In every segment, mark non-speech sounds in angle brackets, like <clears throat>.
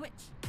Switch.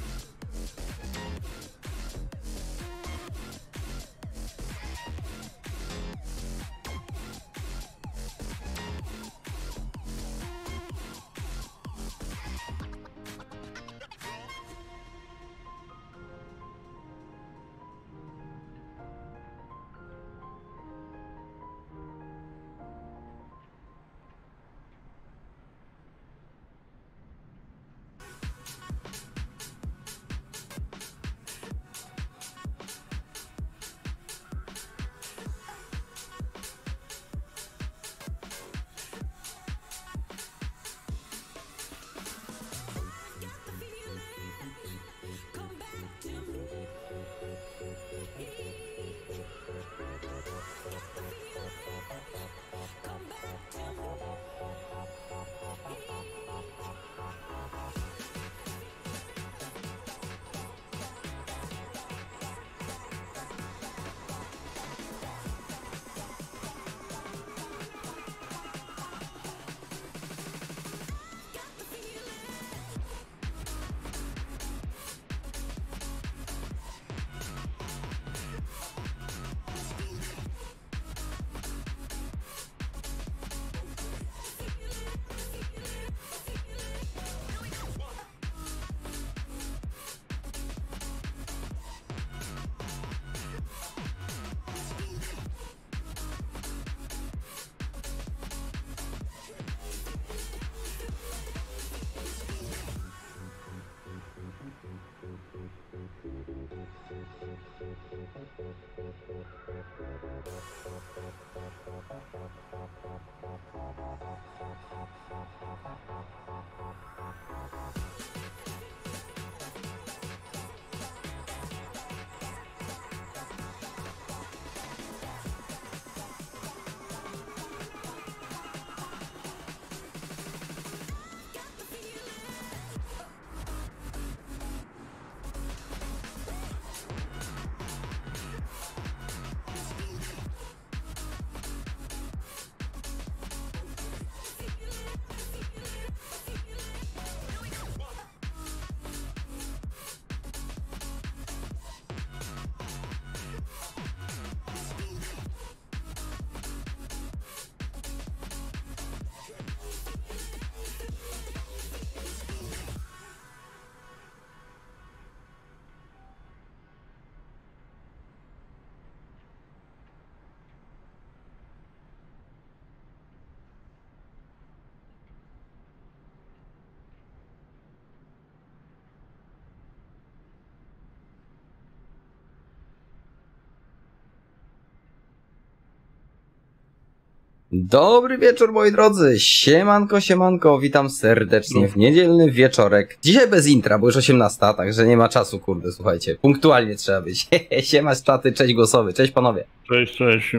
Dobry wieczór moi drodzy, siemanko, siemanko, witam serdecznie w niedzielny wieczorek. Dzisiaj bez intra, bo już 18, także nie ma czasu, kurde, słuchajcie. Punktualnie trzeba być. <laughs> Siema z czaty, cześć głosowy, cześć panowie. Cześć, cześć.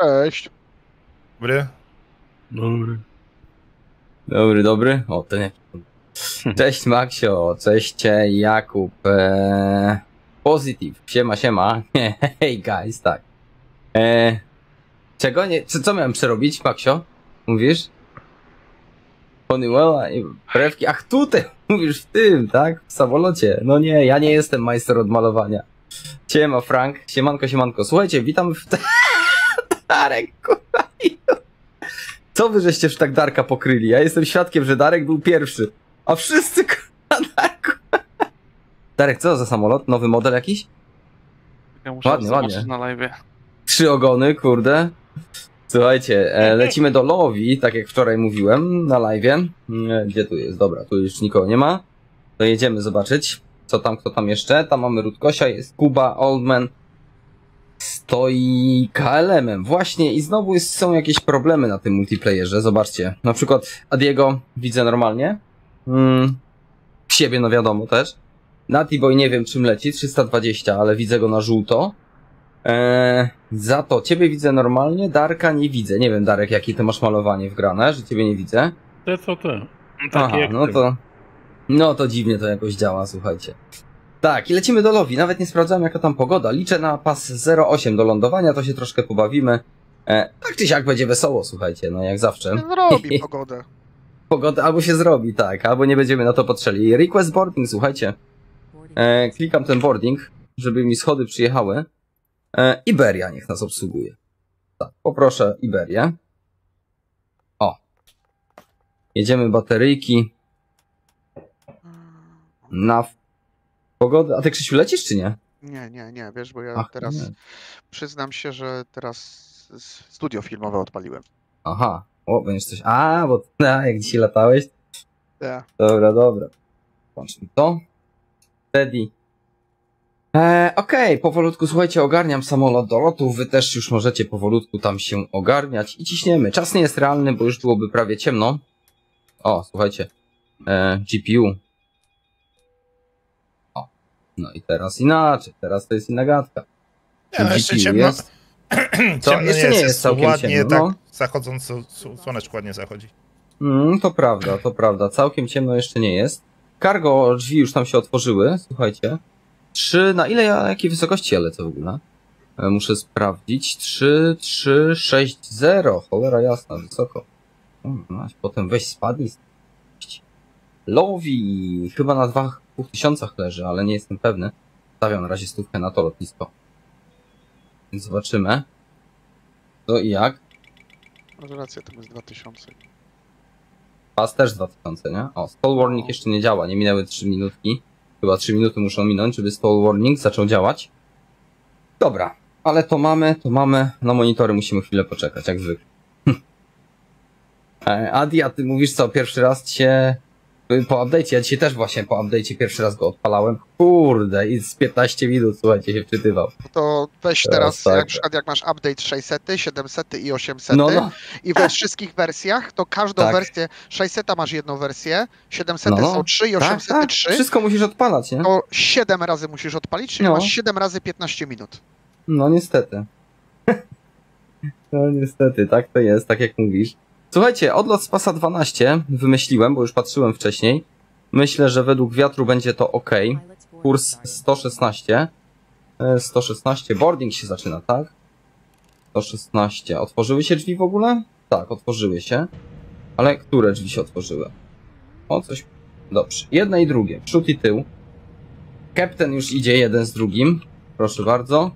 Cześć. Dobry. Dobry. Dobry, dobry. O, to nie. Cześć Maksio, cześć Jakub. Eee, positive, siema, siema. <laughs> Hej guys, tak. Eee, czego nie, co, co miałem przerobić, Maksio? Mówisz? Honeywella i brewki. Ach, tutaj <laughs> mówisz w tym, tak? W samolocie. No nie, ja nie jestem majster od malowania. Siema Frank, siemanko, siemanko. Słuchajcie, witam w... <laughs> Darek, kurwa. Co wy żeście już tak Darka pokryli? Ja jestem świadkiem, że Darek był pierwszy. A wszyscy <laughs> kurwa Darku. Darek, co za samolot? Nowy model jakiś? Ja muszę Ładnie, ładnie. na live. Trzy ogony, kurde. Słuchajcie, e, lecimy do Lowi, tak jak wczoraj mówiłem na live. Gdzie tu jest? Dobra, tu już nikogo nie ma. To jedziemy zobaczyć, co tam, kto tam jeszcze. Tam mamy Rudkosia, jest Kuba, Oldman. Stoi KLM-em. Właśnie i znowu jest, są jakieś problemy na tym multiplayerze. Zobaczcie. Na przykład Adiego widzę normalnie. Mm, siebie, no wiadomo też. Nati Boy nie wiem czym leci, 320, ale widzę go na żółto. Eee, za to ciebie widzę normalnie, Darka nie widzę. Nie wiem, Darek, jakie ty masz malowanie wgrane, że ciebie nie widzę. Te co te? Takie Aha, jak no ty. to. No to dziwnie to jakoś działa, słuchajcie. Tak, i lecimy do Lowi. Nawet nie sprawdzałem, jaka tam pogoda. Liczę na pas 08 do lądowania, to się troszkę pobawimy. E, tak czy siak będzie wesoło, słuchajcie, no jak zawsze. Zrobi <laughs> pogodę. Pogoda albo się zrobi, tak, albo nie będziemy na to potrzeli. Request boarding, słuchajcie. E, klikam ten boarding, żeby mi schody przyjechały. E, Iberia niech nas obsługuje. Tak, poproszę Iberię. O. Jedziemy bateryjki. Na pogodę. A ty Krzysiu lecisz czy nie? Nie, nie, nie, wiesz, bo ja Ach, teraz nie. przyznam się, że teraz studio filmowe odpaliłem. Aha. O, będziesz coś. A, bo a, jak dzisiaj latałeś. Ja. Dobra, dobra. Włączmy to. Steady. Eee, Okej, powolutku, słuchajcie, ogarniam samolot do lotu. Wy też już możecie powolutku tam się ogarniać i ciśniemy. Czas nie jest realny, bo już byłoby prawie ciemno. O, słuchajcie. Eee, GPU. O. No i teraz inaczej. Teraz to jest inna gadka. No jeszcze ciemno. jest. <clears throat> Co? ciemno Jeszcze nie jest całkiem ładnie, ciemno, tak no. zachodząco, s- słoneczko ładnie zachodzi. Mm, to prawda, to prawda. Całkiem ciemno jeszcze nie jest. Cargo drzwi już tam się otworzyły, słuchajcie. Trzy, na ile ja, jakiej wysokości ja lecę w ogóle? E, Muszę sprawdzić. Trzy, trzy, sześć, zero. Cholera jasna, wysoko. No, potem weź spadnij. Lowi chyba na dwa pół tysiącach leży, ale nie jestem pewny. Stawiam na razie stówkę na to lotnisko. Więc zobaczymy. To i jak. Masz rację, to jest 2000. Pas też 2000, nie? O, stall warning jeszcze nie działa, nie minęły 3 minutki. Chyba 3 minuty muszą minąć, żeby stall warning zaczął działać. Dobra, ale to mamy, to mamy. Na monitory musimy chwilę poczekać, jak zwykle. <laughs> E, Adi, a ty mówisz co, pierwszy raz cię y, po update'cie, ja dzisiaj też właśnie po update'cie pierwszy raz go odpalałem. Kurde, i z 15 minut, słuchajcie, się wczytywał. No to weź Teraz teraz, tak. jak, przykład jak masz update 600, 700 i 800 No, no, i we wszystkich wersjach, to każdą Tak. wersję 600 masz jedną wersję, 700 No, no. są 3 i tak, 800 tak, 3. wszystko musisz odpalać, nie? To 7 razy musisz odpalić, czyli No. masz 7 razy 15 minut. No niestety. <laughs> no niestety, tak to jest, tak jak mówisz. Słuchajcie, odlot z pasa 12 wymyśliłem, bo już patrzyłem wcześniej. Myślę, że według wiatru będzie to ok. Kurs 116. E, 116. Boarding się zaczyna, tak? 116. Otworzyły się drzwi w ogóle? Tak, otworzyły się. Ale które drzwi się otworzyły? O, coś. Dobrze. Jedne i drugie. Przód i tył. Captain już idzie jeden z drugim. Proszę bardzo.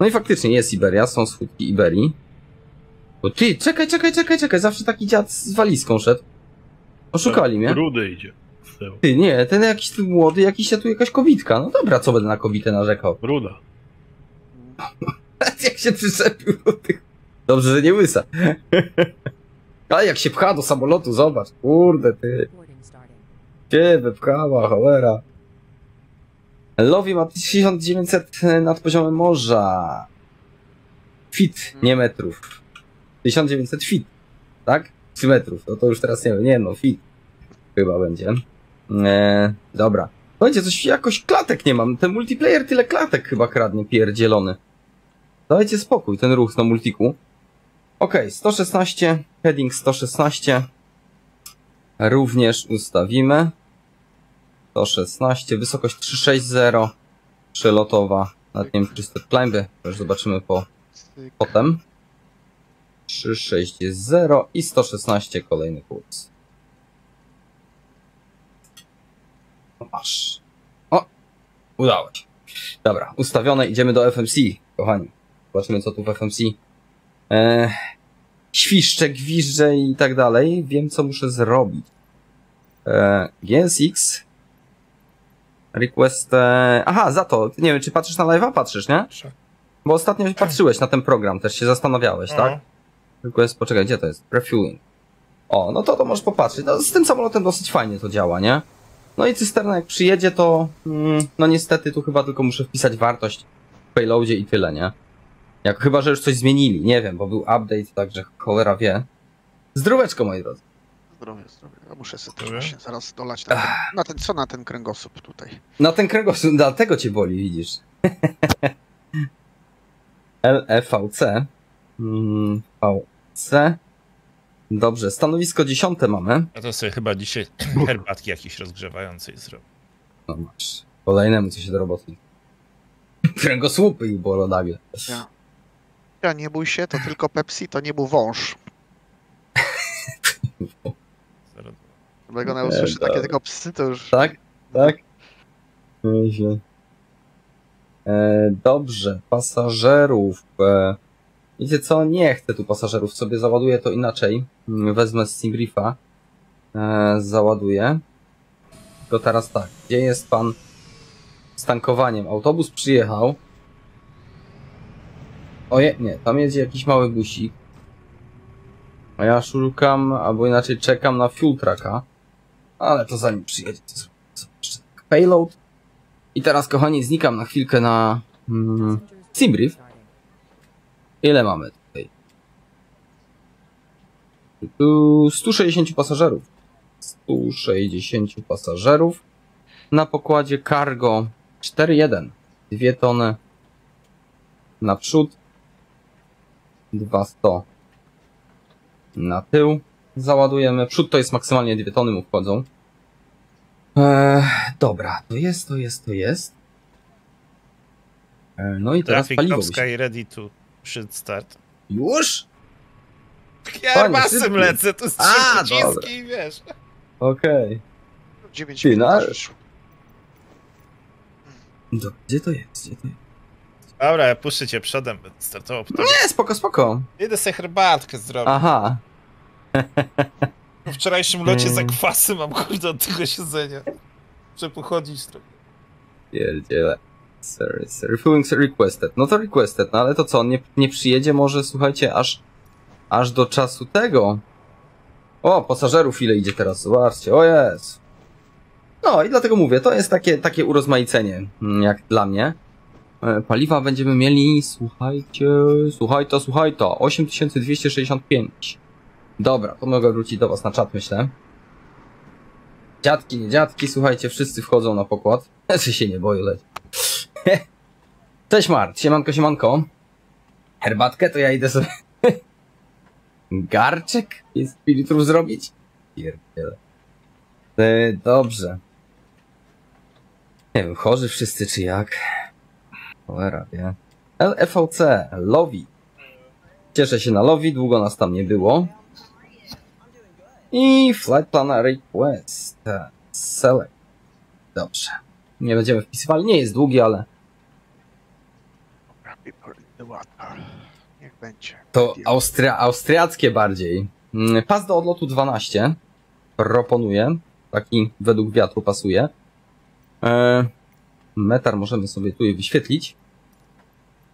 No i faktycznie jest Iberia, są schódki Iberii. Bo ty, czekaj, czekaj, czekaj, czekaj, zawsze taki dziad z walizką szedł. Oszukali mnie. Rudy idzie. z tyłu. Ty, nie, ten jakiś tu młody, jakiś tu jakaś kobitka. No dobra, co będę na kobietę narzekał? Ruda. <laughs> jak się przyczepił do tych... Dobrze, że nie łysa. <laughs> Ale jak się pcha do samolotu, zobacz. Kurde, ty. Cię wypchała, cholera. Lowi ma 1900 nad poziomem morza. Fit, nie metrów. 1900 feet, tak? 3 metrów, no to już teraz nie wiem, nie no, feet chyba będzie. E, dobra. Słuchajcie, coś jakoś klatek nie mam. Ten multiplayer tyle klatek chyba kradnie, pierdzielony. Dajcie spokój, ten ruch na multiku. Okej, 116, heading 116. Również ustawimy. 116, wysokość 360, przelotowa, nad nim 300 climby, już zobaczymy po, Cyk. potem. 360 i 116 kolejny kurs. No Masz. O! Udało się. Dobra, ustawione, idziemy do FMC, kochani. Zobaczymy co tu w FMC. Eee, świszcze, gwizdże i tak dalej. Wiem co muszę zrobić. Eee, GSX. Request. E... Aha, za to. Nie wiem, czy patrzysz na live'a? Patrzysz, nie? Czy- Bo ostatnio patrzyłeś na ten program, też się zastanawiałeś, tak? Request, poczekaj, gdzie to jest? Refueling. O, no to to możesz popatrzeć. No, z tym samolotem dosyć fajnie to działa, nie? No i cysterna jak przyjedzie, to mm, no niestety tu chyba tylko muszę wpisać wartość w payloadzie i tyle, nie? Jak chyba, że już coś zmienili, nie wiem, bo był update, także cholera wie. Zdróweczko, moi drodzy. Zdrowie, zdrowie. Ja muszę sobie też właśnie zaraz dolać na ten, na ten, co na ten kręgosłup tutaj. Na ten kręgosłup, dlatego cię boli, widzisz. <laughs> LEVC. Mm, VC. Dobrze, stanowisko dziesiąte mamy. Ja to sobie chyba dzisiaj <clears throat> herbatki jakiejś rozgrzewającej zrobię. No masz. Kolejnemu coś do roboty. Kręgosłupy i bolo nagle. Ja. ja nie bój się, to tylko Pepsi, to nie był wąż. Jak ona usłyszy takie tylko psy, to już... Tak? Tak? Nieźle. E, dobrze, pasażerów. E, wiecie co? Nie chcę tu pasażerów, sobie załaduję to inaczej. Mm, Wezmę z Simbriefa. E, załaduję. Tylko teraz tak, gdzie jest pan z tankowaniem? Autobus przyjechał. Oje, nie, tam jedzie jakiś mały busik. A ja szukam, albo inaczej czekam na fuel trucka. Ale to zanim przyjedzie, to zrobię tak payload. I teraz, kochani, znikam na chwilkę na mm, Simbrief. Ile mamy tutaj? Tu 160 pasażerów. 160 pasażerów. Na pokładzie cargo 4.1. 2 tony naprzód. 200 na tył. Załadujemy. Przód to jest maksymalnie 2 tony mu wchodzą. Eee, dobra, to jest, to jest, to jest. Eee, no i teraz Traffic paliwo. Się... ready to shoot start. Już? Ja szybciej. lecę, tu z A, trzy przyciski i wiesz. Okej. 9 Ty, minut no. Dobra, Gdzie to jest? Gdzie to jest? Dobra, ja puszczę cię przodem, będę startował po tobie. Nie, spoko, spoko. Idę sobie herbatkę zrobić. Aha. Po wczorajszym locie za Mm. kwasy mam kurde od tego siedzenia. Muszę pochodzić trochę. Pierdziele. Sorry. Refueling requested. No to requested, no ale to co, on nie, nie przyjedzie może, słuchajcie, aż, aż do czasu tego. O, pasażerów ile idzie teraz, zobaczcie, o jest. No i dlatego mówię, to jest takie, takie urozmaicenie, mm, jak dla mnie. E, Paliwa będziemy mieli, słuchajcie, słuchaj to, słuchaj to, 8265. Dobra, to mogę wrócić do was na czat, myślę. Dziadki, nie dziadki, słuchajcie, wszyscy wchodzą na pokład. <laughs> Czy się nie boję leć. <laughs> Cześć Mart, siemanko, siemanko. Herbatkę to ja idę sobie... <laughs> Garczek? Jest litrów zrobić? Pierdziele. E, dobrze. Nie wiem, chorzy wszyscy czy jak? Cholera, wie. LFVC, Lovi. Cieszę się na Lovi, długo nas tam nie było. I Flight Planner Request. Select. Dobrze. Nie będziemy wpisywali, nie jest długi, ale. Niech będzie. to austria austriackie bardziej. Mm, Pas do odlotu 12. Proponuję. Taki według wiatru pasuje. E, metar możemy sobie tu je wyświetlić.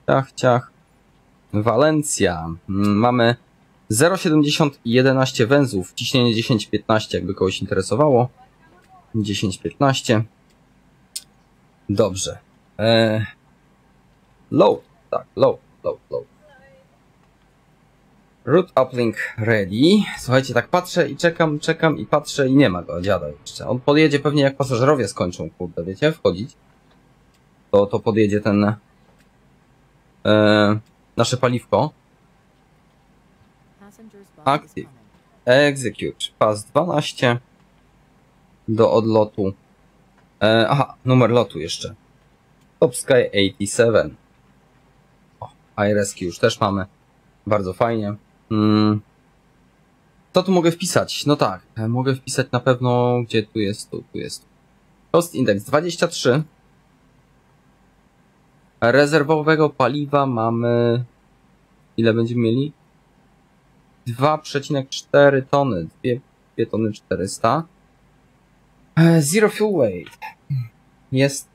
Ciach, ciach. Walencja. Mm, Mamy 0,70 i 11 węzłów. Ciśnienie 10-15, jakby kogoś interesowało. 10-15. Dobrze. E, low. Tak, low, low, low. Root uplink ready. Słuchajcie, tak patrzę i czekam, czekam i patrzę i nie ma go, dziada jeszcze. On podjedzie pewnie jak pasażerowie skończą, kurde, wiecie, wchodzić. To, to podjedzie ten, e, nasze paliwko. Active. Execute. Pas 12. Do odlotu. E, aha, numer lotu jeszcze. Top Sky 87. O, iRescue już też mamy. Bardzo fajnie. Mm. Co tu mogę wpisać? No tak, e, mogę wpisać na pewno, gdzie tu jest, tu, tu jest. Cost Index 23. Rezerwowego paliwa mamy... Ile będziemy mieli? 2,4 tony. 2, 2 tony 400. E, Zero fuel weight jest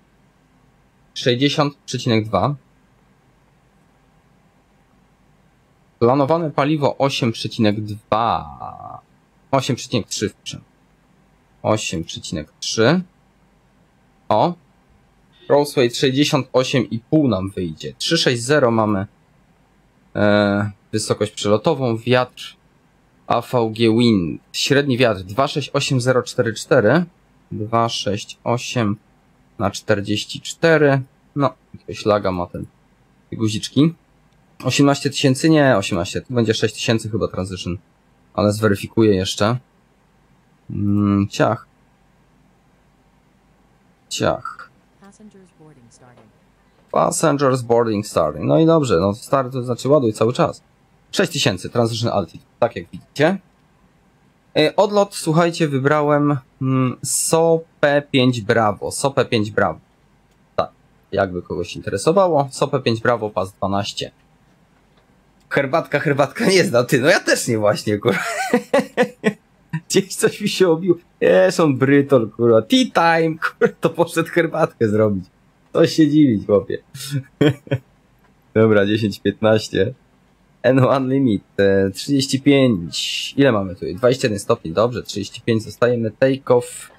60,2. Planowane paliwo 8,2. 8,3 przepraszam. 8,3. O. Gross weight 68,5 nam wyjdzie. 360 mamy e, wysokość przelotową, wiatr AVG Wind, średni wiatr 268044, 268 na 44, no, jakiegoś laga ma ten, te guziczki. 18 tysięcy, nie, 18, tu będzie 6 tysięcy chyba transition, ale zweryfikuję jeszcze. Mm, ciach, ciach. Passengers boarding starting. Passengers boarding starting. No i dobrze, no stary to znaczy ładuj cały czas. 6000 transition altitude, tak jak widzicie. E, Odlot, słuchajcie, wybrałem mm, SOP5 Bravo. SOP5 Bravo. Tak, jakby kogoś interesowało. SOP5 Bravo, pas 12. Herbatka, herbatka nie zna, ty, no ja też nie właśnie, kurwa. <laughs> Gdzieś coś mi się obił. Jest on brytol, kurwa. Tea time, kurwa, to poszedł herbatkę zrobić. To się dziwić, chłopie. <laughs> Dobra, 10-15. N1 limit, e, 35. Ile mamy tu? 21 stopni, dobrze, 35 zostajemy. Take off,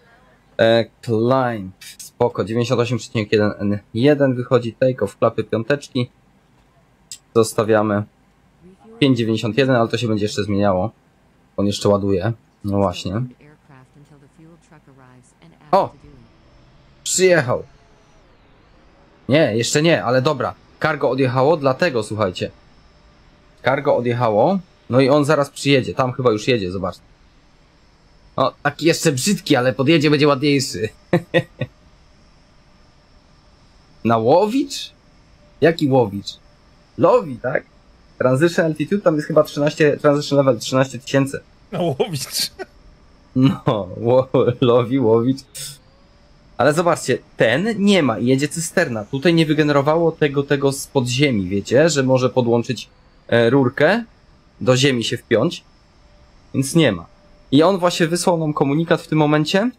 e, climb, spoko, 98,1 N1 wychodzi, take off, klapy piąteczki. Zostawiamy Refueling 5,91, ale to się będzie jeszcze zmieniało. On jeszcze ładuje. No właśnie. O! Przyjechał. Nie, jeszcze nie, ale dobra. Cargo odjechało, dlatego słuchajcie. Cargo odjechało, no i on zaraz przyjedzie. Tam chyba już jedzie, zobaczcie. O, taki jeszcze brzydki, ale podjedzie, będzie ładniejszy. <laughs> Na Łowicz? Jaki Łowicz? Lowi, tak? Transition altitude tam jest chyba 13, transition level 13 tysięcy. No łowicz. <laughs> No, ło, lowi, łowicz. Ale zobaczcie, ten nie ma i jedzie cysterna. Tutaj nie wygenerowało tego, tego z podziemi, wiecie, że może podłączyć rurkę, do ziemi się wpiąć, więc nie ma. I on właśnie wysłał nam komunikat w tym momencie,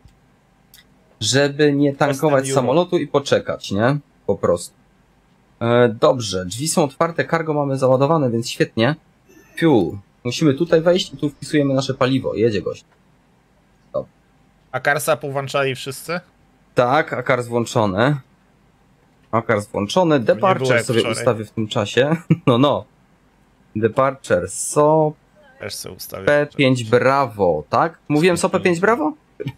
żeby nie tankować samolotu i poczekać, nie? Po prostu. E, dobrze, drzwi są otwarte, cargo mamy załadowane, więc świetnie. Fuel. Musimy tutaj wejść i tu wpisujemy nasze paliwo. Jedzie gość. A Karsa powłączali wszyscy? Tak, akars włączony. Akars włączony. Departure sobie wczoraj. ustawię w tym czasie. <laughs> No, no. Departure SOP Też sobie ustawię. 5 Bravo, tak? Mówiłem SOP 5 Bravo? In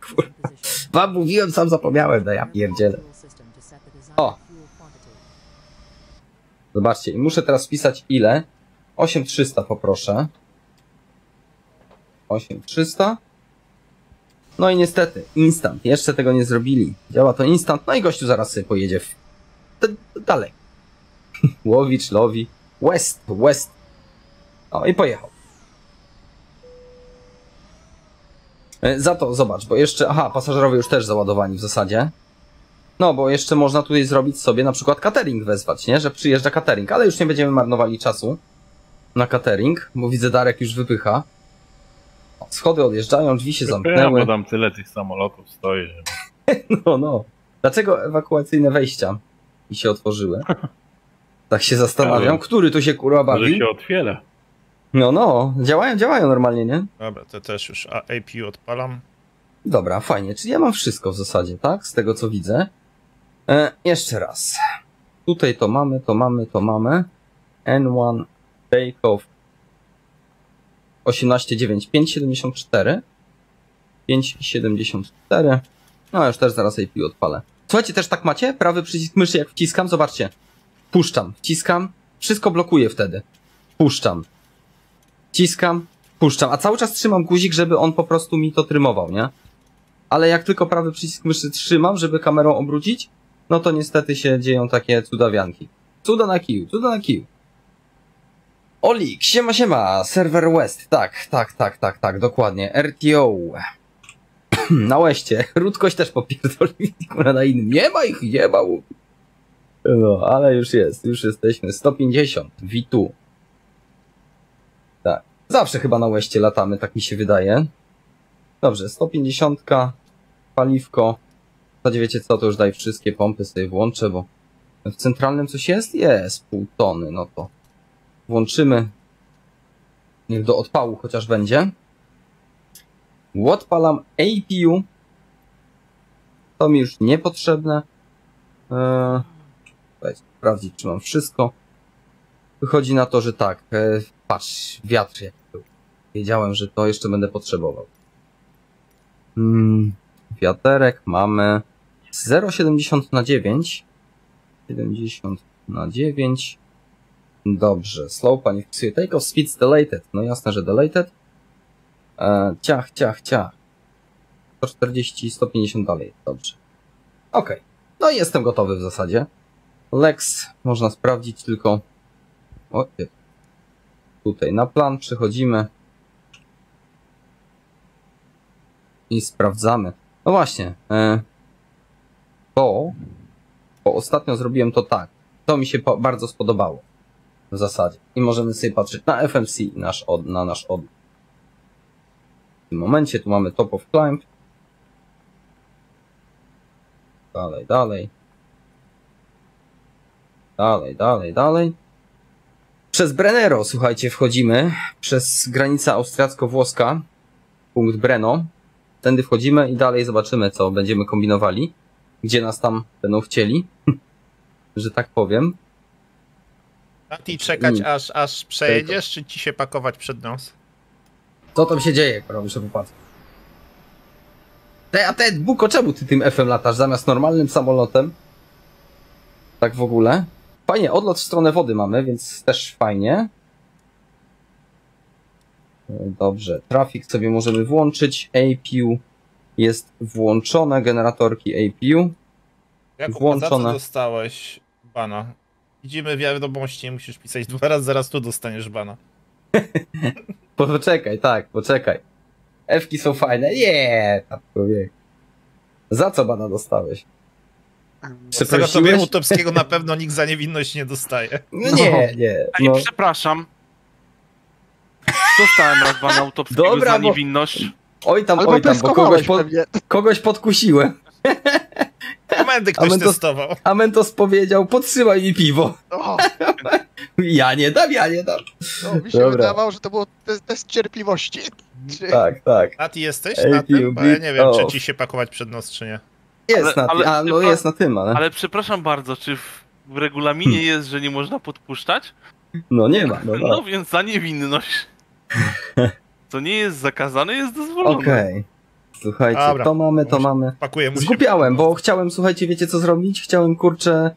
position. Wam mówiłem, sam zapomniałem, no ja pierdzielę. O. Zobaczcie, i muszę teraz wpisać ile? 8300 poproszę. 8300. No i niestety, instant. Jeszcze tego nie zrobili. Działa to instant, no i gościu zaraz sobie pojedzie w... d- dalej. <laughs> Łowicz, lowi. West, west. O i pojechał. E, Za to zobacz, bo jeszcze, aha, pasażerowie już też załadowani w zasadzie. No, bo jeszcze można tutaj zrobić sobie na przykład catering wezwać, nie? Że przyjeżdża catering, ale już nie będziemy marnowali czasu na catering, bo widzę Darek już wypycha. Schody odjeżdżają, drzwi się Ja, zamknęły. bo tam tyle tych samolotów stoi, że <laughs> No, no. Dlaczego ewakuacyjne wejścia mi się otworzyły? <laughs> Tak się zastanawiam, Ale- który tu się kurwa może bawi? się otwiera. No, no, działają, działają normalnie, nie? Dobra, to też już A- APU odpalam. Dobra, fajnie, czyli ja mam wszystko w zasadzie, tak? Z tego co widzę. E, jeszcze raz. Tutaj to mamy, to mamy, to mamy. N1 take off 18,9, 5,74. 5,74. No już też zaraz APU odpalę. Słuchajcie, też tak macie? Prawy przycisk myszy jak wciskam, zobaczcie. Puszczam, wciskam, wszystko blokuje wtedy. Puszczam. Wciskam, puszczam, a cały czas trzymam guzik, żeby on po prostu mi to trymował, nie? Ale jak tylko prawy przycisk myszy trzymam, żeby kamerą obrócić, no to niestety się dzieją takie cudawianki. Cuda na kiju, cuda na kiju. Olik, siema siema, server West, tak, tak, tak, tak, tak, dokładnie, RTO. <clears throat> Na Westie, Rudkoś też popierdolił na innym, nie ma ich, nie u- No, ale już jest, już jesteśmy, 150, V2. Tak, zawsze chyba na Westie latamy, tak mi się wydaje. Dobrze, 150, paliwko. Zasadzie wiecie co, to już daj wszystkie pompy sobie włączę, bo w centralnym coś jest? Jest, pół tony, no to włączymy. Niech do odpału chociaż będzie. Odpalam APU. To mi już niepotrzebne. Eee, dajcie sprawdzić, czy mam wszystko. Wychodzi na to, że tak. E, patrz, wiatr jak był. Wiedziałem, że to jeszcze będę potrzebował. Mm, wiaterek mamy 0,70 na 9. 70 na 9. Dobrze, slow pani wpisuje take off speeds deleted. No jasne, że deleted. E, ciach, ciach, ciach. 140, 150 dalej. Dobrze. Okej. No i jestem gotowy w zasadzie. Lex można sprawdzić tylko. O, tutaj na plan przechodzimy. I sprawdzamy. No właśnie. E, to, bo ostatnio zrobiłem to tak. To mi się bardzo spodobało. W zasadzie. I możemy sobie patrzeć na FMC i nasz od, na nasz od. W tym momencie tu mamy top of climb. Dalej, dalej. Dalej, dalej, dalej. Przez Brennero, słuchajcie, wchodzimy. Przez granicę austriacko-włoska. Punkt Breno. Tędy wchodzimy i dalej zobaczymy, co będziemy kombinowali. Gdzie nas tam będą chcieli. <laughs> że tak powiem. Nati czekać Mm. aż, aż przejedziesz, czy ci się pakować przed nos? Co tam się dzieje, muszę popatrzeć. Te, a te, Buko, czemu ty tym FM latasz zamiast normalnym samolotem? Tak w ogóle. Fajnie, odlot w stronę wody mamy, więc też fajnie. E, Dobrze, trafik sobie możemy włączyć. APU jest włączone, generatorki APU. Jakub, Włączone. dostałeś bana? Widzimy wiadomości, nie musisz pisać dwa razy, zaraz tu dostaniesz bana. <laughs> Poczekaj, tak, poczekaj. Fki są fajne. Nie, tak człowiek. Za co bana dostałeś? Z tego co wiem, Utopskiego na pewno nikt za niewinność nie dostaje. No nie, nie. Ej, No. przepraszam. Dostałem raz pana Utopskiego Dobra, za bo- niewinność. Oj tam, Albo oj tam, bo kogoś, pyskowałeś po, pewnie. kogoś podkusiłem. Komendy ktoś Amentos- testował. A Mentos powiedział, podtrzymaj mi piwo. O, <laughs> Ja nie dam, ja nie dam. no, mi się Dobra. wydawało, że to było test, test cierpliwości. Czy- Tak, tak. Nati jesteś Ej, na tym? Bo ja nie wiem, czy ci się pakować przed nos, czy nie. Jest Ale- na tym, ale- a no jest na tym, ale Ale przepraszam bardzo, czy w, w regulaminie jest, że nie można podpuszczać? no nie ma, no, No, <laughs> no. więc za niewinność. <laughs> To nie jest zakazane, jest dozwolone. Okej. Słuchajcie, Dobra. to mamy, to Muszę- mamy. Pakuję nos. bo chciałem, słuchajcie, wiecie co zrobić? Chciałem, kurczę,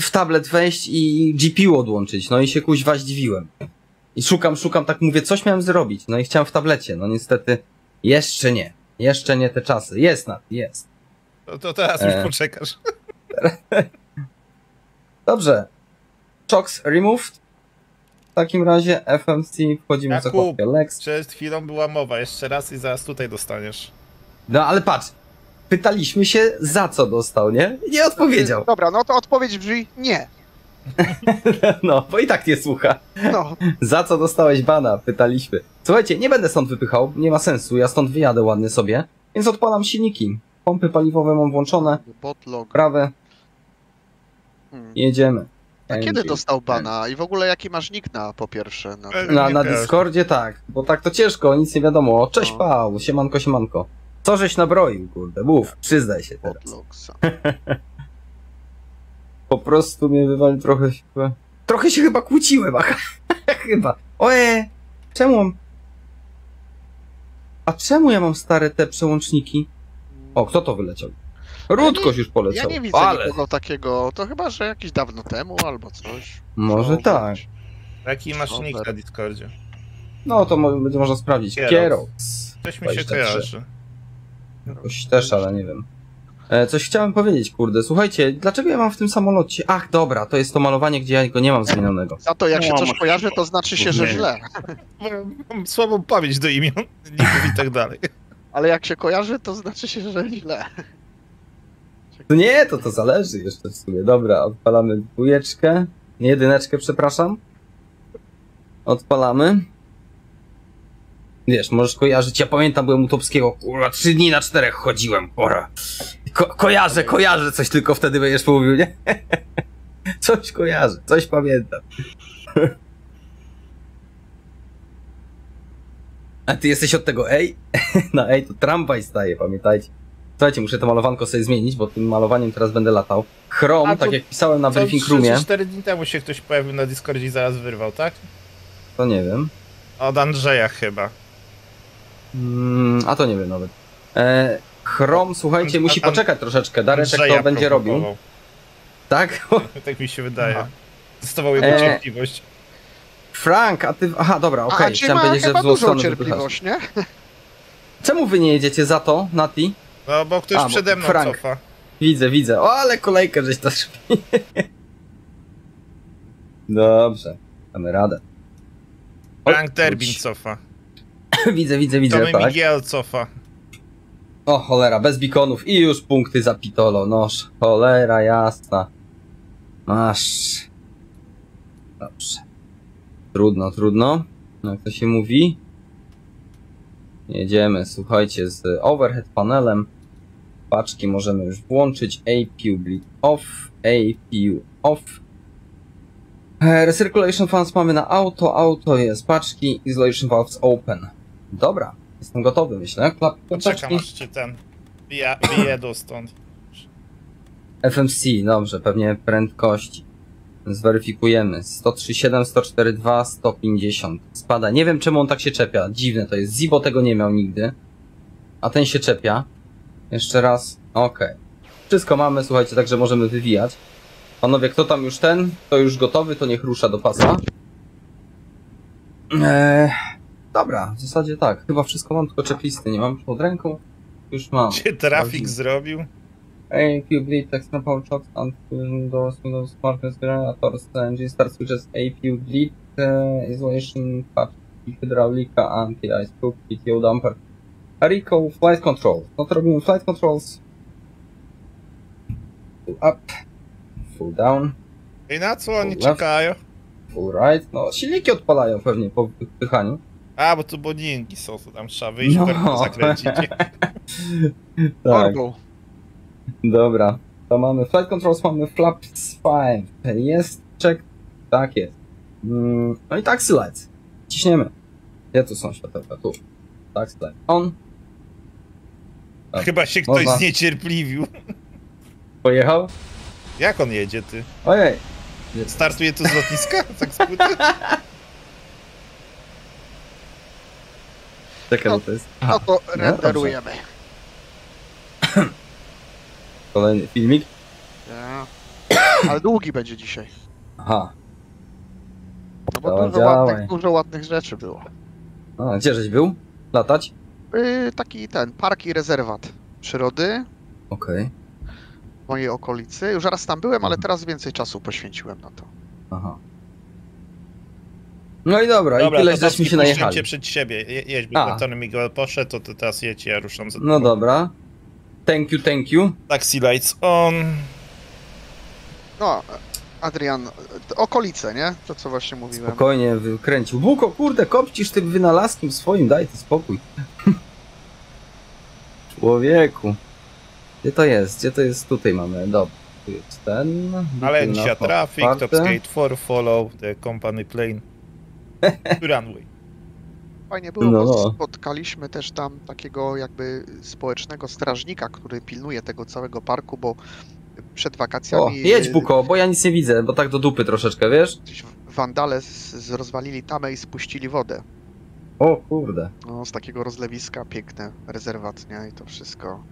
w tablet wejść i GPU odłączyć, no i się kuźwa zdziwiłem. I szukam, szukam, tak mówię, coś miałem zrobić, no i chciałem w tablecie, no niestety jeszcze nie. Jeszcze nie te czasy. Jest na, jest. To, to teraz już E. poczekasz. <laughs> Dobrze. Shocks removed. W takim razie FMC wchodzimy w zakładkę Lex. Przed chwilą była mowa, jeszcze raz i zaraz tutaj dostaniesz. No ale patrz. Pytaliśmy się za co dostał, nie? Nie odpowiedział. Dobra, no to odpowiedź brzmi nie. <laughs> No, bo i tak nie słucha. No, Za co dostałeś bana? Pytaliśmy. Słuchajcie, nie będę stąd wypychał, nie ma sensu, ja stąd wyjadę ładnie sobie, więc odpalam silniki. Pompy paliwowe mam włączone, botlog. prawe, Hmm. jedziemy. A kiedy dostał bana? I w ogóle jaki masz nick na po pierwsze? Na Na, na. Discordzie tak, bo tak to ciężko, nic nie wiadomo. Cześć No. Paul, siemanko, siemanko. Co żeś nabroił, kurde, mów, przyznaj się teraz. <laughs> Po prostu mnie wywalił trochę się. Trochę się chyba kłóciłem, aha, <laughs> chyba. Oje, czemu? A czemu ja mam stare te przełączniki? O, kto to wyleciał? Rudkoś już Ja poleciał. nie widzę Ale nikogo takiego, to chyba, że jakiś dawno temu albo coś. może tak. Jaki masz nick na Discordzie? No to mo- będzie można sprawdzić. Kierox. Kierox. Coś mi się 23. kojarzy. Jakoś też, ale nie wiem. E, coś chciałem powiedzieć, kurde. Słuchajcie, dlaczego ja mam w tym samolocie? Ach, dobra, to jest to malowanie, gdzie ja go nie mam zmienionego. Za to jak się No, coś masz- kojarzy, to znaczy się, że Nie. źle. <laughs> Mam słabą pamięć do imion, <laughs> ników i tak dalej. Ale jak się kojarzy, to znaczy się, że źle. No nie, to to zależy jeszcze w sumie. Dobra, odpalamy dwójeczkę. Nie, jedyneczkę, przepraszam. Odpalamy. Wiesz, możesz kojarzyć, ja pamiętam, byłem u Topskiego, kurwa, trzy dni na czterech chodziłem, pora. Ko kojarzę, kojarzę, coś tylko wtedy będziesz mówił, nie? <laughs> coś kojarzę, coś pamiętam. A ty jesteś od tego ej? <laughs> Na ej to tramwaj staje, pamiętajcie. Słuchajcie, muszę to malowanko sobie zmienić, bo tym malowaniem teraz będę latał. To tak jak pisałem na briefing 3 roomie, czy 4 dni temu się ktoś pojawił na Discordzie i zaraz wyrwał, tak? to nie wiem. Od Andrzeja chyba. Mm, a to nie wiem nawet. E, Chrome, słuchajcie, musi an- poczekać troszeczkę. Dareczek Andrzeja to będzie robił. Tak? <laughs> Tak mi się wydaje. Testował jego E, cierpliwość. Frank, a ty... Aha, dobra, okej. Ci Chciałem powiedzieć, że w złą dużą stronę cierpliwość, nie? Czemu wy nie jedziecie za to, Nati? No bo ktoś a, przede mną Frank. cofa. Widzę, widzę. O, ale kolejkę żeś to szybki. <laughs> Dobrze, damy radę. Oj, Frank Terbin wróć. cofa. <laughs> widzę, widzę, widzę, Tommy tak. Miguel cofa. O cholera, bez bikonów i już punkty za Pitolo. Noż, cholera jasna. Masz. Dobrze. Trudno, trudno. No, Jak to się mówi? Jedziemy, słuchajcie, z overhead panelem. Paczki możemy już włączyć. APU bleed off. APU off. E, Recirculation fans mamy na auto. Auto jest paczki. Isolation valves open. Dobra, jestem gotowy, myślę. Klapki, Poczekam aż cię ten wyjedą stąd. FMC, dobrze, pewnie prędkości. Zweryfikujemy. 103,7, 104,2, 150. Spada. Nie wiem czemu on tak się czepia. Dziwne to jest. Zibo tego nie miał nigdy. A ten się czepia. Jeszcze raz. Okej. Wszystko mamy, słuchajcie, także możemy wywijać. Panowie, kto tam już ten, to już gotowy, to niech rusza do pasa. Eee, dobra, w zasadzie tak. Chyba wszystko mam, tylko checklisty nie mam pod ręką. Już mam. Cię trafik zrobił. AQ bleed extra power shocks and windows windows smartness generators engine start switches AQ bleed uh, isolation patch hydraulika anti ice proof PTO damper Rico flight control no to robimy flight controls. Full up. Full down. I na co oni czekają? full right. No silniki odpalają pewnie po wypychaniu. A, bo tu boningi są, to tam trzeba wyjść, No. zakręcić. <laughs> tak. Orbą. Dobra, to mamy flight controls, mamy flaps 5. Jest check. Tak jest. Mm, no i taxi lights. Ciśniemy. Gdzie tu są światełka? Tu. Taxi light on. Tak. Chyba się ktoś Można. zniecierpliwił. <laughs> Pojechał? Jak on jedzie, ty? Ojej. Startuje tu z lotniska? <laughs> Tak z płyty? Czekaj, No. to jest No to no renderujemy. Kolejny filmik. Ja. Ale długi będzie dzisiaj. Aha. No bo To dużo działaj. ładnych, dużo ładnych rzeczy było. A, gdzie żeś był? Latać? Yy, taki ten, park i rezerwat przyrody Okej. w mojej okolicy. Już raz tam byłem, ale teraz więcej czasu poświęciłem na to. Aha. No i dobra, Dobra, i tyle to żeśmy się najechali. przed siebie. Je, jedź, bo. Tony Miguel poszedł, to ty teraz jedź, ja ruszam za No dobra. Thank you, thank you. Taxi lights on. No, Adrian, okolice, nie? To co właśnie mówiłem. Spokojnie wykręcił. Buko, kurde, kopcisz tym wynalazkiem swoim, daj ty spokój. <laughs> Człowieku. Gdzie to jest? Gdzie to jest? Tutaj mamy. Dobra. Tu jest ten. Valencia Traffic, Top. Skate 4, Follow, The Company Plane. <laughs> Runway. Fajnie było, No, bo no. spotkaliśmy też tam takiego jakby społecznego strażnika, który pilnuje tego całego parku, bo przed wakacjami O, jedź y, Buko, bo ja nic nie widzę, bo tak do dupy troszeczkę, wiesz? gdzieś wandale z, z rozwalili tamę i spuścili wodę. O kurde. No, z takiego rozlewiska piękne, rezerwat, nie? I to wszystko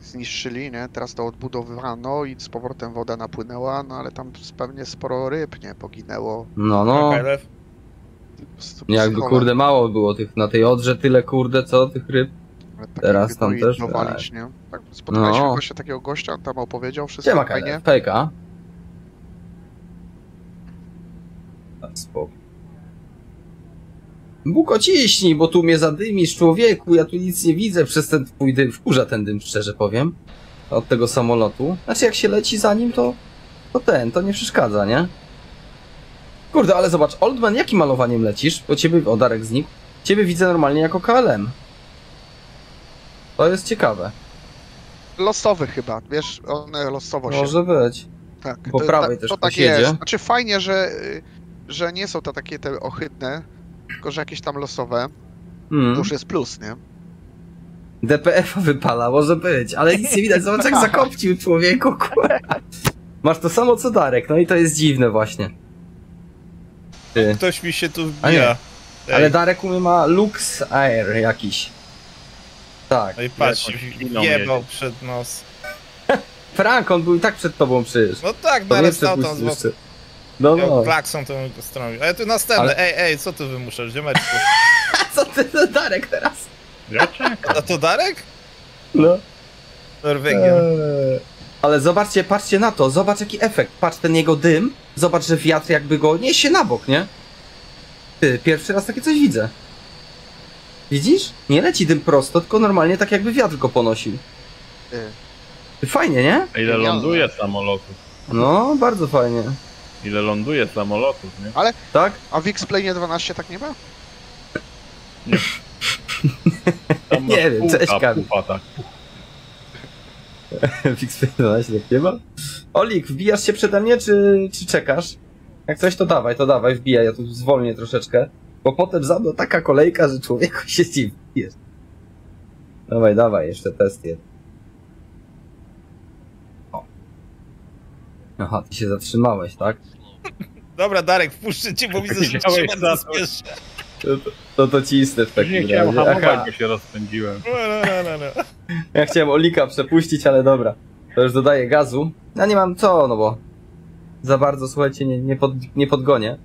zniszczyli, nie? Teraz to odbudowano i z powrotem woda napłynęła, no ale tam pewnie sporo ryb, nie? Poginęło. No, no. Prostu Jakby kurde mało było tych na tej odrze tyle kurde co tych ryb. Tak teraz tam też, dowalić, nie? Tak, spotkaliśmy No. właśnie takiego gościa, on tam opowiedział wszystko Siema fajnie. Fejka. Spoko. Buko ciśnij, bo tu mnie zadymisz człowieku, ja tu nic nie widzę przez ten twój dym, wkurza ten dym szczerze powiem. Od tego samolotu. Znaczy jak się leci za nim to, to ten, to nie przeszkadza, nie? Kurde, ale zobacz, Oldman, jakim malowaniem lecisz? Bo ciebie, o Darek znikł. Ciebie widzę normalnie jako KLM. To jest ciekawe. Losowy chyba, wiesz, on e, losowo się... Może być. Tak, po to, prawej ta, też to tak jest. Znaczy fajnie, że, y, że nie są to takie te ohydne, tylko że jakieś tam losowe, to Hmm. już jest plus, nie? DPF wypala, może być, ale nic nie widać, zobacz jak <laughs> zakopcił człowieku, kurwa. Masz to samo co Darek, no i to jest dziwne właśnie. Ty. Ktoś mi się tu A nie. wbija. Ej, Ale Darek u mnie ma Lux Air jakiś. Tak. Ej, patrz, Jakąś liną jebał przed nos. <laughs> Frank, on był i tak przed tobą przecież. No tak, To no nie ale stał tam z boku. jeszcze. No Miał no. klakson to go stromił. Ale tu następny, Ale- ej, ej, co ty wymuszasz, ziomeczku? <laughs> Co ty to Darek teraz? Ja czekam. A to Darek? No. Norwegian. Eee. Ale zobaczcie, patrzcie na to, zobacz jaki efekt. Patrz ten jego dym, zobacz, że wiatr jakby go niesie na bok, nie? Ty, pierwszy raz takie coś widzę. Widzisz? Nie leci dym prosto, tylko normalnie tak jakby wiatr go ponosił. Ty, Fajnie, nie? A Ile ląduje samolotów? No, bardzo fajnie. Ile ląduje samolotów, nie? Tak? A w X-Plane 12 tak nie ma? Nie <laughs> masz wiem, cześć, Kamil. pupa, tak. <laughs> Fix 12 tak nie ma? Olik, wbijasz się przede mnie, czy, czy czekasz? Jak coś, to dawaj, to dawaj, wbijaj, ja tu zwolnię troszeczkę. Bo potem za mną taka kolejka, że człowieku się dziwisz. Dawaj, dawaj, jeszcze test jeden. O. Aha, ty się zatrzymałeś, tak? Dobra, Darek, wpuszczę cię, bo widzę, że ci się Widziałeś bardzo to. To, to, cisnę w Już nie takim chciałem razie. hamować, Aha, bo się rozpędziłem. No, no, no, no, no. ja chciałem Olika przepuścić, ale dobra. To już dodaję gazu. Ja nie mam co, no bo za bardzo, słuchajcie, nie, nie, pod, nie podgonię.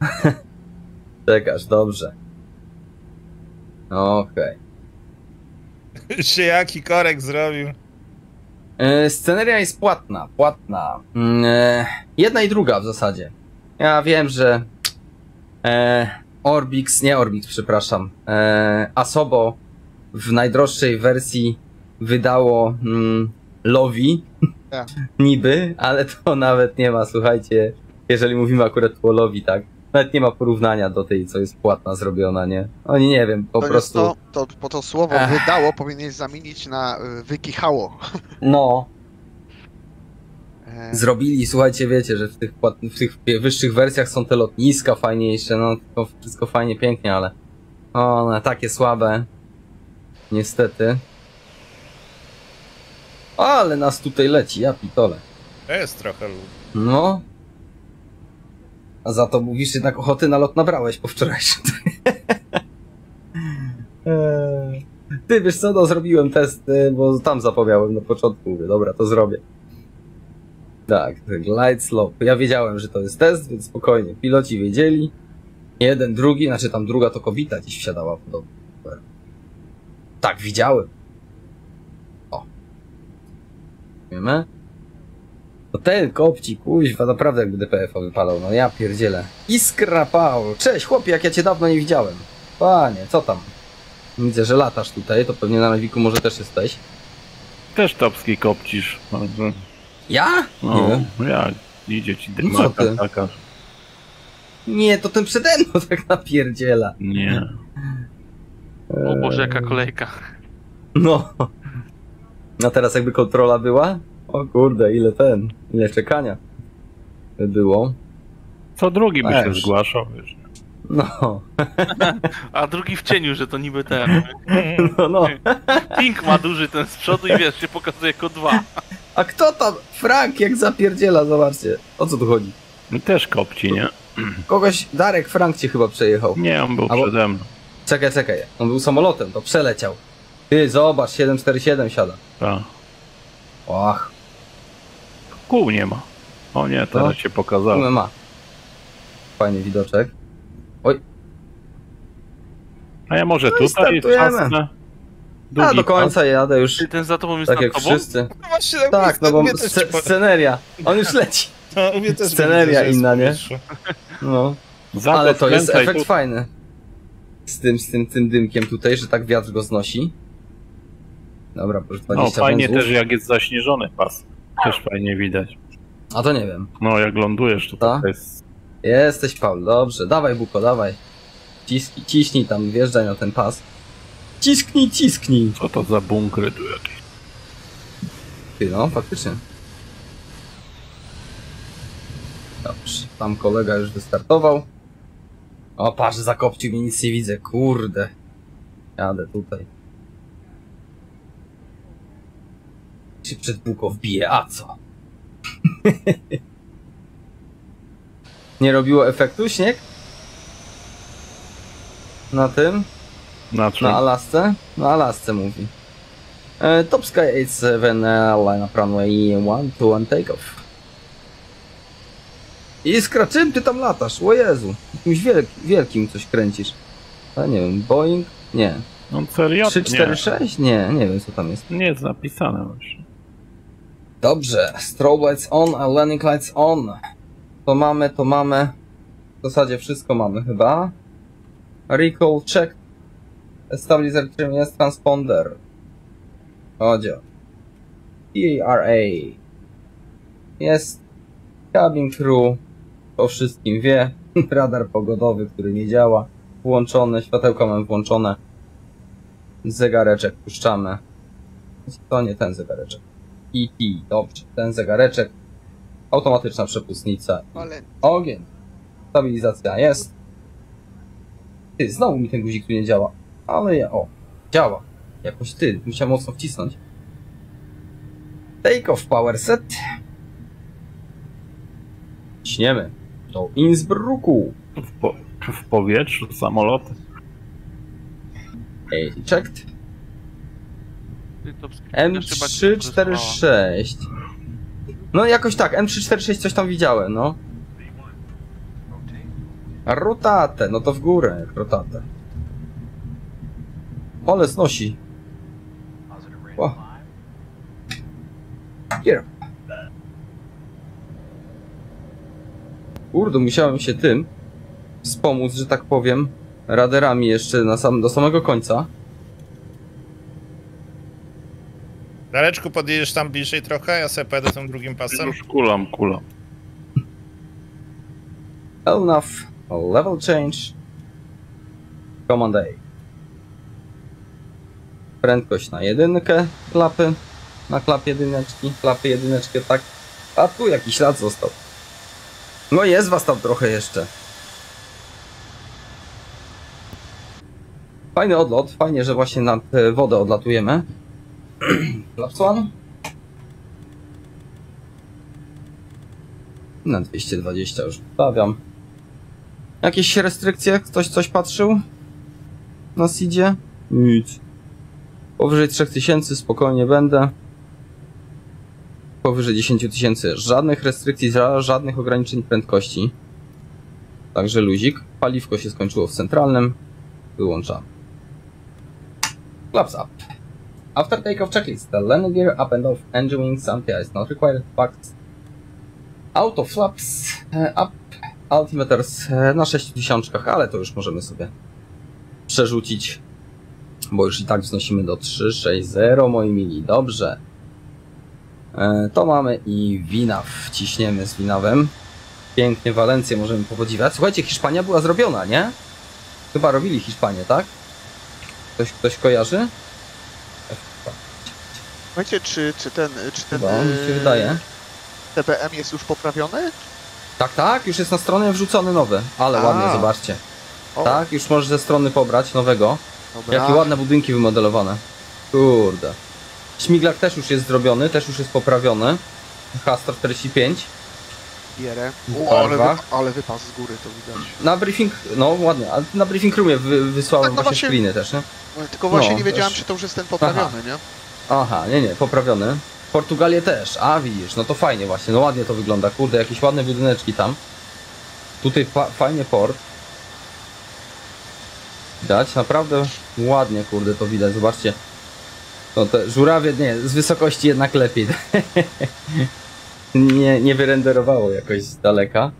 <laughs> Czekasz, dobrze. Okej. Się jaki korek zrobił. E, Sceneria jest płatna, płatna. E, Jedna i druga w zasadzie. Ja wiem, że e, Orbix, nie Orbix, przepraszam, e, Asobo w najdroższej wersji wydało mm, Lovi, Tak. <laughs> niby, ale to nawet nie ma, słuchajcie, jeżeli mówimy akurat o Lovi, tak, nawet nie ma porównania do tej, co jest płatna zrobiona, nie? Oni nie wiem, po to prostu, to, to, po to słowo Ech. wydało powinieneś zamienić na y, wykichało. no, Zrobili, słuchajcie, wiecie, że w tych, w tych wyższych wersjach są te lotniska fajniejsze, no to wszystko fajnie, pięknie, ale one takie słabe. Niestety. Ale nas tutaj leci, ja pitole. To jest trochę. No. A za to mówisz, jednak ochoty na lot nabrałeś po wczorajszym. <laughs> Eee. Ty wiesz co, no zrobiłem test, bo tam zapomniałem na początku, mówię, dobra, to zrobię. Tak, tak, light slope. Ja wiedziałem, że to jest test, więc spokojnie. Piloci wiedzieli. Jeden, drugi, znaczy tam druga to kobita dziś wsiadała podobno. Tak, widziałem. O. Wiemy? No ten kopci, kuźwa, naprawdę jakby DPF-a wypalał, no ja pierdzielę. Iskra Paul, cześć chłopie, jak ja cię dawno nie widziałem. Panie, co tam? Widzę, że latasz tutaj, to pewnie na nawiku może też jesteś. Też topski kopcisz. Ja? Nie No, wiem. jak idzie ci No co dymaka ty? taka. Nie, to ten przede mną <laughs> tak napierdziela. Nie. O Boże, jaka kolejka. No. A teraz jakby kontrola była? O kurde, ile ten, ile czekania było. Co drugi by się zgłaszał, wiesz. No, A drugi w cieniu, że to niby ten. no, no. Pink ma duży ten z przodu i wiesz, się pokazuje jako dwa. A kto tam? Frank jak zapierdziela, zobaczcie. O co tu chodzi? No też kopci, nie? Kogoś, Darek Frank cię chyba przejechał. Nie, on był Albo- przede mną. Czekaj, czekaj, on był samolotem, to przeleciał. Ty, zobacz, 747 siada. Tak. Och, Kół nie ma. O nie, teraz No. się pokazało. ma. Fajny widoczek. Oj, A ja może No tutaj startujemy. A do końca jadę już, ten za tobą jest tak jak tobą? wszyscy. No właśnie, Tak, no bo po- sceneria, on już leci. no, u mnie też sceneria inna, nie? No. Za ale to jest efekt tu. fajny. Z tym, z tym, tym dymkiem tutaj, że tak wiatr go znosi. Dobra, proszę No 20 fajnie wązłów. też jak jest zaśnieżony pas. Też fajnie widać. A to nie wiem. No jak lądujesz, to Ta? to jest... Jesteś Paul, dobrze. Dawaj Buko, dawaj. Ciśnij tam, wjeżdżaj na ten pas. Cisknij, cisknij. Co to za bunkry tu jakieś? Ty, no, faktycznie. Dobrze, tam kolega już wystartował. O, patrz, zakopcił mnie, nic nie widzę, kurde. Jadę tutaj. Się przed Buko wbije, a co? <laughs> nie robiło efektu śnieg? Na tym? Na czym? Na Alasce? Na Alasce mówi. E, Top Sky 87 e, line up runway 1 to 1 take off. Iskra, czym ty tam latasz? O Jezu, jakimś wielki, wielkim coś kręcisz. A nie wiem, Boeing? Nie. No serio? 346? Nie, nie wiem co tam jest. Nie, nie jest napisane właśnie. Dobrze, strobe lights on, a landing lights on. To mamy, to mamy. W zasadzie wszystko mamy chyba. Recall check. Stabilizer czym jest transponder. Odzio. TARA. Jest. Cabin crew. O wszystkim wie. <laughs> Radar pogodowy, który nie działa. Włączony, światełka mamy włączone. Zegareczek puszczamy. To nie ten zegareczek. ET, dobrze, ten zegareczek, automatyczna przepustnica, ogień, stabilizacja jest. Ty, znowu mi ten guzik tu nie działa, ale ja, o, działa. Jakoś ty, musiałem mocno wcisnąć. Take off power set. Śniemy do Innsbrucku. W, po, w powietrzu samoloty. Ej, checked. Ty to też chyba cię wyprostowała. M346. No jakoś tak, M346 coś tam widziałem, no. Rotate, no to w górę, jak rotate. Ale znosi. O. Here. Kurde, musiałem się tym wspomóc, że tak powiem, radarami jeszcze na sam, do samego końca. Dareczku, podjedziesz tam bliżej trochę, ja sobie pojadę tym drugim pasem. Już kulam, kulam. Enough. Level change. Command A. Prędkość na jedynkę klapy. Na klap jedyneczki. Klapy jedyneczkę, tak. A tu jakiś ślad został. No jest was tam trochę jeszcze. Fajny odlot. Fajnie, że właśnie nad e, wodę odlatujemy. <clears throat> Laps one. Na 220 już stawiam. Jakieś restrykcje? Ktoś coś patrzył? Na Seedzie? Nic. Powyżej 3000 spokojnie będę. Powyżej 10 tysięcy żadnych restrykcji, ża- żadnych ograniczeń prędkości. Także luzik. Paliwko się skończyło w centralnym. Wyłączam. Flaps up. After takeoff checklist, the landing gear up and off engine wings anti is not required. Facts. Auto flaps e, up altimeters e, na 6000, ale to już możemy sobie przerzucić, bo już i tak wznosimy do 360, moi mili. Dobrze. E, To mamy i Winaw. Ciśniemy z Winawem. Pięknie Walencję możemy popodziwiać. Słuchajcie, Hiszpania była zrobiona, nie? Chyba robili Hiszpanię, tak? Ktoś, ktoś kojarzy? Słuchajcie, czy, czy ten, czy ten Chyba, mi się e, wydaje. TBM jest już poprawiony? Tak, tak, już jest na stronie wrzucony nowy. Ale A. ładnie, zobaczcie. O, Tak, już możesz ze strony pobrać nowego. Dobra. Jakie ładne budynki wymodelowane. Kurde. Śmiglak też już jest zrobiony, też już jest poprawiony. H145. bierę. O, ale, ale wypas z góry to widać. Na briefing, no ładnie, ale na briefing roomie wy, wysłałem Tak, no właśnie właśnie- screeny też, nie? Tylko właśnie No, nie wiedziałem, też. czy to już jest ten poprawiony, nie? Aha, nie, nie, poprawiony. Portugalię też, a widzisz, no to fajnie właśnie, no ładnie to wygląda, kurde, jakieś ładne budyneczki tam. Tutaj fa fajnie port. Widać, naprawdę ładnie, kurde, to widać, zobaczcie. No te żurawie, nie, z wysokości jednak lepiej. <laughs> nie, nie wyrenderowało jakoś z daleka.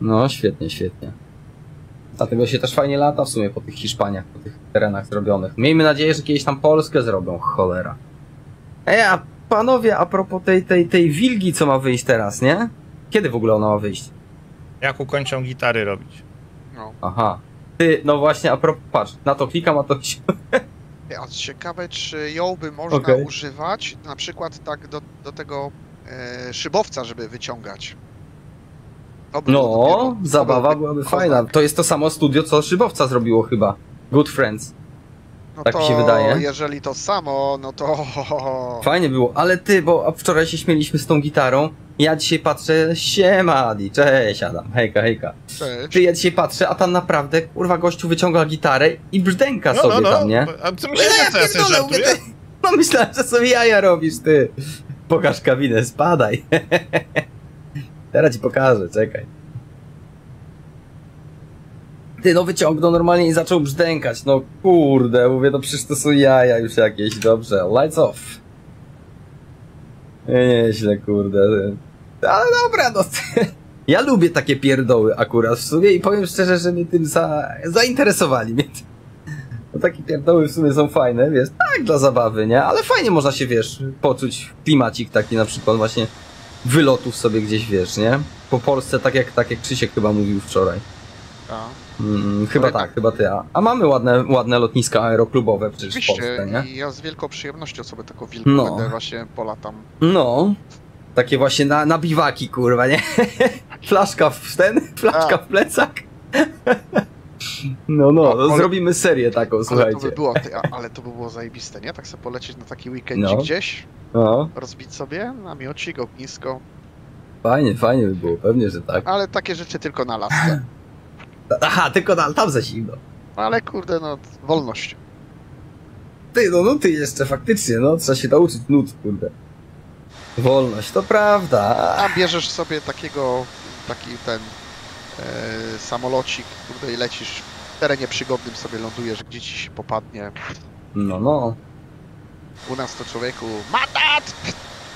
No, świetnie, świetnie. Dlatego się też fajnie lata w sumie po tych Hiszpaniach, po tych terenach zrobionych. Miejmy nadzieję, że kiedyś tam Polskę zrobią, cholera. Ej, a panowie, a propos tej, tej, tej wilgi, co ma wyjść teraz, nie? Kiedy w ogóle ona ma wyjść? Jak ukończą gitary robić? No. Aha. Ty, no właśnie, a propos, patrz, na to klikam, a to się... <laughs> A ciekawe, czy ją by można Okej. używać na przykład tak do, do tego e, szybowca, żeby wyciągać. No, dopiero- zabawa byłaby fajna. To jest to samo studio, co Szybowca zrobiło chyba. Good Friends. No tak mi się wydaje. jeżeli to samo, no to... <laughs> Fajnie było, ale ty, bo wczoraj się śmieliśmy z tą gitarą. Ja dzisiaj patrzę, siema Adi, cześć Adam, hejka, hejka. Cześć. Ty, ja dzisiaj patrzę, a tam naprawdę, kurwa, gościu wyciąga gitarę i brzdęka No, sobie no, no. tam, nie? A co myślisz, że ja sobie żartuję? ty- No myślałem, że sobie jaja robisz, ty. Pokaż kabinę, spadaj. <laughs> Teraz ci pokażę, czekaj. Ty, no wyciągnął normalnie i zaczął brzdękać, no kurde, mówię, no przecież to są jaja już jakieś, dobrze, lights off. Nieźle, kurde. Ale dobra, no. <laughs> Ja lubię takie pierdoły akurat w sumie i powiem szczerze, że mnie tym za... zainteresowali mnie. No takie pierdoły w sumie są fajne, wiesz, tak dla zabawy, nie? Ale fajnie można się, wiesz, poczuć klimacik taki na przykład właśnie wylotów sobie gdzieś, wiesz, nie? Po Polsce, tak jak, tak jak Krzysiek chyba mówił wczoraj. A, Mm, chyba tak, tak. chyba ty. A, a mamy ładne, ładne lotniska aeroklubowe przecież w Oczywiście Polsce, nie? i ja z wielką przyjemnością sobie taką wilką No. będę właśnie polatam. No. Takie właśnie na, na biwaki, kurwa, nie? <laughs> Flaszka w ten, flaszka A. w plecak. No, no, no ale- zrobimy serię taką, Ale to słuchajcie. by było, ale to by było zajebiste, nie? Tak sobie polecieć na taki weekendzik No. gdzieś, No, rozbić sobie namiocik, ognisko, fajnie, fajnie by było, pewnie, że tak. ale takie rzeczy tylko na lasce. <laughs> Aha, tylko na, tam za zimno. Ale kurde, no, wolność. Ty, no nuty jeszcze faktycznie, no, trzeba się nauczyć nut, kurde. Wolność, to prawda. A bierzesz sobie takiego, taki ten e, samolocik, kurde, i lecisz w terenie przygodnym sobie lądujesz, gdzie ci się popadnie. No, no. U nas to człowieku, matat!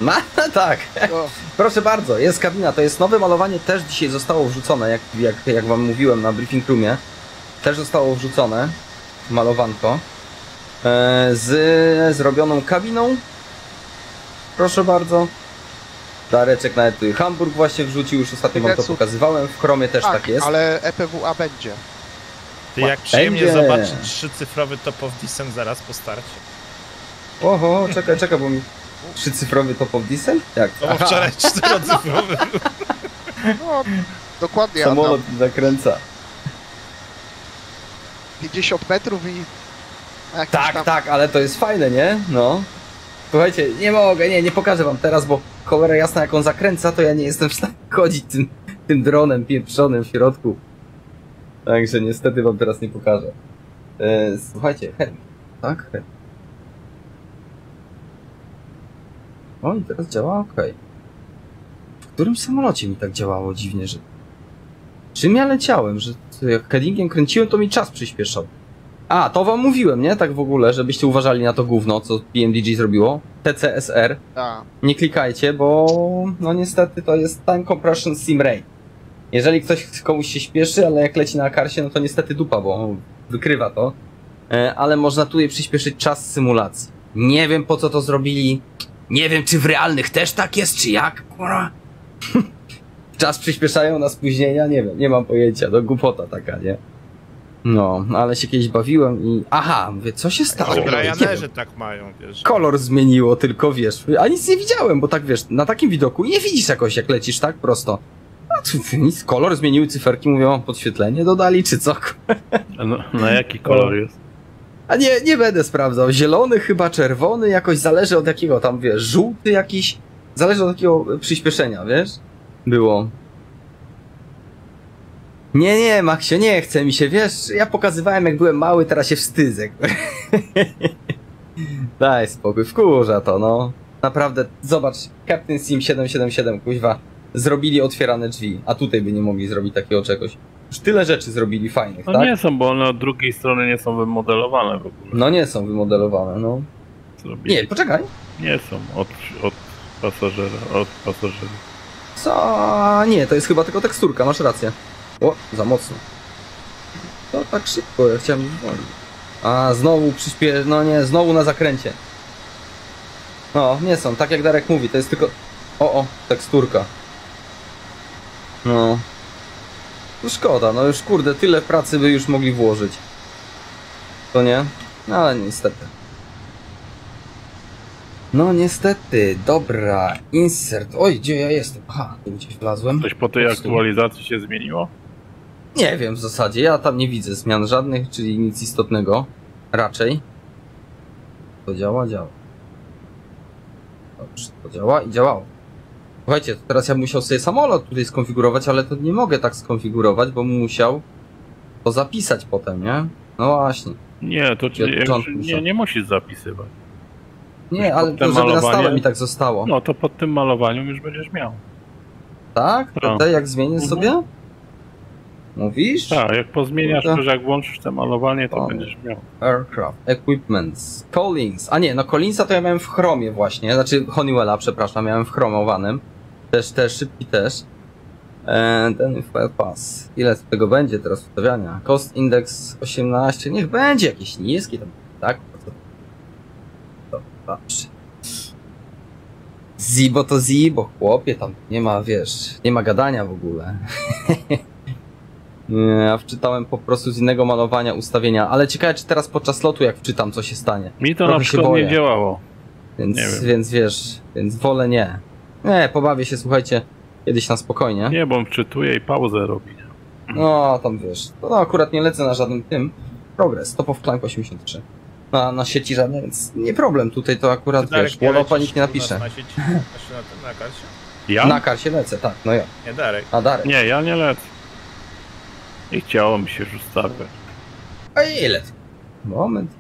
No, <laughs> tak. O, Proszę bardzo, jest kabina, to jest nowe malowanie, też dzisiaj zostało wrzucone, jak, jak, jak wam mówiłem na briefing roomie. Też zostało wrzucone, malowanko. E, z zrobioną kabiną. Proszę bardzo. Dareczek nawet tu Hamburg właśnie wrzucił, już ostatnio wam to pokazywałem, w Chromie też tak, jest. ale EPWA będzie. Ty jak przyjemnie Będzie. zobaczyć trzycyfrowy top of descent zaraz po starcie. Oho, czekaj, czekaj, bo mi... Trzycyfrowy top of diesel? Jak? No bo wczoraj czterocyfrowy. No, dokładnie, Adam. samolot zakręca. 50 metrów i... Tak, tam... tak, ale to jest fajne, nie? No. Słuchajcie, nie mogę, nie, nie pokażę wam teraz, bo cholera jasna jak on zakręca, to ja nie jestem w stanie chodzić tym, tym dronem pieprzonym w środku. Także niestety wam teraz nie pokażę. E, słuchajcie, Hermi, tak? O, i teraz działa, okej. W którym samolocie mi tak działało dziwnie, że... Czym ja leciałem, że jak headingiem kręciłem, to mi czas przyspieszał. A, to wam mówiłem, nie? Tak w ogóle, żebyście uważali na to gówno, co PMDG zrobiło. TCSR. A, Nie klikajcie, bo no niestety to jest Time Compression Sim Ray. Jeżeli ktoś komuś się śpieszy, ale jak leci na karsie, no to niestety dupa, bo wykrywa to. E, Ale można tutaj przyspieszyć czas symulacji. Nie wiem po co to zrobili. Nie wiem czy w realnych też tak jest, czy jak, kurwa. <laughs> Czas przyspieszają na spóźnienia? Nie wiem, nie mam pojęcia, no głupota taka, nie? No, ale się kiedyś bawiłem i... Aha, mówię, co się stało? Ryanerze tak mają, wiesz. kolor zmieniło tylko, wiesz, a nic nie widziałem, bo tak, wiesz, na takim widoku nie widzisz jakoś, jak lecisz tak prosto. A tu nic, kolor zmieniły cyferki, mówią, podświetlenie dodali, czy co? A Na, na jaki kolor jest? A nie, nie będę sprawdzał, zielony chyba, czerwony, jakoś zależy od jakiego tam, wiesz, żółty jakiś, zależy od takiego przyspieszenia, wiesz? Było. Nie, nie, Maksio, nie chce mi się, wiesz, ja pokazywałem jak byłem mały, teraz się wstydzę. <laughs> Daj spokój, wkurza to, no. Naprawdę, zobacz, Captain Sim 777, kuźwa, zrobili otwierane drzwi, a tutaj by nie mogli zrobić takiego czegoś. Już tyle rzeczy zrobili fajnych, No tak? nie są, bo one od drugiej strony nie są wymodelowane w ogóle. No nie są wymodelowane, no. Zrobili. Nie, poczekaj. Nie są od, od pasażera, od pasażera. Co? Nie, to jest chyba tylko teksturka, masz rację. O, za mocno. To tak szybko, ja chciałem wolniej. A, znowu przyspie... No nie, znowu na zakręcie. No, nie są, tak jak Darek mówi, to jest tylko... O, o, teksturka. No. No szkoda, no już kurde, tyle pracy by już mogli włożyć. To nie? No, ale niestety. No niestety, dobra, insert. Oj, gdzie ja jestem? Aha, tu gdzieś wlazłem. Coś po tej aktualizacji się zmieniło? Nie wiem w zasadzie, ja tam nie widzę zmian żadnych, czyli nic istotnego. Raczej. To działa, działa. Dobrze, to działa i działało. Słuchajcie, to teraz ja bym musiał sobie samolot tutaj skonfigurować, ale to nie mogę tak skonfigurować, bo musiał to zapisać potem, nie? No właśnie. Nie, to Ja czy, od jak, początku nie, nie musisz zapisywać. Nie, Już ale to żeby na stałe mi tak zostało. No to pod tym malowaniem już będziesz miał. Tak? No. Te jak zmienię Mhm. sobie? Mówisz? Tak, jak pozmieniasz, to że jak włączysz te malowanie, to O. będziesz miał. Aircraft, Equipments, Collins. A nie, no Collinsa to ja miałem w chromie właśnie, znaczy Honeywella, przepraszam, miałem w chromowanym. Też, też, szybki też. And then file pass. Ile z tego będzie teraz ustawiania? Cost index 18, niech będzie jakiś niski tam, tak? Dobrze. Zibo to Zibo, chłopie, tam nie ma, wiesz, nie ma gadania w ogóle. <laughs> Ja wczytałem po prostu z innego malowania ustawienia, ale ciekawe czy teraz podczas lotu jak wczytam co się stanie. Mi to Trochę na przykład nie działało. Więc, więc wiesz, więc wolę nie. Nie, pobawię się, słuchajcie, kiedyś na spokojnie. Nie, bo on wczytuje i pauzę robi. No, tam wiesz, to no, akurat nie lecę na żadnym tym. Progress, top of climb 83. Na, na sieci żadnej, więc nie problem, tutaj to akurat, Darek, wiesz, nie Wolopa nikt nie napisze. Na, sieci, znaczy na tym, na karcie? Ja? Na karcie lecę, tak, no ja. Nie, Darek. A Darek. Nie, ja nie lecę. I chciało mi się już ustawiać. A ile? Moment.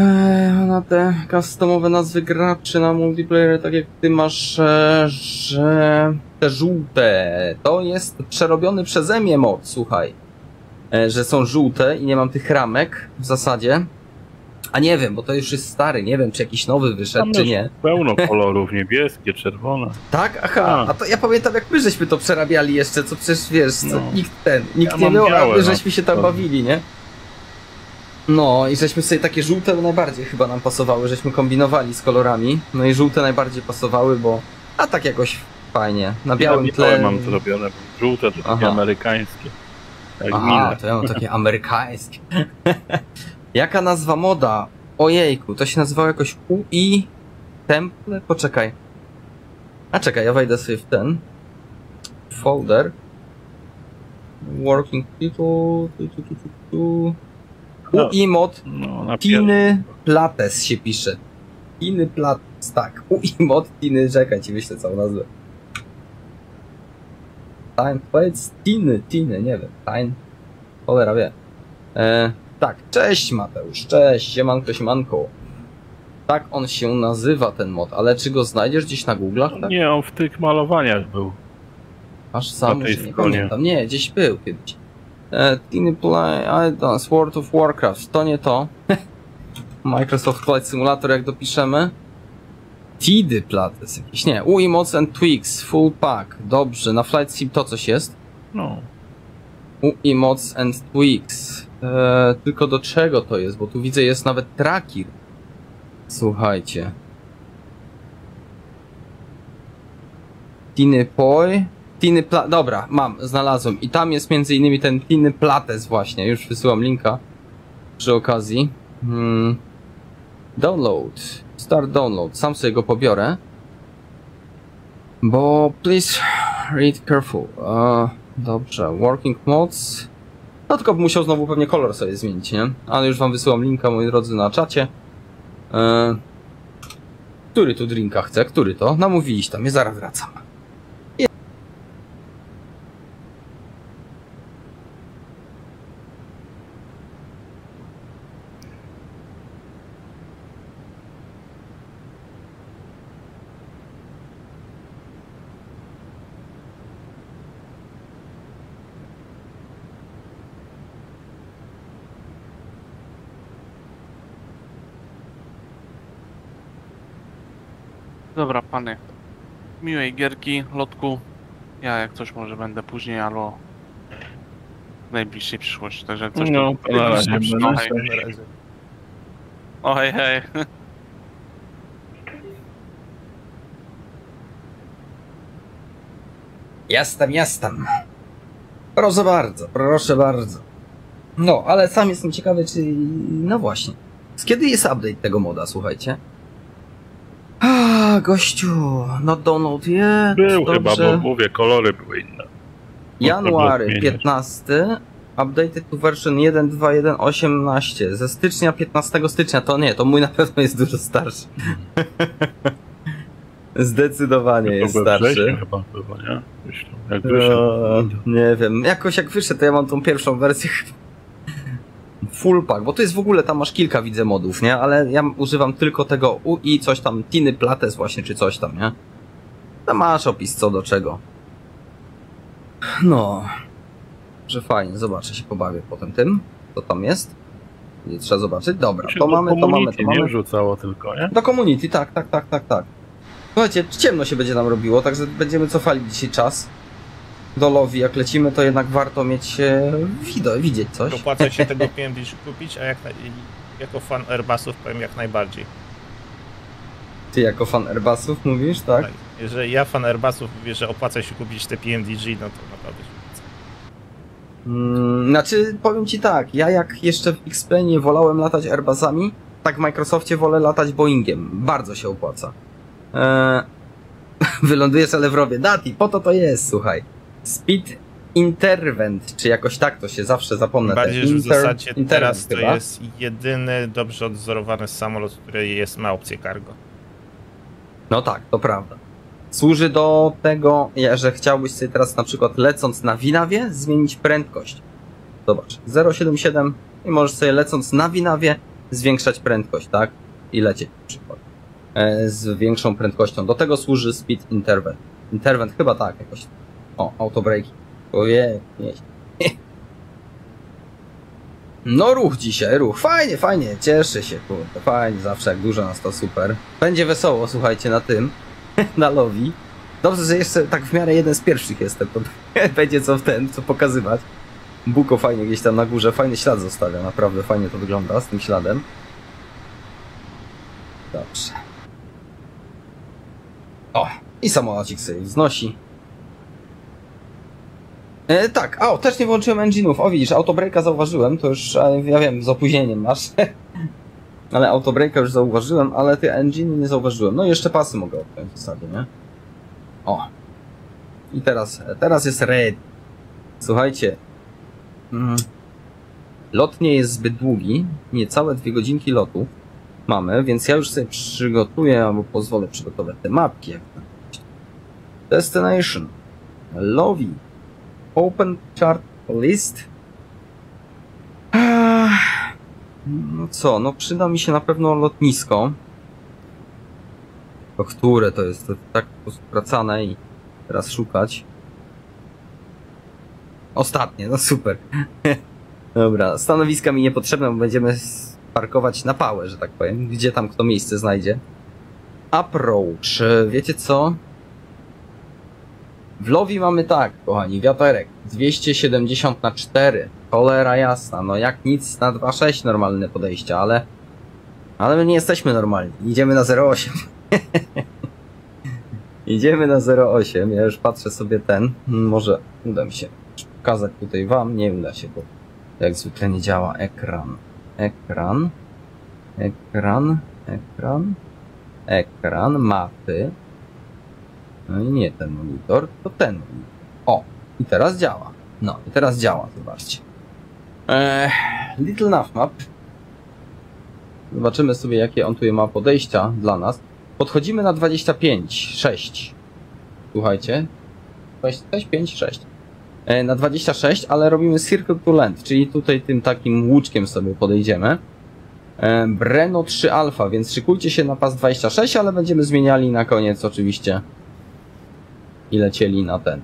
Eee, na te customowe nazwy graczy na multiplayer, tak jak ty masz, e, że te żółte, to jest przerobiony przeze mnie mod, słuchaj. E, że są żółte i nie mam tych ramek w zasadzie. A nie wiem, bo to już jest stary, nie wiem czy jakiś nowy wyszedł, Tam czy nie. Pełno kolorów, niebieskie, czerwone. Tak? Aha, A. a to ja pamiętam jak my żeśmy to przerabiali jeszcze, co przecież wiesz, co, No. nikt ten, nikt Ja nie był, a my no. żeśmy się tam bawili, nie? No i żeśmy sobie takie żółte najbardziej chyba nam pasowały, żeśmy kombinowali z kolorami, no i żółte najbardziej pasowały, bo a tak jakoś fajnie, na białym ja tle. mam zrobione, żółte to takie amerykańskie. Jak Aha, to ja mam takie amerykańskie. <laughs> Jaka nazwa moda? Ojejku, to się nazywało jakoś UI Temple? Poczekaj. A czekaj, ja wejdę sobie w ten folder. Working people. Tu, tu, tu, tu. No. No, Tiny Plates się pisze. Tiny Plates, tak. UI mod Tiny, czekaj, ci wyślę całą nazwę. Time Plates, Tiny, Tiny, nie wiem. Tiny, cholera wie. E, tak, cześć Mateusz, cześć, siemanko, siemanko. Tak on się nazywa ten mod, ale czy go znajdziesz gdzieś na Google'ach? Tak? Nie, on w tych malowaniach był. Aż sam nie stronie. pamiętam. Nie, gdzieś był kiedyś. E, Tiny Play, I don't, World of Warcraft, to nie to. <laughs> Microsoft Flight Simulator, jak dopiszemy. Tidy Plates jakieś, nie. UI Mods and Tweaks, Full Pack, dobrze. Na Flight Sim to coś jest. No. UI Mods and Tweaks. E, tylko do czego to jest? Bo tu widzę jest nawet tracker. Słuchajcie. Tiny Poi. Tiny Pla... Dobra, mam, znalazłem. I tam jest między innymi ten Tiny Plates właśnie. Już wysyłam linka przy okazji. Hmm. Download. Start download. Sam sobie go pobiorę. Bo please read careful. E, dobrze, working mods. No tylko bym musiał znowu pewnie kolor sobie zmienić, nie? Ale już wam wysyłam linka, moi drodzy, na czacie. E, Który tu drinka chce? Który to? Namówiliście tam, ja zaraz wracam. Dobra, pany. Miłej gierki, lotku. Ja jak coś może będę później, albo w najbliższej przyszłości, także jak coś No, to... na razie. Na razie. O hej, hej. Jestem, jestem. Proszę bardzo, proszę bardzo. No, ale sam jestem ciekawy, czy... No właśnie. Z kiedy jest update tego moda, słuchajcie? A, gościu, no Donald jest. Był chyba, dobrze. bo mówię, kolory były inne. <laughs> January zmieniać. 15. Updated to version 1.2.1.18. Ze stycznia 15 stycznia. To nie, to mój na pewno jest dużo starszy. <laughs> Zdecydowanie jest starszy. chyba było, nie? Myślę, jak wyszedł. Eee, nie wiem, jakoś jak wyszedł, to ja mam tą pierwszą wersję full pack, bo to jest w ogóle, tam masz kilka widzę modów, nie? Ale ja używam tylko tego UI, coś tam, Tiny Plates właśnie, czy coś tam, nie? Tam masz opis co do czego. No, że fajnie, zobaczę się pobawię potem tym, co tam jest. Nie trzeba zobaczyć, dobra, to mamy, to mamy, to mamy. nie wrzucało tylko, nie? Do community, tak, tak, tak, tak, tak. Słuchajcie, ciemno się będzie nam robiło, także będziemy cofali dzisiaj czas. Do Lowi, jak lecimy, to jednak warto mieć e, wido, widzieć coś. Opłaca się tego <laughs> PMD kupić, a jak jako fan Airbusów powiem jak najbardziej. Ty jako fan Airbusów mówisz, tak? Tak. Jeżeli ja fan Airbusów mówię, że opłaca się kupić te PMDG, no to naprawdę się opłaca. Mm, znaczy, powiem ci tak, ja jak jeszcze w X-Plane wolałem latać Airbusami, tak w Microsoftie wolę latać Boeingiem. Bardzo się opłaca. Eee, <laughs> wylądujesz ale w rowie. Dati, po to to jest, słuchaj. Speed Intervent, czy jakoś tak to się zawsze zapomnę. Bardziej, że w zasadzie teraz to chyba. jest jedyny dobrze odzorowany samolot, który jest, ma opcję cargo. No tak, to prawda. Służy do tego, że chciałbyś sobie teraz na przykład lecąc na Winawie zmienić prędkość. Zobacz, 0,77 i możesz sobie lecąc na Winawie zwiększać prędkość, tak? I lecieć na przykład. E, z większą prędkością. Do tego służy Speed Intervent. Intervent chyba tak jakoś. O, autobreki. Ojej. No ruch dzisiaj, ruch. Fajnie, fajnie, cieszę się, kurde. Fajnie, zawsze jak dużo nas to super. Będzie wesoło, słuchajcie, na tym, <laughs> na lowi. Dobrze, że jeszcze tak w miarę jeden z pierwszych jestem, to <laughs> będzie co w ten, co pokazywać. Buko fajnie gdzieś tam na górze, fajny ślad zostawia, naprawdę fajnie to wygląda z tym śladem. Dobrze. O, i samolocik sobie wznosi. E, tak, o, też nie włączyłem engine'ów. O widzisz, autobreaka zauważyłem, to już, e, ja wiem, z opóźnieniem masz. <laughs> ale autobreaka już zauważyłem, ale ty engine nie zauważyłem. No i jeszcze pasy mogę odpiąć w zasadzie, nie? O. I teraz, teraz jest red. Słuchajcie. Mm. Lot nie jest zbyt długi. Niecałe dwie godzinki lotu mamy, więc ja już sobie przygotuję, albo pozwolę przygotować te mapki. Destination. Lovi. Open chart list. No co, no przyda mi się na pewno lotnisko. To które to jest? To tak pospracane i teraz szukać. Ostatnie, no super. <laughs> Dobra, stanowiska mi niepotrzebne, bo będziemy parkować na pałę, że tak powiem. Gdzie tam kto miejsce znajdzie. Approach. Wiecie co? W Lowi mamy tak, kochani, wiaterek 270 na 4. Cholera jasna, no jak nic na 2.6 normalne podejścia, ale ale my nie jesteśmy normalni. Idziemy na 0.8. <laughs> Idziemy na 0.8. Ja już patrzę sobie ten. Może uda mi się pokazać tutaj wam. Nie uda się, bo jak zwykle nie działa ekran. Ekran. Ekran. Ekran. Ekran. Mapy. No i nie ten monitor, to ten monitor. O, i teraz działa. No, i teraz działa, zobaczcie. Eee, Little Nav Map. Zobaczymy sobie, jakie on tu ma podejścia dla nas. Podchodzimy na 25, 6. Słuchajcie. 26, 5, 6. E, Na 26, ale robimy Circle to Land, czyli tutaj tym takim łuczkiem sobie podejdziemy. E, Breno 3 Alpha, więc szykujcie się na pas 26, ale będziemy zmieniali na koniec oczywiście i lecieli na ten.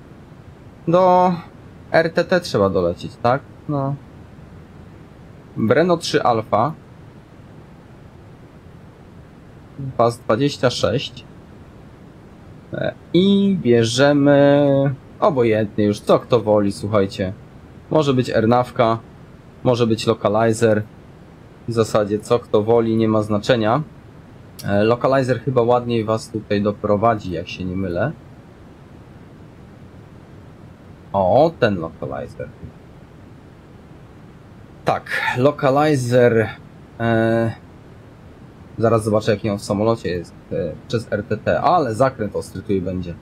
Do RTT trzeba dolecieć, tak? No. Breno 3 Alpha. Pas 26. E, I bierzemy obojętnie już, co kto woli, słuchajcie. Może być ernawka, może być localizer. W zasadzie co kto woli, nie ma znaczenia. E, Localizer chyba ładniej was tutaj doprowadzi, jak się nie mylę. O, ten localizer. Tak, localizer. E, zaraz zobaczę, jaki on w samolocie jest e, przez RTT, ale zakręt ostry tu i będzie.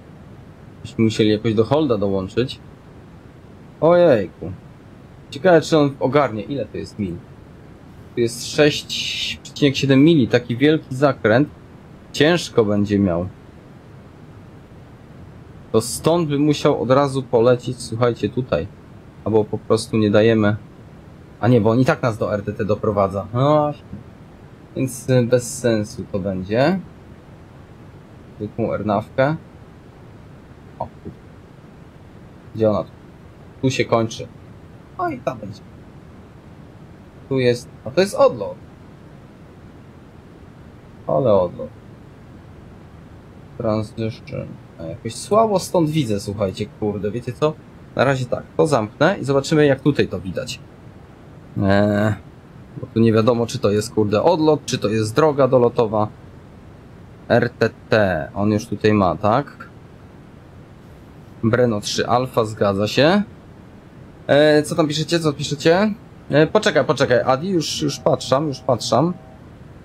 Byśmy musieli jakoś do holda dołączyć. Ojejku. Ciekawe, czy on ogarnie. Ile to jest mil? Tu jest 6,7 mili, taki wielki zakręt. Ciężko będzie miał. To stąd by musiał od razu polecieć, słuchajcie, tutaj. Albo po prostu nie dajemy. A nie, bo on i tak nas do RTT doprowadza. No właśnie. Więc y, bez sensu to będzie. Zwykłą ernawkę. O, tu. Gdzie ona tu? Tu się kończy. O i tam będzie. Tu jest. A to jest odlot. Ale odlot. Transition. A jakoś słabo stąd widzę, słuchajcie, kurde, wiecie co? Na razie tak, to zamknę i zobaczymy jak tutaj to widać. Eee, bo tu nie wiadomo czy to jest, kurde, odlot, czy to jest droga dolotowa. RTT, on już tutaj ma, tak? Breno 3 Alfa, zgadza się. E, co tam piszecie, co piszecie? E, poczekaj, poczekaj, Adi, już, już patrzam, już patrzam.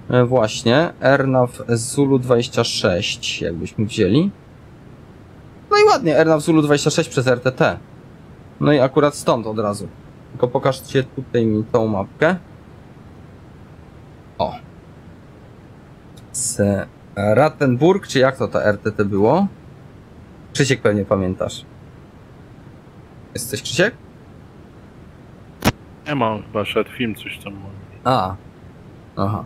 E, właśnie, Ernav Zulu 26, jakbyśmy wzięli. No i ładnie, Ernav Zulu 26 przez RTT. No i akurat stąd od razu. Tylko pokażcie tutaj mi tą mapkę. O. Z Rattenburg, czy jak to ta RTT było? Krzysiek pewnie pamiętasz. Jesteś Krzysiek? Nie mam, chyba szedł film, coś tam mówi. A. Aha.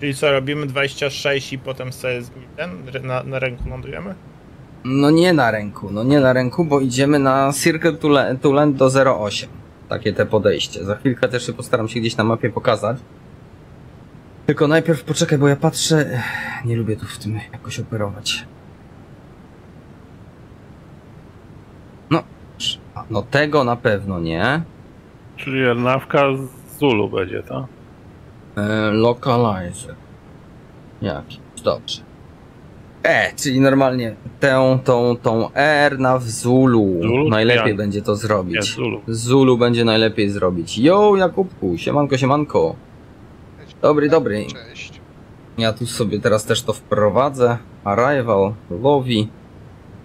Czyli co, robimy 26 i potem sobie z- ten, na, na ręku lądujemy? No nie na ręku, no nie na ręku, bo idziemy na Circle to to Land do 08. Takie te podejście. Za chwilkę też się postaram się gdzieś na mapie pokazać. Tylko najpierw poczekaj, bo ja patrzę. Nie lubię tu w tym jakoś operować. No, no tego na pewno nie. Czyli Ernawka z Zulu będzie, tak? E, localizer. Jaki? Dobrze. E, czyli normalnie tę, tą, tą R na w Zulu. Zulu? Najlepiej Jak? będzie to zrobić. Zulu. Zulu będzie najlepiej zrobić. Yo, Jakubku, siemanko, siemanko. Dobry, dobry. Cześć. Ja tu sobie teraz też to wprowadzę. Arrival, Lowi,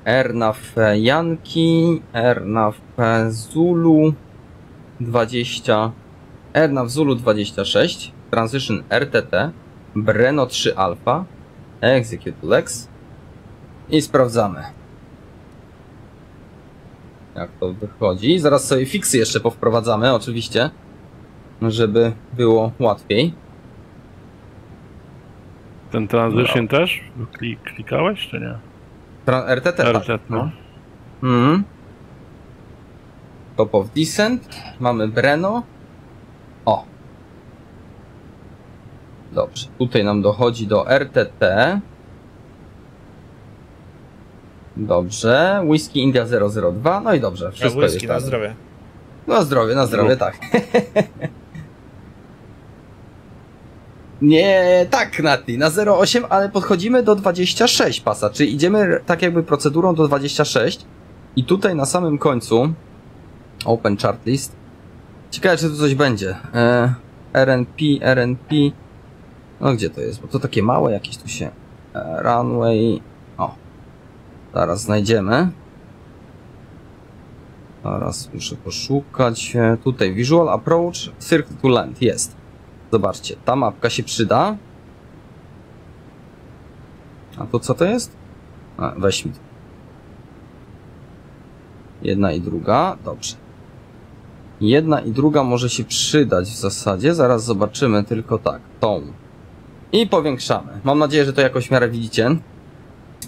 Ernaf Yankee, Ernaf Zulu 20, Ernaf Zulu 26, Transition RTT, Breno 3 Alpha, Execute Lex i sprawdzamy. Jak to wychodzi. Zaraz sobie fiksy jeszcze powprowadzamy, oczywiście, żeby było łatwiej. Ten transition też? Klik, klikałeś, czy nie? Tra- RTT, tak. RZ, no. Mhm. Top of Descent. Mamy Breno. O. Dobrze. Tutaj nam dochodzi do RTT. Dobrze. Whisky India 002. No i dobrze. Wszystko whisky jest na tak. zdrowie. Na zdrowie, na zdrowie, tak. <laughs> Nie, tak, Nati, na 0,8, ale podchodzimy do 26 pasa, czyli idziemy tak jakby procedurą do 26 i tutaj na samym końcu Open Chart List Ciekawe, czy tu coś będzie. E, RNP, RNP No gdzie to jest? Bo to takie małe jakieś tu się e, Runway O, zaraz znajdziemy Zaraz muszę poszukać. e, Tutaj Visual Approach, Circle to Land jest. Zobaczcie, ta mapka się przyda. A to co to jest? A, mi. Jedna i druga, dobrze. Jedna i druga może się przydać w zasadzie, zaraz zobaczymy tylko tak, tą. I powiększamy. Mam nadzieję, że to jakoś w miarę widzicie.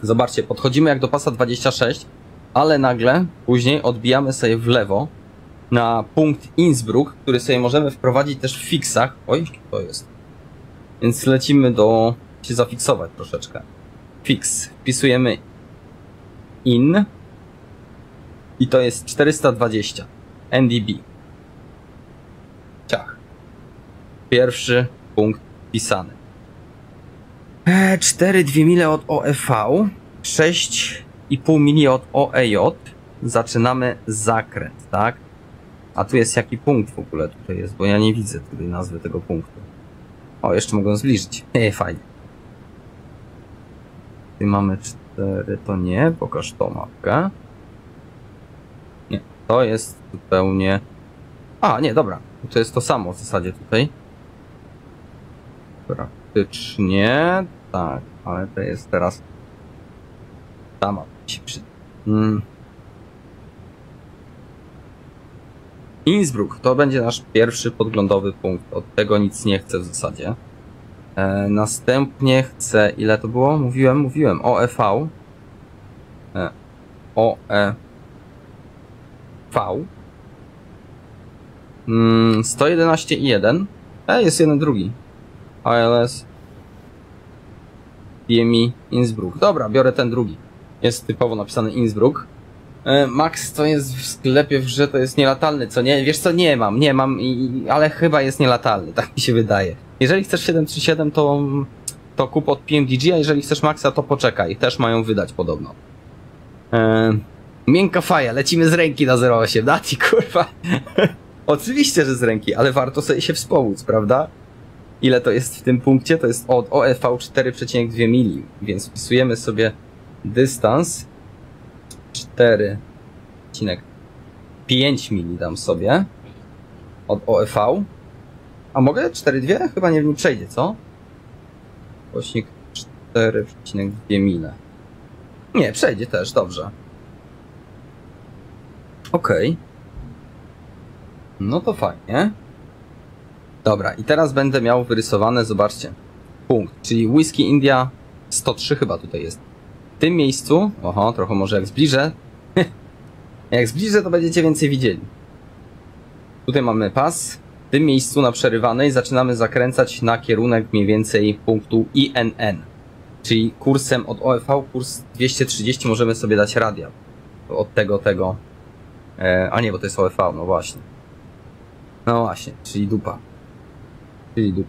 Zobaczcie, podchodzimy jak do pasa 26, ale nagle później odbijamy sobie w lewo na punkt Innsbruck, który sobie możemy wprowadzić też w fixach. Oj, to jest. Więc lecimy do się zafiksować troszeczkę. Fix. Wpisujemy in i to jest 420 NDB. Ciach. Pierwszy punkt wpisany. E, 4,2 mile od OEV, 6,5 mili od OEJ. Zaczynamy zakręt, tak? A tu jest jaki punkt w ogóle tutaj jest, bo ja nie widzę tutaj nazwy tego punktu. O, jeszcze mogę zbliżyć. <laughs> Ej, fajnie. Tu mamy 4, to nie, pokaż tą mapkę. Nie, to jest zupełnie... A, nie, dobra. To jest to samo w zasadzie tutaj. Praktycznie tak, ale to jest teraz ta mapa się. Mm. Innsbruck to będzie nasz pierwszy podglądowy punkt. Od tego nic nie chcę w zasadzie. E, następnie chcę, ile to było? Mówiłem, mówiłem, OEV. E, OEV. Mm, 111,1. E, jest jeden drugi. ALS. DMI Innsbruck. Dobra, biorę ten drugi. Jest typowo napisany Innsbruck. E, Max to jest w sklepie w grze, to jest nielatalny, co nie? Wiesz co, nie mam, nie mam, i, ale chyba jest nielatalny, <laughs> tak mi się wydaje. Jeżeli chcesz 737, to, to kup od PMDG, a jeżeli chcesz Maxa, to poczekaj, też mają wydać podobno. E, miękka faja, lecimy z ręki na 08, Dati, kurwa. <laughs> Oczywiście, że z ręki, ale warto sobie się wspomóc, prawda? Ile to jest w tym punkcie? To jest od OEV 4,2 mili, więc wpisujemy sobie dystans 4,5 mili dam sobie od OEV. A mogę 4,2? Chyba nie, nie przejdzie, co? Głośnik 4,2 mile. Nie, przejdzie też, dobrze. Okej. No to fajnie. Dobra, i teraz będę miał wyrysowane, zobaczcie, punkt, czyli Whisky India 103 chyba tutaj jest. W tym miejscu, oho, trochę może jak zbliżę, <laughs> jak zbliżę, to będziecie więcej widzieli. Tutaj mamy pas. W tym miejscu na przerywanej zaczynamy zakręcać na kierunek mniej więcej punktu INN. Czyli kursem od OEV, kurs 230 możemy sobie dać radial. Od tego, tego. E, a nie, bo to jest OEV, no właśnie. No właśnie, czyli dupa. Czyli.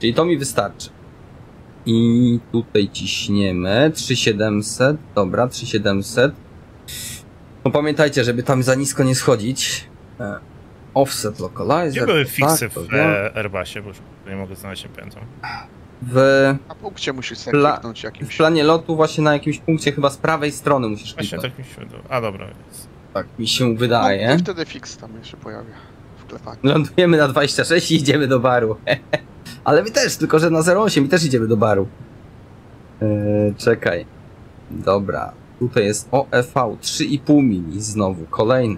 Czyli to mi wystarczy. I tutaj ciśniemy 3700. Dobra, 3700. No pamiętajcie, żeby tam za nisko nie schodzić. E, offset localizer. Gdzie były fiksy tak, w e, Airbusie, bo już nie mogę znaleźć, nie pamiętam. W, Na punkcie musisz sobie Pla- kliknąć w jakimś. planie lotu właśnie na jakimś punkcie chyba z prawej strony musisz Właśnie kliknąć. tak mi się wydało. A dobra, jest. Tak mi się No, wydaje. i wtedy fix tam się pojawia w klepaniu. Lądujemy na 26 i idziemy do baru. <laughs> Ale my też, tylko że na 08 i też idziemy do baru. Eee, czekaj. Dobra. Tutaj jest OEV 3,5 mili znowu, kolejny.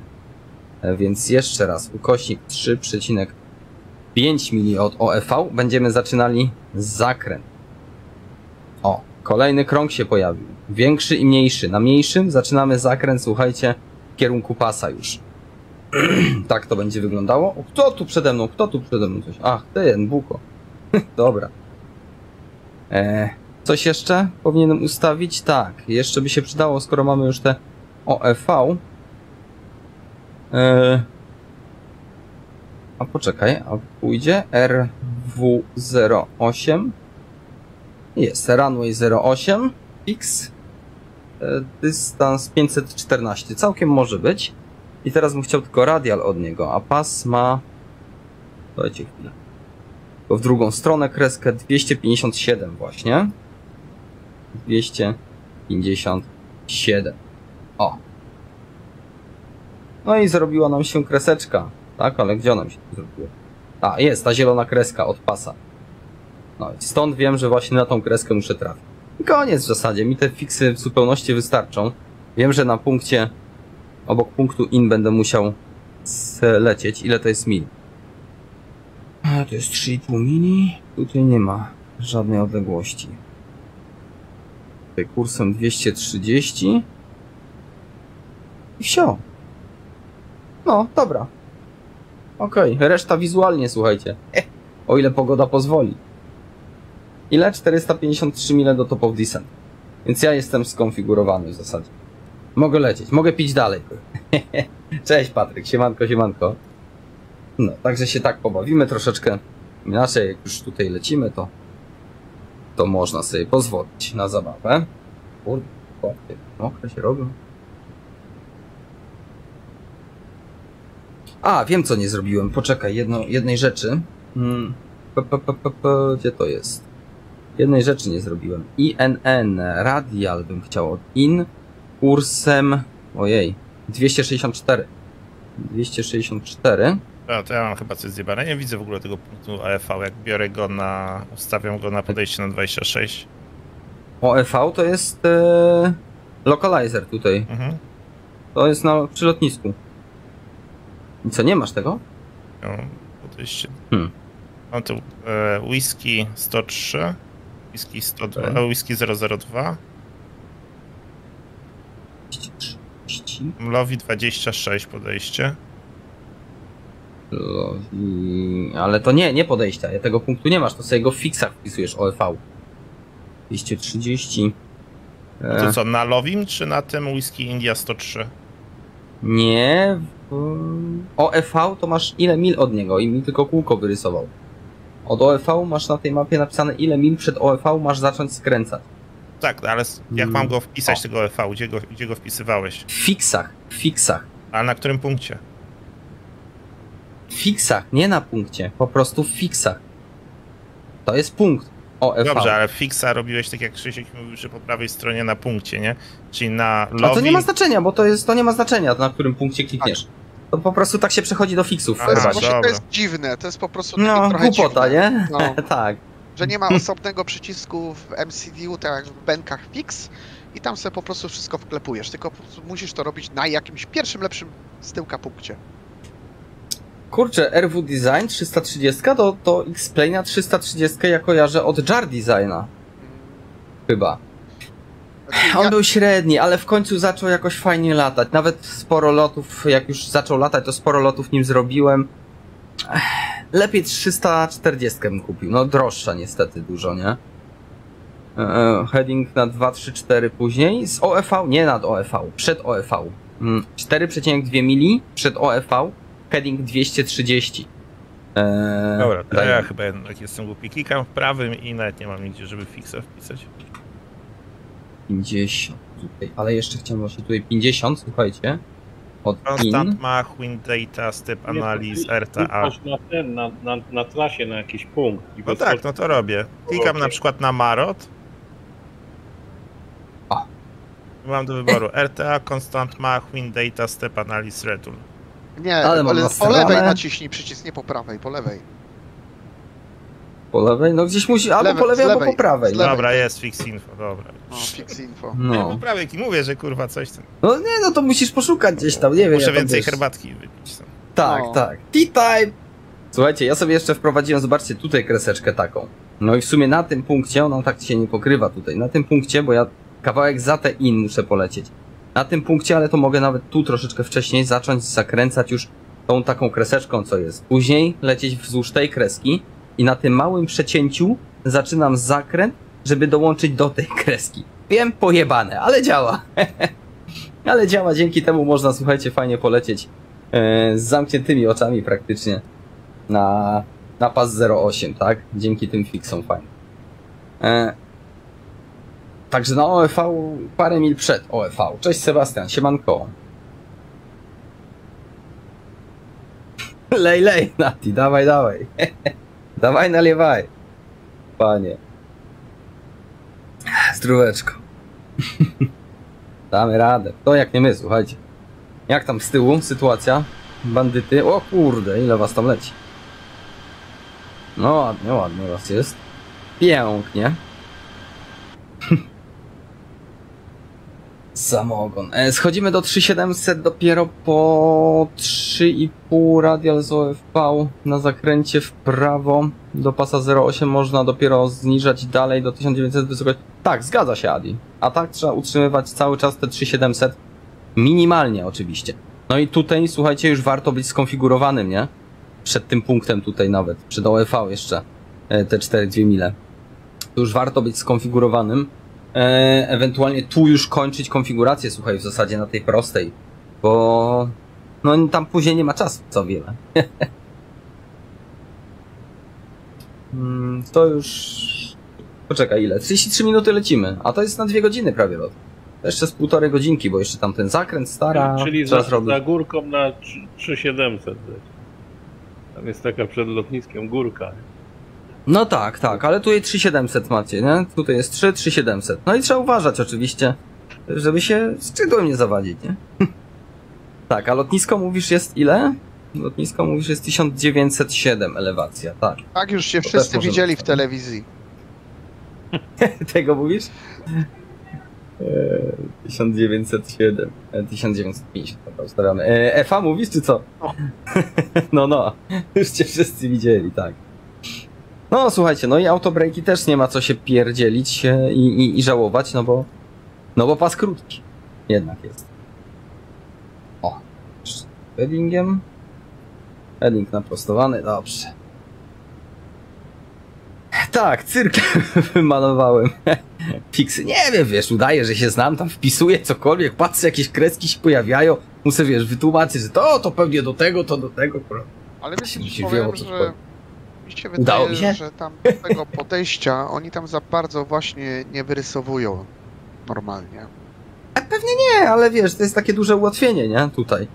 E, więc jeszcze raz, ukośnik 3,5 mili od OEV. Będziemy zaczynali zakręt. O, kolejny krąg się pojawił. Większy i mniejszy. Na mniejszym zaczynamy zakręt, słuchajcie, w kierunku pasa już. <clears throat> tak to będzie wyglądało. O, kto tu przede mną? Kto tu przede mną coś? Ach, ten, Buko. <laughs> Dobra. E, coś jeszcze powinienem ustawić? Tak, jeszcze by się przydało, skoro mamy już te OEV. E, a poczekaj, a pójdzie RW08. Jest, runway 08, X, e, dystans 514, całkiem może być. I teraz bym chciał tylko radial od niego, a pas ma... Dajcie chwilę. W drugą stronę kreskę 257 właśnie. 257. O. No i zrobiła nam się kreseczka. Tak, ale gdzie ona mi się zrobiła? A, jest ta zielona kreska od pasa. No i stąd wiem, że właśnie na tą kreskę muszę trafić. I koniec w zasadzie. Mi te fiksy w zupełności wystarczą. Wiem, że na punkcie, obok punktu in będę musiał lecieć. Ile to jest mil? A, to jest 3,5 mili. Tutaj nie ma żadnej odległości. Tutaj kursem 230. I wsio. No, dobra. Okej, reszta wizualnie, słuchajcie. O ile pogoda pozwoli. Ile? 453 mile do top of descent. Więc ja jestem skonfigurowany w zasadzie. Mogę lecieć, mogę pić dalej. <laughs> Cześć Patryk, siemanko, siemanko. No, także się tak pobawimy troszeczkę. Inaczej, jak już tutaj lecimy, to to można sobie pozwolić na zabawę. Kurde, mokre się robią. A, wiem co nie zrobiłem. Poczekaj, jedno, jednej rzeczy. Hmm. P, p, p, p, gdzie to jest? Jednej rzeczy nie zrobiłem. INN, radial bym chciał od in kursem, ojej, 264. 264. A, to ja mam chyba coś zjebane. Nie widzę w ogóle tego punktu AEV. Jak biorę go na. ustawiam go na podejście na 26. OEV to jest e, localizer tutaj. Mhm. To jest na przy lotnisku. I co, nie masz tego? No, podejście. Hmm. Mam tu e, whisky 103, whisky 102, Okej. okay. whisky 002, 230. Mlowi 26 podejście. No i- Ale to nie, nie podejścia. Tego punktu nie masz, to sobie go w fixach wpisujesz OEV. 230. No E, to co, na Lowim czy na tym whisky India 103? Nie. W... OEV to masz ile mil od niego i mi tylko kółko wyrysował. Od OEV masz na tej mapie napisane ile mil przed OEV masz zacząć skręcać. Tak, ale jak Mm. mam go wpisać, O. tego OEV? Gdzie go, gdzie go wpisywałeś? W fixach, w fixach. Ale na którym punkcie? W fixach, nie na punkcie, po prostu w fixach. To jest punkt OEV. Dobrze, ale fixa robiłeś tak jak Krzysiek mówił, że po prawej stronie na punkcie, nie? Czyli na A to nie ma znaczenia, bo to jest, to nie ma znaczenia, na którym punkcie klikniesz. To po prostu tak się przechodzi do fixów w Aha, to jest dziwne, to jest po prostu takie No, trochę głupota, dziwne. nie? No, <laughs> tak. Że nie ma osobnego przycisku w MCDU, tak jak w benkach fix i tam sobie po prostu wszystko wklepujesz, tylko musisz to robić na jakimś pierwszym, lepszym z tyłka punkcie. Kurczę, RW Design 330 to, to X-Plane 330 ja kojarzę od Jar Designa. Chyba. Znaczy, On ja, był średni, ale w końcu zaczął jakoś fajnie latać. Nawet sporo lotów, jak już zaczął latać, to sporo lotów nim zrobiłem. Ech, Lepiej 340 bym kupił. No droższa niestety dużo, nie? E, Heading na 2, 3, 4 później. Z OEV, nie nad OEV, przed OEV. Mm, 4,2 mili przed OEV. Heading 230. Eee, Dobra, to ja chyba jednak jestem głupi. Klikam w prawym i nawet nie mam nigdzie, żeby fixa wpisać. 50 tutaj, ale jeszcze chciałem właśnie tutaj 50, słuchajcie. Od in. Constant Mach, Wind Data, Step Analysis, RTA. Na ten, na, na, na trasie, na jakiś punkt. I No tak, no to robię. Klikam na przykład na Marot. O. Mam do wyboru <laughs> RTA, Constant Mach, Wind Data, Step Analysis, Return. nie, ale ale, po lewej naciśnij przycisk, nie po prawej, po lewej. Po lewej? No gdzieś musi, albo lewej- po lewej, z albo lewej, po prawej. No, lewej. Dobra, jest Fix Info, dobra. No, fix info. Nie, po no. prawej mówię, że kurwa coś tam. no nie, no to musisz poszukać gdzieś tam, nie wiem. Muszę ja więcej wiesz- herbatki wypić. tam. Tak, No. tak. Tea time! Słuchajcie, ja sobie jeszcze wprowadziłem, zobaczcie, tutaj kreseczkę taką. No i w sumie na tym punkcie, ona tak się nie pokrywa tutaj, na tym punkcie, bo ja kawałek za te in muszę polecieć. Na tym punkcie, ale to mogę nawet tu troszeczkę wcześniej zacząć zakręcać już tą taką kreseczką, co jest. Później lecieć wzdłuż tej kreski i na tym małym przecięciu zaczynam zakręt, żeby dołączyć do tej kreski. Wiem, pojebane, ale działa. <laughs> ale działa, dzięki temu można, słuchajcie, fajnie polecieć e, z zamkniętymi oczami praktycznie na, na pas 08, tak? Dzięki tym fixom fajnie. E, także na OEV parę mil przed OEV. Cześć Sebastian, siemanko. <laughs> Lej, lej, Nati, dawaj, dawaj. <laughs> dawaj, naliewaj. Panie. Zdróweczko. Damy radę. To jak nie my, słuchajcie. Jak tam z tyłu sytuacja? Bandyty. O kurde, ile was tam leci. No ładnie, ładnie was jest. Pięknie. <laughs> Samogon. E, schodzimy do 3700 dopiero po 3,5 radial z OFV na zakręcie w prawo do pasa 08 można dopiero zniżać dalej do 1900 wysokości. Tak, zgadza się Adi. A tak trzeba utrzymywać cały czas te 3700 minimalnie oczywiście. No i tutaj słuchajcie już warto być skonfigurowanym, nie? Przed tym punktem tutaj nawet, przed OEV jeszcze e, te 4-2 mile. Już warto być skonfigurowanym ewentualnie tu już kończyć konfigurację, słuchaj, w zasadzie na tej prostej, bo no tam później nie ma czasu co wiele. <laughs> Mm, to już... Poczekaj, ile? 33 minuty lecimy, a to jest na dwie godziny prawie lot. To jeszcze z półtorej godzinki, bo jeszcze tam ten zakręt stara Czyli za, zrobić. za górką na 3- 3700. wiesz. Tam jest taka przed lotniskiem górka. nie? No tak, tak, ale tutaj 3700 macie, nie? Tutaj jest 3, 3700. No i trzeba uważać oczywiście, żeby się skrzydłem nie zawadzić, nie? <laughs> tak, a lotnisko mówisz jest ile? Lotnisko mówisz jest 1907 elewacja, tak. Tak już się To wszyscy widzieli w wstawić. telewizji. <laughs> Tego mówisz? Eee, 1907, e, 1950, dobra, ustawiamy. E, Efa mówisz, czy co? no, <laughs> no, już cię wszyscy widzieli, tak. No, słuchajcie, no i autobrejki też nie ma co się pierdzielić e, i, i, i żałować, no bo, no bo pas krótki jednak jest. O, jeszcze headingiem. Heading naprostowany, dobrze. Tak, cyrk <laughs> wymalowałem. <laughs> Fiksy, nie wiem, wiesz, udaję, że się znam, tam wpisuję cokolwiek, patrzę, jakieś kreski się pojawiają, muszę, wiesz, wytłumaczyć, że to, to pewnie do tego, to do tego. Ale się mi się co że powiem. Mi się wydaje, mi się? że tam tego podejścia oni tam za bardzo właśnie nie wyrysowują normalnie. Nie, ale wiesz, to jest takie duże ułatwienie, nie, tutaj.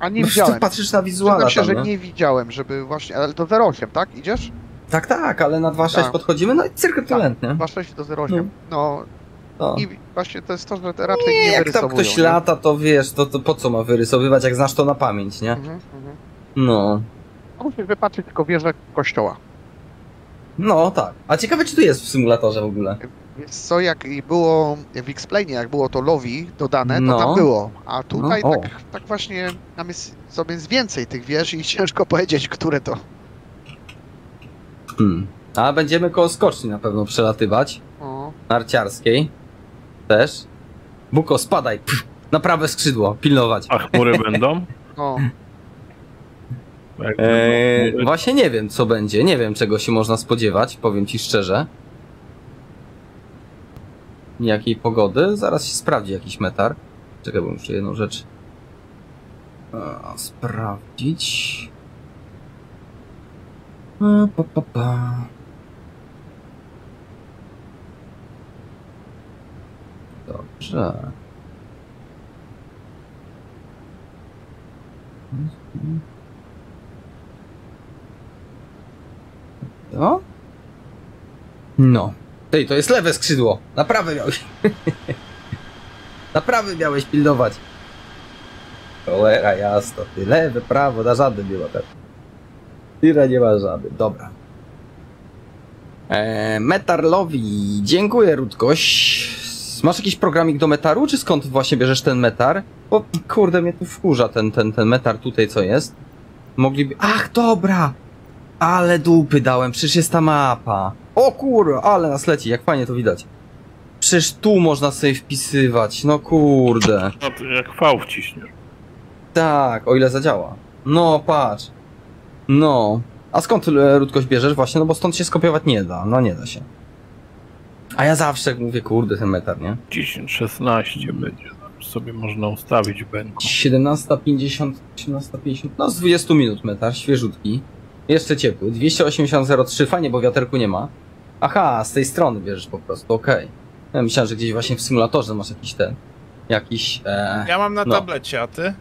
A nie No, widziałem. Patrzysz na wizuala się, tam, że nie? nie widziałem, żeby właśnie. Ale to 08, tak? Idziesz? Tak, tak, ale na 2.6 Tak. podchodzimy, no i cyrk talent, nie? 2.6 do 08. No No. i właśnie to jest to, że te raczej Nie, nie, jak tam ktoś nie? lata, to wiesz, to, to po co ma wyrysowywać, jak znasz to na pamięć, nie? Mhm, mhm. No. Musisz wypatrzeć tylko wieżę kościoła. No, tak. A ciekawe, czy tu jest w symulatorze w ogóle. Więc co, jak i było w X-Plane, jak było to Lowi dodane, to No. tam było. A tutaj No, tak, tak właśnie tam jest sobie jest więcej tych wież i <laughs> ciężko powiedzieć, które to. Hmm. A będziemy koło skoczni na pewno przelatywać. O, Narciarskiej. Też. Buko, spadaj. Pff, na prawe skrzydło. Pilnować. A chmury <laughs> będą? no. Eee, właśnie nie wiem, co będzie. Nie wiem, czego się można spodziewać, powiem ci szczerze. Jakiej pogody? Zaraz się sprawdzi jakiś metar. Czekaj, bo muszę jedną rzecz sprawdzić. A, pa, pa, pa. Dobrze. Mhm. No? No. Tej, to jest lewe skrzydło. Na prawe miałeś. <laughs> Na prawe miałeś pilnować. Cholera jasno, ty lewe, prawo, na żadnym nie ma teraz. Tyle nie ma żadnym, dobra. Eee, Metarlowi, dziękuję Rudkoś. Masz jakiś programik do metaru, czy skąd właśnie bierzesz ten metar? Bo kurde, mnie tu wkurza ten, ten, ten metar tutaj, co jest. Mogliby... Ach, dobra! Ale dupy dałem, przecież jest ta mapa. O kurwa, ale nas leci, jak fajnie to widać. Przecież tu można sobie wpisywać, no kurde. No to jak V wciśniesz. Tak, o ile zadziała. No, patrz. No. A skąd e, Rudkoś bierzesz? Właśnie, no bo stąd się skopiować nie da. No nie da się. A ja zawsze mówię, kurde, ten metar, nie? 10, 16 będzie. Sobie można ustawić bęką. 17.50, 18.50, no z 20 minut metar, świeżutki. Jeszcze ciepły. 280.03, fajnie, bo wiaterku nie ma. Aha, z tej strony bierzesz po prostu, okej. Ja myślałem, że gdzieś właśnie w symulatorze masz jakiś ten, jakiś, e... Ja mam na No. tablecie, a ty?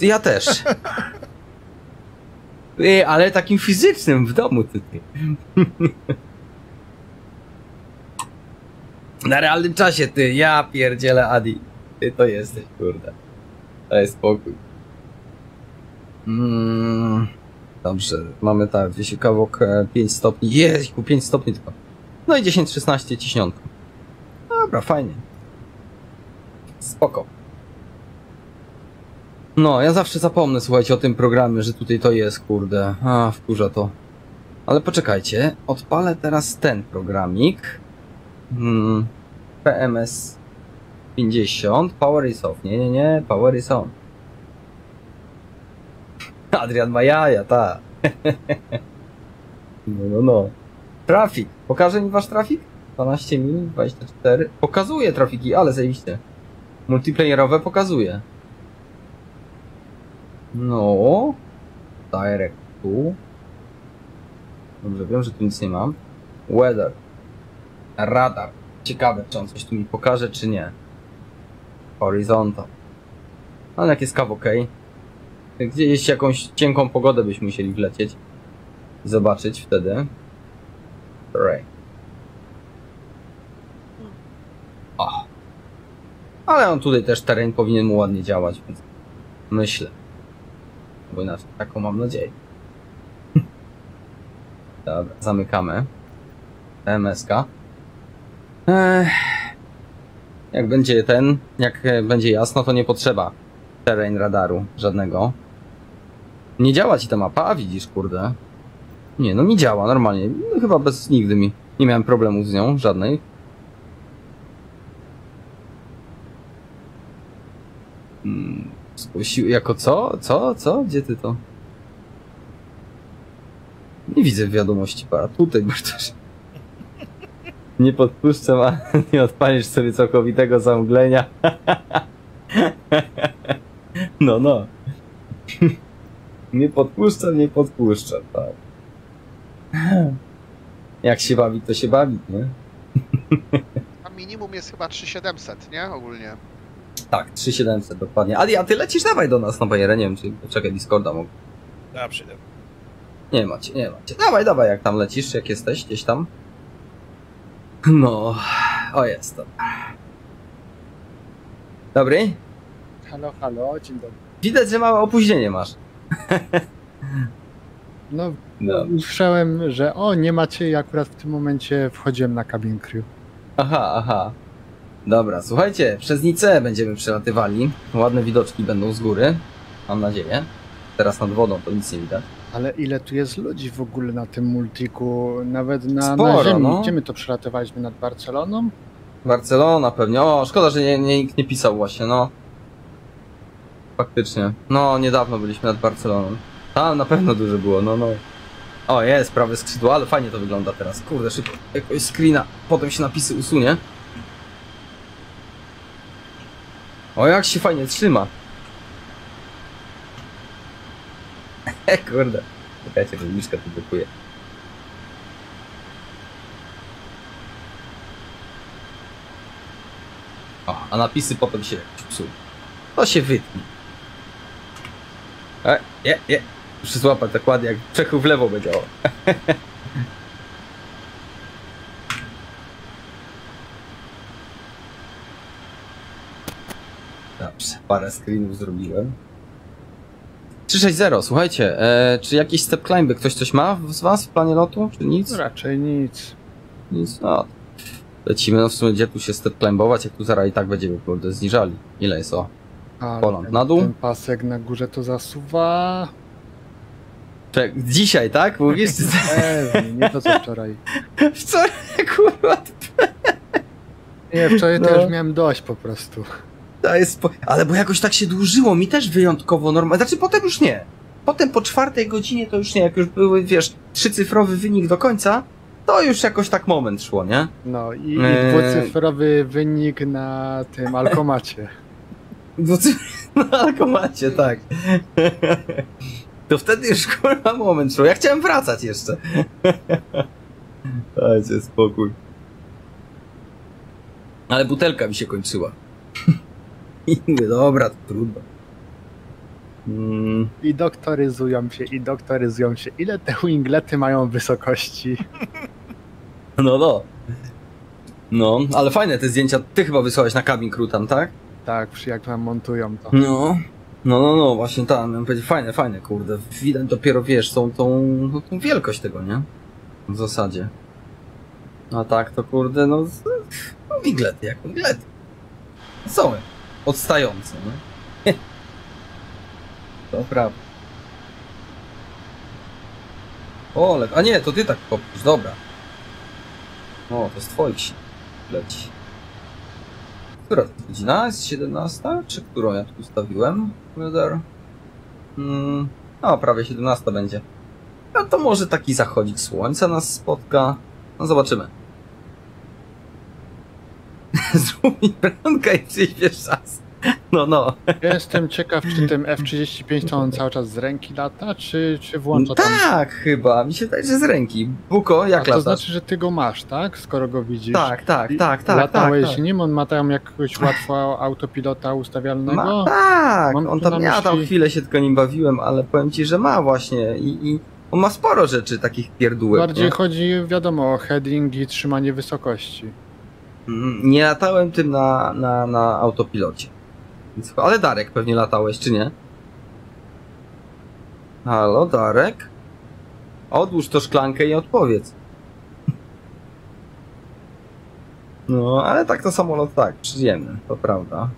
Ja też. <laughs> Ej, ale takim fizycznym w domu ty. ty. <laughs> Na realnym czasie ty, ja pierdzielę Adi. Ty to jesteś, kurde. Daj spokój. Mm, dobrze, mamy tak, 200 kawok, 5 stopni. Jeźku, 5 stopni tylko. No i 10-16 ciśniątko. Dobra, fajnie. Spoko. No, ja zawsze zapomnę, słuchajcie, o tym programie, że tutaj to jest, kurde. A, wkurza to. Ale poczekajcie, odpalę teraz ten programik. Hmm, PMS 50, Power is off. Nie, nie, nie, Power is on. <laughs> Adrian ma jaja, ta. <laughs> No, no, no. Trafik. Pokaże mi wasz trafik? 12 mil, 24. Pokazuje trafiki, ale zajebiście. Multiplayerowe pokazuje. No. Direct tu. Dobrze, wiem, że tu nic nie mam. Weather. Radar. Ciekawe, czy on coś tu mi pokaże, czy nie. Horizontal. Ale jak jest. Gdzieś jakąś cienką pogodę byśmy musieli wlecieć. Zobaczyć wtedy. Right. O. Ale on tutaj też teren powinien mu ładnie działać, więc myślę. Bo inaczej taką mam nadzieję. <laughs> Dobra, zamykamy. MSK. Ech. Jak będzie ten, jak będzie jasno, to nie potrzeba terrain radaru żadnego. Nie działa ci ta mapa, a widzisz, kurde. Nie, no mi działa normalnie. No, chyba bez nigdy mi. Nie miałem problemów z nią, żadnej. Hmm, jako co? Co? Co? Gdzie ty to? Nie widzę wiadomości para. Tutaj Bartosz. Nie podpuszczam, a nie odpalisz sobie całkowitego zamglenia. <laughs> No, no. Nie podpuszczam, nie podpuszczam, tak. <clears throat> Jak się bawi, to się bawi, nie? <laughs> A minimum jest chyba 3700, nie? Ogólnie. Tak, 3700 dokładnie. Adi, a ty lecisz dawaj do nas na bajerę, nie wiem czy... Czekaj, Discorda mogę. Ja przyjdę. Nie macie, nie macie. Dawaj, dawaj, jak tam lecisz, jak jesteś, gdzieś tam. No, o jest to. Dobry? Halo, halo, dzień dobry. Widać, że małe opóźnienie masz. No, No. słyszałem, że o, nie macie i akurat w tym momencie wchodziłem na cabin crew. Aha, aha. Dobra, słuchajcie, przez Nicę będziemy przelatywali. Ładne widoczki będą z góry. Mam nadzieję. Teraz nad wodą to nic nie widać. Ale ile tu jest ludzi w ogóle na tym multiku, nawet na, Sporo, na ziemi. no. Gdzie my to przelatywaliśmy? Nad Barceloną? Barcelona pewnie. O, szkoda, że nie, nie, nikt nie pisał właśnie, no. Faktycznie. No, niedawno byliśmy nad Barceloną. Tam na pewno dużo było, no, no. O, jest, prawe skrzydło, ale fajnie to wygląda teraz. Kurde, szybko. Jakoś screena. Potem się napisy usunie. O, jak się fajnie trzyma. <laughs> E, kurde. Czekajcie, że Miszka tu blokuje. O, a napisy potem się psują. To się wytnie. E, je, je. Muszę złapać dokładnie jak przechył w lewo będzie. O. <laughs> Dobrze, parę screenów zrobiłem. 360, słuchajcie, e, czy jakieś step climby ktoś coś ma z was w planie lotu, czy nic? No raczej nic. Nic, no. Lecimy, no w sumie gdzie tu się step climbować, jak tu zaraz i tak będziemy kurde zniżali. Ile jest o? Ale Poland ten, na dół? ten pasek na górze to zasuwa. Czek, dzisiaj, tak? Mówisz? <laughs> Pewnie, nie to co wczoraj. <laughs> Wczoraj, kurwa, Nie, wczoraj to No. już miałem dość po prostu. to jest. Ale bo jakoś tak się dłużyło, mi też wyjątkowo normalnie. Znaczy potem już nie. Potem po czwartej godzinie to już nie, jak już były, wiesz, trzycyfrowy wynik do końca, to już jakoś tak moment szło, nie? No i, i Eee. dwucyfrowy wynik na tym alkomacie. <laughs> Na alkomacie, tak. To wtedy już kurwa moment szło. Ja chciałem wracać jeszcze. <laughs> Dajcie spokój. Ale butelka mi się kończyła. <laughs> I mówię, dobra, to trudno. Mm, I doktoryzują się, i doktoryzują się. Ile te winglety mają wysokości? no, no. No, ale fajne te zdjęcia. Ty chyba wysłałeś na cabin crew tam, tak? Tak, jak nam montują to. No. No, no, no, właśnie tam. Miałem powiedzieć, fajne, fajne, kurde. Widać dopiero, wiesz, tą, tą, no, tą wielkość tego, nie? W zasadzie. A tak to kurde, no, no wiglety jak wiglety. Są odstające, nie? <laughs> To prawda. O, a nie, to ty tak kopisz, dobra. O, to z twoich leci. Która to godzina? Jest 17? Czy którą ja tu ustawiłem? Weather. Hmm, no, prawie 17 będzie. No to może taki zachodzik słońca nas spotka. No zobaczymy. <laughs> Zrób mi i przyjdziesz czas. No, no. Jestem ciekaw, czy tym F-35 to on cały czas z ręki lata, czy, czy włącza tam... Tak, chyba. Mi się wydaje, że z ręki. Buko, A jak to latasz? znaczy, że ty go masz, tak? Skoro go widzisz. Tak, tak, tak, tak. Latałeś tak, nim, on ma tam jakiegoś łatwo autopilota ustawialnego? Ma, tak, Mam on tam, na ja tam myśli- chwilę się tylko nim bawiłem, ale powiem ci, że ma właśnie i, i on ma sporo rzeczy takich pierdółek. Bardziej nie? chodzi, wiadomo, o heading i trzymanie wysokości. Mm, Nie latałem tym na, na, na autopilocie. Ale Darek pewnie latałeś, czy nie? Halo, Darek? Odłóż to szklankę i odpowiedz. <laughs> No, ale tak to samolot tak, przyjemny, to prawda.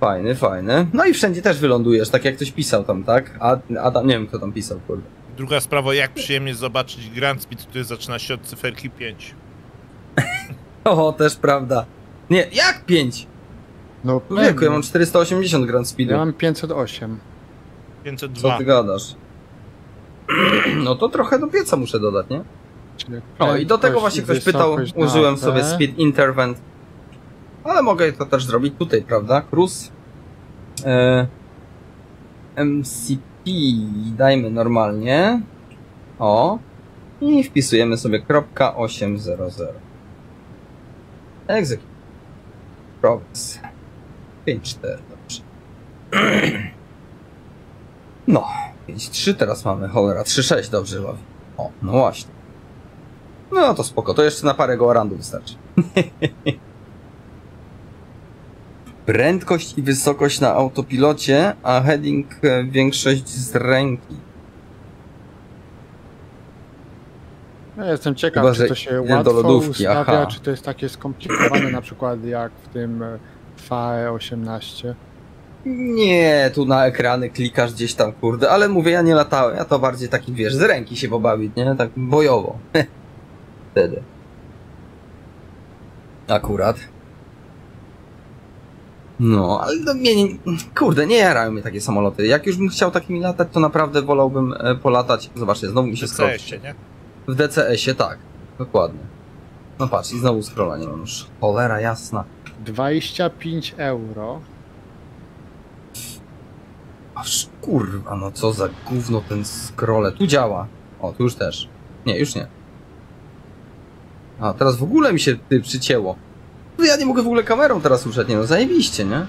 Fajny, fajny. No i wszędzie też wylądujesz, tak jak ktoś pisał tam, tak? A, Adam, nie wiem kto tam pisał, kurde. Druga sprawa, jak przyjemnie zobaczyć Grand Speed, który zaczyna się od cyferki 5. <laughs> O, też prawda. Nie, jak 5? No, Wieku, ja mam 480 Grand Speedu. ja mam 508. Co 502. ty gadasz? <clears throat> No to trochę do pieca muszę dodać, nie? O, i do tego właśnie ktoś pytał, użyłem sobie Speed Intervent. Ale mogę to też zrobić tutaj, prawda? Cruise. E, MCP dajmy normalnie. O. I wpisujemy sobie kropka 800. Execute. Progress. 5.4, dobrze. <clears throat> No, 5.3 teraz mamy, cholera, 3.6 dobrze bawi. O, no właśnie. No to spoko, to jeszcze na parę go randu wystarczy. <laughs> Prędkość i wysokość na autopilocie, a heading e, większość z ręki. Ja jestem ciekaw, Chyba, czy że to się łatwo lodówki, ustawia, aha. czy to jest takie skomplikowane, na przykład jak w tym e, FAE 18. Nie, tu na ekrany klikasz gdzieś tam, kurde, ale mówię, ja nie latałem, ja to bardziej taki, wiesz, z ręki się pobawić, nie? Tak bojowo. <laughs> Wtedy. Akurat. No, ale no, mnie, nie, kurde, nie jarają mnie takie samoloty. Jak już bym chciał takimi latać, to naprawdę wolałbym e, polatać, zobaczcie, znowu mi się CS-ie, nie? W DCS-ie, tak, dokładnie. No patrz, i znowu scrolla nie mam już. Cholera jasna. 25 euro. Aż kurwa, no co za gówno ten scrolle. Tu działa. O, tu już też. Nie, już nie. A, teraz w ogóle mi się ty przycięło. No ja nie mogę w ogóle kamerą teraz ruszać, nie no, zajebiście, nie?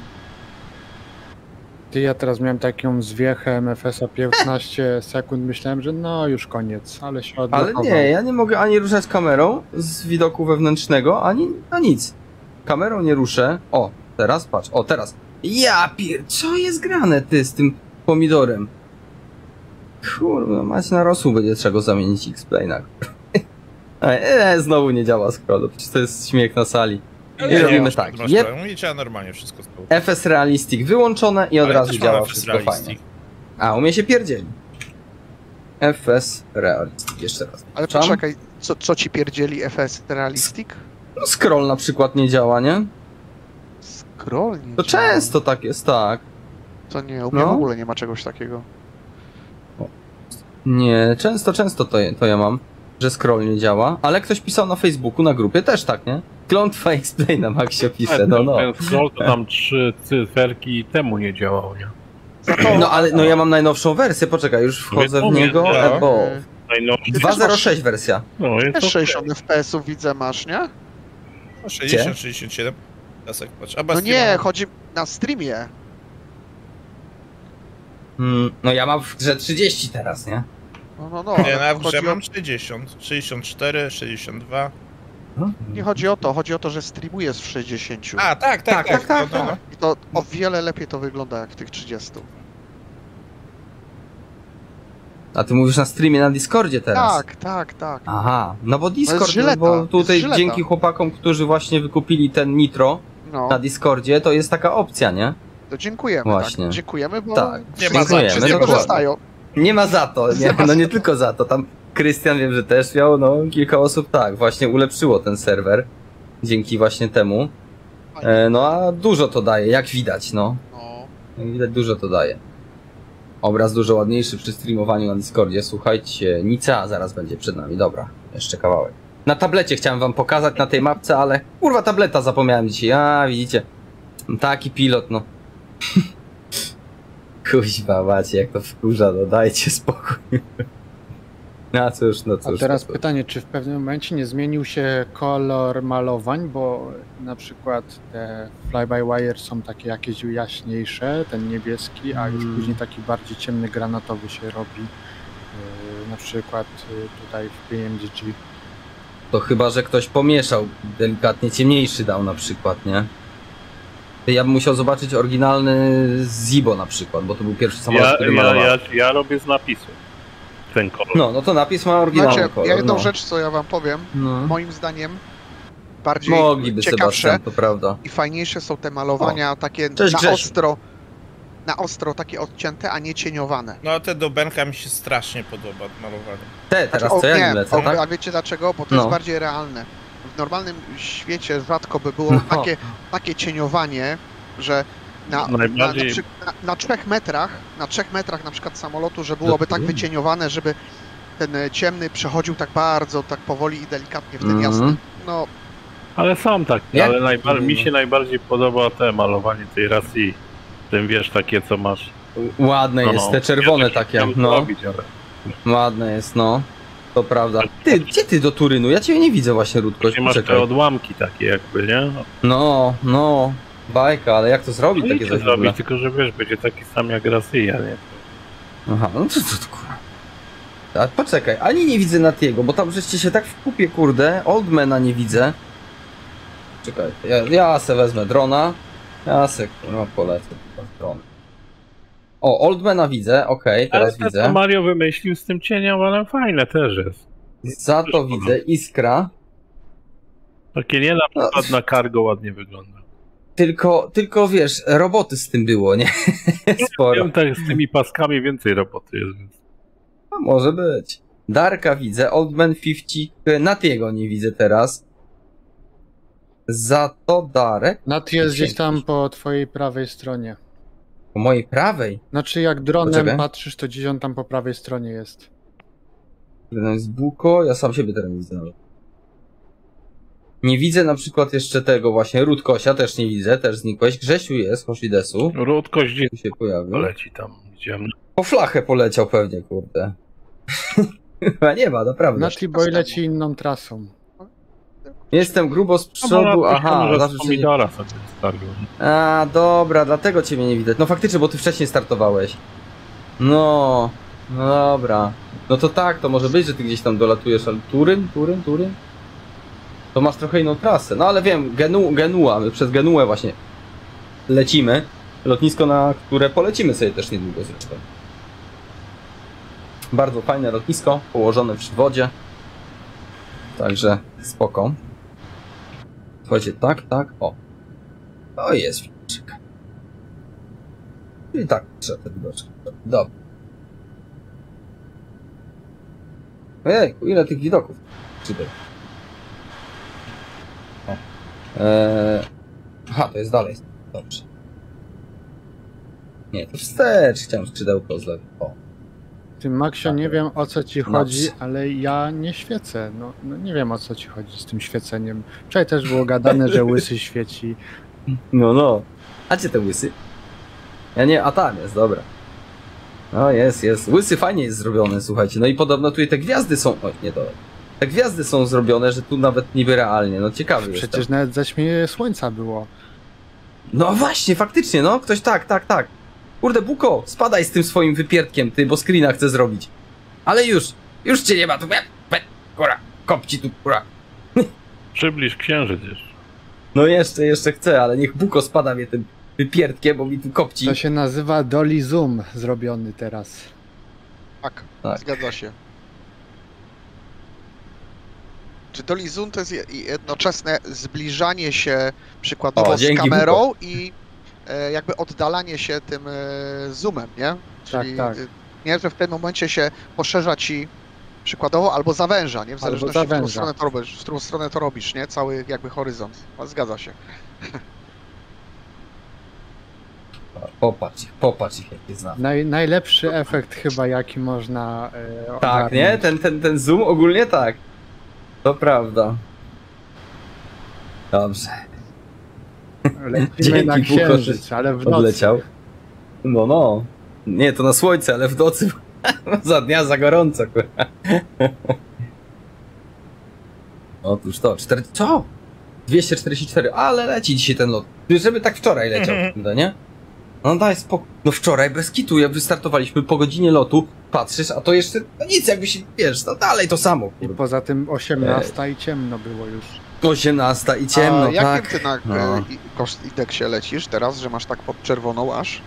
Ty, ja teraz miałem taką zwiechę MFS-a 15 <laughs> sekund, myślałem, że no już koniec, ale się Ale odblokował. nie, ja nie mogę ani ruszać kamerą z widoku wewnętrznego, ani no nic. Kamerą nie ruszę. O, teraz patrz, o teraz. Ja pier... Co jest grane ty z tym pomidorem? Kurwa, mać na rosół będzie trzeba zamienić X-Plane'a. <laughs> Znowu nie działa scroll, przecież to jest śmiech na sali. I nie, robimy nie, tak. działa normalnie wszystko z tyłu. FS Realistic wyłączone i od Ale razu działa FS wszystko Realistic. fajnie. A, u mnie się pierdzieli. FS Realistic, jeszcze raz. Ale Czam? poczekaj, co, co ci pierdzieli FS Realistic? No scroll na przykład nie działa, nie? Scroll nie To działa. często tak jest, tak. To nie, u mnie No. w ogóle nie ma czegoś takiego. Nie, często, często to, to ja mam, że scroll nie działa, ale ktoś pisał na Facebooku, na grupie też tak, nie? Klątwa explain na Maxie pisze, no no. Ten scroll to tam trzy cyferki temu nie działał, nie? No ale no ja mam najnowszą wersję, poczekaj, już wchodzę w niego, bo e, masz- 2.06 wersja. No, jest też to 60 FPS-ów widzę masz, nie? No, 60, 67. Teraz jak patrz. A No nie, chodzi na streamie. Mm, no ja mam w grze 30 teraz, nie? No, no, no. Nie, ale na chodzi grze mam 60, 64, 62. nie chodzi o to, chodzi o to, że streamujesz w 60. A, tak, tak, Tak, tak. tak, no, no, tak. no. I to o wiele lepiej to wygląda jak w tych 30. A ty mówisz na streamie na Discordzie teraz? Tak, tak, tak. Aha, no bo z Discord, żyleta, bo tutaj z dzięki chłopakom, którzy właśnie wykupili ten Nitro No, na Discordzie, to jest taka opcja, nie? to dziękujemy. Właśnie. Tak. Dziękujemy, bo Tak, dziękujemy, wszyscy dokładnie. korzystają. Nie ma za to, nie, ma <laughs> no za nie tylko za to, tam Krystian wiem, że też miał, no kilka osób tak, właśnie ulepszyło ten serwer dzięki właśnie temu. E, no a dużo to daje, jak widać, no. No. Jak widać dużo to daje. Obraz dużo ładniejszy przy streamowaniu na Discordzie. Słuchajcie, Nica zaraz będzie przed nami. Dobra, jeszcze kawałek. Na tablecie chciałem wam pokazać na tej mapce, ale kurwa tableta zapomniałem dzisiaj. A, widzicie. Taki pilot, no. <laughs> Kuźwa, macie, jak to wkurza, no dajcie spokój. <laughs> No cóż, no A cóż. teraz no cóż. pytanie, czy w pewnym momencie nie zmienił się kolor malowań, bo na przykład te fly-by-wire są takie jakieś jaśniejsze, ten niebieski, a już Mm. później taki bardziej ciemny granatowy się robi. Yy, Na przykład yy, tutaj w PMDG. To chyba, że ktoś pomieszał, delikatnie ciemniejszy dał na przykład, nie? Ja bym musiał zobaczyć oryginalny Zibo na przykład, bo to był pierwszy samolot, Ja, który ja, ja, ja robię z napisu ten kolor. No, no to napis ma oryginalny Znaczy, kolor. ja jedną no. rzecz, co ja wam powiem, No. moim zdaniem bardziej Mogliby ciekawsze Sebastian, to prawda. i fajniejsze są te malowania takie Cześć, na Grzesiu. ostro, na ostro takie odcięte, a nie cieniowane. No te do Benka mi się strasznie podoba malowanie. Te, teraz Znaczy, co o, ja nie, lecę, o, tak? A wiecie dlaczego? Bo to No. jest bardziej realne. W normalnym świecie rzadko by było <laughs> No. takie, takie cieniowanie, że na, na, na, Najbardziej- przy- na, na trzech metrach, na trzech metrach na przykład samolotu, że byłoby tak wycieniowane, żeby ten e, ciemny przechodził tak bardzo, tak powoli i delikatnie w ten Mhm. jasny. No, Ale są takie, Jak? ale najbar- mi się najbardziej podoba te malowanie tej Rosji. Tym wiesz, takie co masz. Ładne No, jest, no. te czerwone Ja tak takie, no. zrobić, ale Ładne jest, no. To prawda. Ty, gdzie ty do Turynu? Ja ciebie nie widzę właśnie, Rudkoś, nie masz te odłamki takie jakby, nie? No, no. Bajka, ale jak to zrobić No takie coś zrobić, tylko że wiesz, będzie taki sam jak Rosja, nie? Aha, no to co to kurwa. A poczekaj, ani nie widzę Natiego, bo tam żeście się tak w kupie, kurde, Oldmana nie widzę. Czekaj, ja, ja se wezmę drona. Ja se kurwa polecę chyba z dronem. O, Oldmana widzę, okej, Ale teraz co widzę. Mario wymyślił z tym cieniem, ale fajne też jest. Za to widzę Iskra. Takie nie na przykład na cargo ładnie wygląda. Tylko, tylko wiesz, roboty z tym było, nie? <laughs> Sporo. Wiem, tak z tymi paskami więcej roboty jest. Więc... No, może być. Darka widzę, Oldman 50, Natiego nie widzę teraz. Za to Darek Nat jest gdzieś tam po twojej prawej stronie. po mojej prawej. Znaczy jak dronem Poczekaj. patrzysz, to gdzieś on tam po prawej stronie jest. Jeden jest Buko, ja sam siebie teraz nie widzę nawet. Nie widzę na przykład jeszcze tego właśnie, Rudkosia też nie widzę, też znikłeś. Grzesiu jest, Hoshidesu, Rudko gdzieś tu się pojawił. leci tam. Widziałem. Po flachę poleciał pewnie, kurde. <laughs> Chyba nie ma, naprawdę. Nati Boy leci inną trasą. Jestem grubo z No, przodu, bo aha. zawsze pomidora sobie stargą. A, dobra, dlatego ciebie nie widać. No faktycznie, bo ty wcześniej startowałeś. No, no dobra. No to tak, to może być, że ty gdzieś tam dolatujesz, ale Turyn, Turyn, Turyn? To masz trochę inną trasę. No ale wiem, Genu, Genua, my przez Genuę właśnie lecimy. Lotnisko, na które polecimy sobie też niedługo zresztą. Bardzo fajne lotnisko, położone przy wodzie. Także spoko. Słuchajcie, tak, tak, o. O, jest widoczek. I tak, trzeba te widoczki. Dobra. Ojejku, ile tych widoków? Czytaj. Eee... Aha, to jest dalej. Dobrze. Nie, to wstecz. Chciałem skrzydełko z lewej. O. Ty, Maxio, nie wiem o co ci Max. chodzi, ale ja nie świecę. No, no nie wiem o co ci chodzi z tym świeceniem. Wczoraj też było gadane, że łysy świeci. No, no. A gdzie te łysy? Ja nie, a tam jest, dobra. No jest, jest. Łysy fajnie jest zrobione, słuchajcie. No i podobno tutaj te gwiazdy są... O, nie to. Te gwiazdy są zrobione, że tu nawet niby realnie. No ciekawy jestem. Przecież nawet zaćmienie słońca było. No właśnie, faktycznie, no. Ktoś tak, tak, tak. Kurde, Buko, spadaj z tym swoim wypierdkiem, ty, bo screena chcę zrobić. Ale już, już cię nie ma tu. Kura, kopci tu, kura. Przybliż księżyc jeszcze. No jeszcze, jeszcze chcę, ale niech Buko spada mnie tym wypierdkiem, bo mi tu kopci. To się nazywa Dolly Zoom zrobiony teraz. Tak, Tak. zgadza się. Czy to Lizun to jest je- jednoczesne zbliżanie się przykładowo O, z kamerą i e, jakby oddalanie się tym e, zoomem, nie? Czyli tak. e, nie, że w tym momencie się poszerza ci przykładowo albo zawęża, nie? W Albo zależności w którą, zawęża. stronę to robisz, w którą stronę to robisz, nie? Cały jakby horyzont. O, Zgadza się. <laughs> Popatrz, popatrz ich jakie znam. Naj, najlepszy efekt chyba jaki można e, Tak, ogarnąć. nie? Ten, ten, ten zoom ogólnie tak. To prawda. Dobrze, Lecimy na księżyc, ale w nocy. odleciał. No, no. Nie, to na słońce, ale w nocy. <laughs> za dnia za gorąco, kurwa. Otóż to, 4... Co? 244, ale leci dzisiaj ten lot. Żeby tak wczoraj leciał, no nie? No daj spokój. No wczoraj bez kitu, jak wystartowaliśmy po godzinie lotu, patrzysz, a to jeszcze, no nic, jakby się, wiesz, no dalej to samo, I poza tym 18 i ciemno było już. 18 i ciemno, A jakim tak. ty na No. e, koszt indeksie lecisz teraz, że masz tak pod czerwoną aż?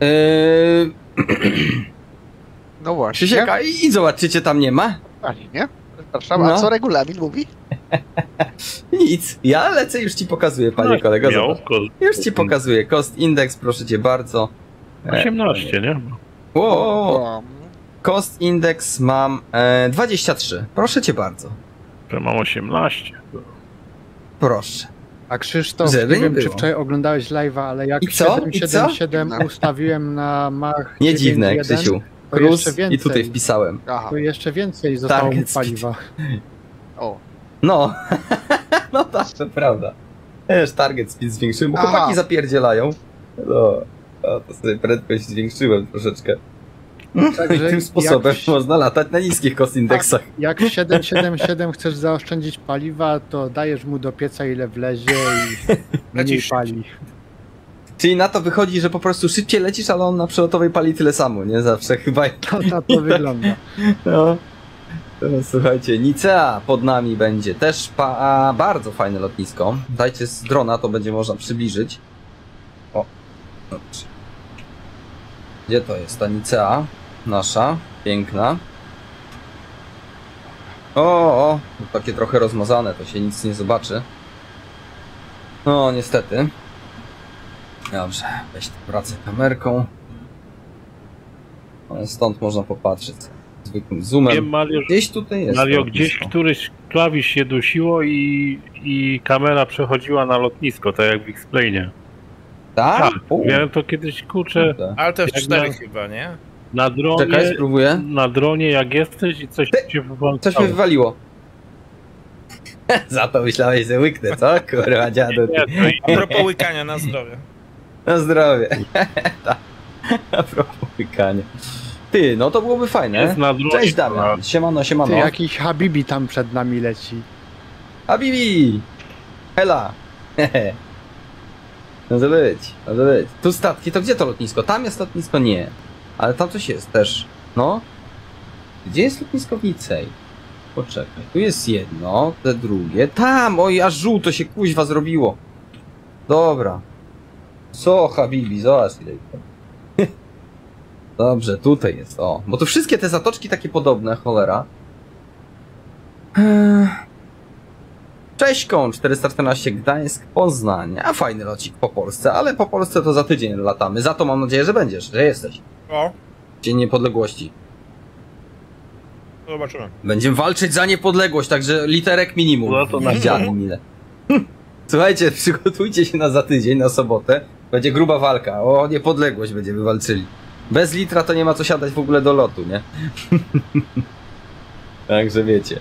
Eee, <clears throat> No właśnie. Krzysiek, a i, i zobaczycie, tam nie ma? Ani, nie? Przepraszam, a No. co regulamin mówi? <laughs> Nic. Ja lecę, już ci pokazuję, panie No, kolego. miał Już ci pokazuję. Cost index, proszę cię bardzo. E, 18, nie? O, cost index mam e, 23. Proszę cię bardzo. To mam 18. Proszę. A Krzysztof, Żeby nie nie wiem czy było. wczoraj oglądałeś live'a, ale jak I co? I co? 777 Dziwne. <laughs> ustawiłem na Mach Nie dziwne, 9.1, Krzysiu. to Cruz jeszcze więcej. i tutaj wpisałem. aha, To jeszcze więcej zostało mi Target speed. paliwa. o. No. <laughs> no tak, to prawda. Wiesz, target speed zwiększyłem, bo Aha. chłopaki zapierdzielają. No. To sobie prędkość zwiększyłem troszeczkę. Także I tym sposobem jak- można latać na niskich cost indeksach. Jak w 777 chcesz zaoszczędzić paliwa, to dajesz mu do pieca ile wlezie i <laughs> mniej pali. Czyli na to wychodzi, że po prostu szybciej lecisz, ale on na przelotowej pali tyle samo, nie? Zawsze chyba. To na to wygląda. <laughs> No. To, słuchajcie, Nicea pod nami będzie też pa bardzo fajne lotnisko. Dajcie z drona, to będzie można przybliżyć. O, dobrze. Gdzie to jest ta Nicea? Nasza, piękna. O, o, takie trochę rozmazane, to się nic nie zobaczy. No, niestety. Dobrze, weź tu wracę kamerką. No, Stąd można popatrzeć zwykłym zoomem. Wiem, Mario, Gdzieś tutaj jest. Mario lotnisko. gdzieś któryś klawisz się dusiło i, i kamera przechodziła na lotnisko, tak jak w X-Plainie. Tak? Tak, U, Miałem to kiedyś, kurczę. Ale to Jak F4 na- chyba, nie? na dronie, Czekaj, spróbuję. na dronie jak jesteś i coś Ty- się wywalczyło. Coś mnie wywaliło. <laughs> Za to myślałeś, że łyknę, co? Kurwa, dziadu. A propos łykania na zdrowie. Na zdrowie. <laughs> Tak. A propos łykania. Ty, no to byłoby fajne. jest na. Cześć Damian. Siemano, Ty, siemano. jakiś Habibi tam przed nami leci. Habibi! Hela! <laughs> Może być, może być. Tu statki, to gdzie to lotnisko? Tam jest lotnisko? Nie. Ale tam coś jest też. No. Gdzie jest lotnisko w Nicei? Poczekaj, tu jest jedno, te drugie. Tam! Oj, aż żółto się kuźwa zrobiło. Dobra. Co, Habibi, zobacz ile. <laughs> Dobrze, tutaj jest, o. Bo to wszystkie te zatoczki takie podobne, cholera. Eee... Cześć Koń 414 Gdańsk, Poznań. A fajny locik po Polsce, ale po Polsce to za tydzień latamy. Za to mam nadzieję, że będziesz, że jesteś. O, Dzień Niepodległości. zobaczymy. Będziemy walczyć za niepodległość, także literek minimum. No to na Widziałem mile. <laughs> Słuchajcie, przygotujcie się na za tydzień, na sobotę. Będzie gruba walka. O niepodległość będziemy walczyli. Bez litra to nie ma co siadać w ogóle do lotu, nie? <laughs> Także wiecie.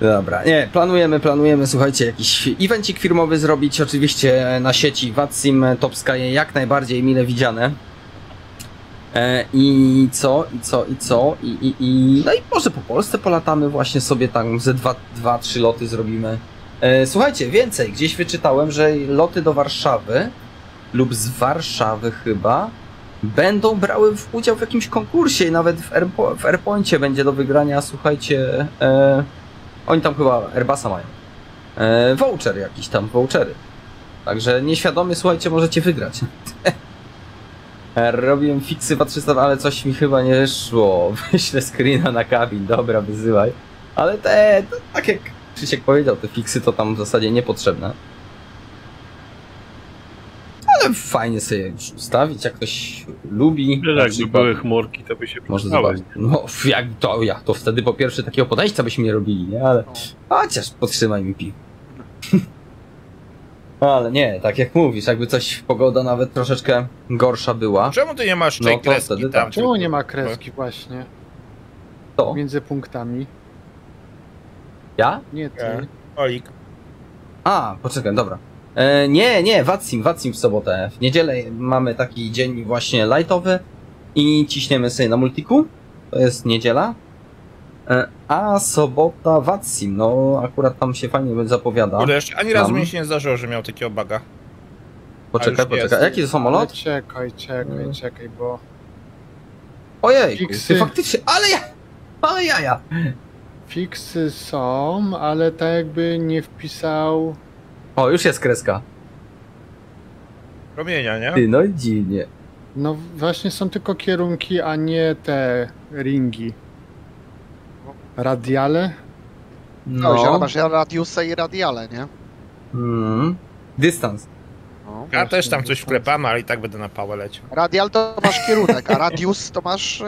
Dobra, nie, planujemy, planujemy, słuchajcie, jakiś evencik firmowy zrobić, oczywiście na sieci Watsim, Top Sky jak najbardziej mile widziane. E, I co, i co, i co, i, i, i, no i może po Polsce polatamy właśnie sobie tam ze dwa, dwa trzy loty zrobimy. E, słuchajcie, więcej, gdzieś wyczytałem, że loty do Warszawy lub z Warszawy chyba będą brały w udział w jakimś konkursie i nawet w, Airpo w Airpoincie będzie do wygrania, słuchajcie, e, oni tam chyba Airbusa mają. E, voucher jakiś tam, vouchery. Także nieświadomie, słuchajcie, możecie wygrać. <laughs> Robiłem fiksy 300, ale coś mi chyba nie szło. <laughs> Wyślę screena na kabin, dobra, wyzywaj. Ale te, to, tak jak Krzysiek powiedział, te fiksy to tam w zasadzie niepotrzebne. Ale fajnie sobie ustawić, jak ktoś lubi. Wiesz, jakby przykład. były chmurki, to by się Może zobaczyć. No, jak to, ja, to wtedy po pierwsze takiego podejścia byśmy nie robili, nie? Ale chociaż podtrzymaj mi piwo. <laughs> Ale nie, tak jak mówisz, jakby coś pogoda nawet troszeczkę gorsza była, Czemu ty nie masz No tej to kreski wtedy tam? tak. Czemu nie ma kreski właśnie to między punktami? ja? Nie ty. Ja. Olik. A, poczekaj, dobra. E, nie, nie, Watsim, Watsim w sobotę. W niedzielę mamy taki dzień właśnie lightowy i ciśniemy sobie na multiku. To jest niedziela. E, a sobota Watsim, no akurat tam się fajnie zapowiada. Kurde, jeszcze ani razu Tam. mi się nie zdarzyło, że miał takiego baga. Poczekaj, poczekaj. jest. Jaki to Ale samolot? czekaj, czekaj, Mm. czekaj, bo Ojej, Fiksy. ty faktycznie, ale ja, ale jaja. fiksy są, ale tak jakby nie wpisał... O, już jest kreska. Promienia, nie? Ty, no i dziwnie. No właśnie są tylko kierunki, a nie te ringi. Radiale? No, No, masz radiusy i radiale, nie? mm. dystans. No. Ja też tam coś wklepam, ale i tak będę na pałę leciał. Radial to masz kierunek, a radius to masz e,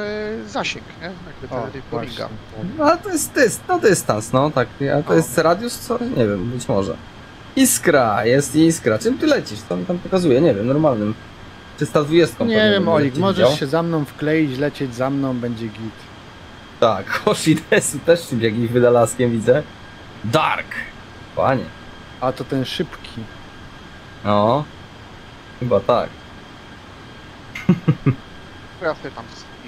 zasięg, nie? Jakby O, te właśnie, ringa. No, to jest dyst, no dystans, no tak. A to O. jest radius, co? Nie wiem, być może. Iskra, jest iskra. Czym ty lecisz? Mi tam pokazuje? Nie wiem, normalnym. 320. Nie wiem, Olik, możesz widział. się za mną wkleić, lecieć za mną, będzie git. Tak, <laughs> Hoshidesu też czymś jakimś wydalaskiem widzę. Dark! Panie. A to ten szybki. No. Chyba tak. Ja sobie tam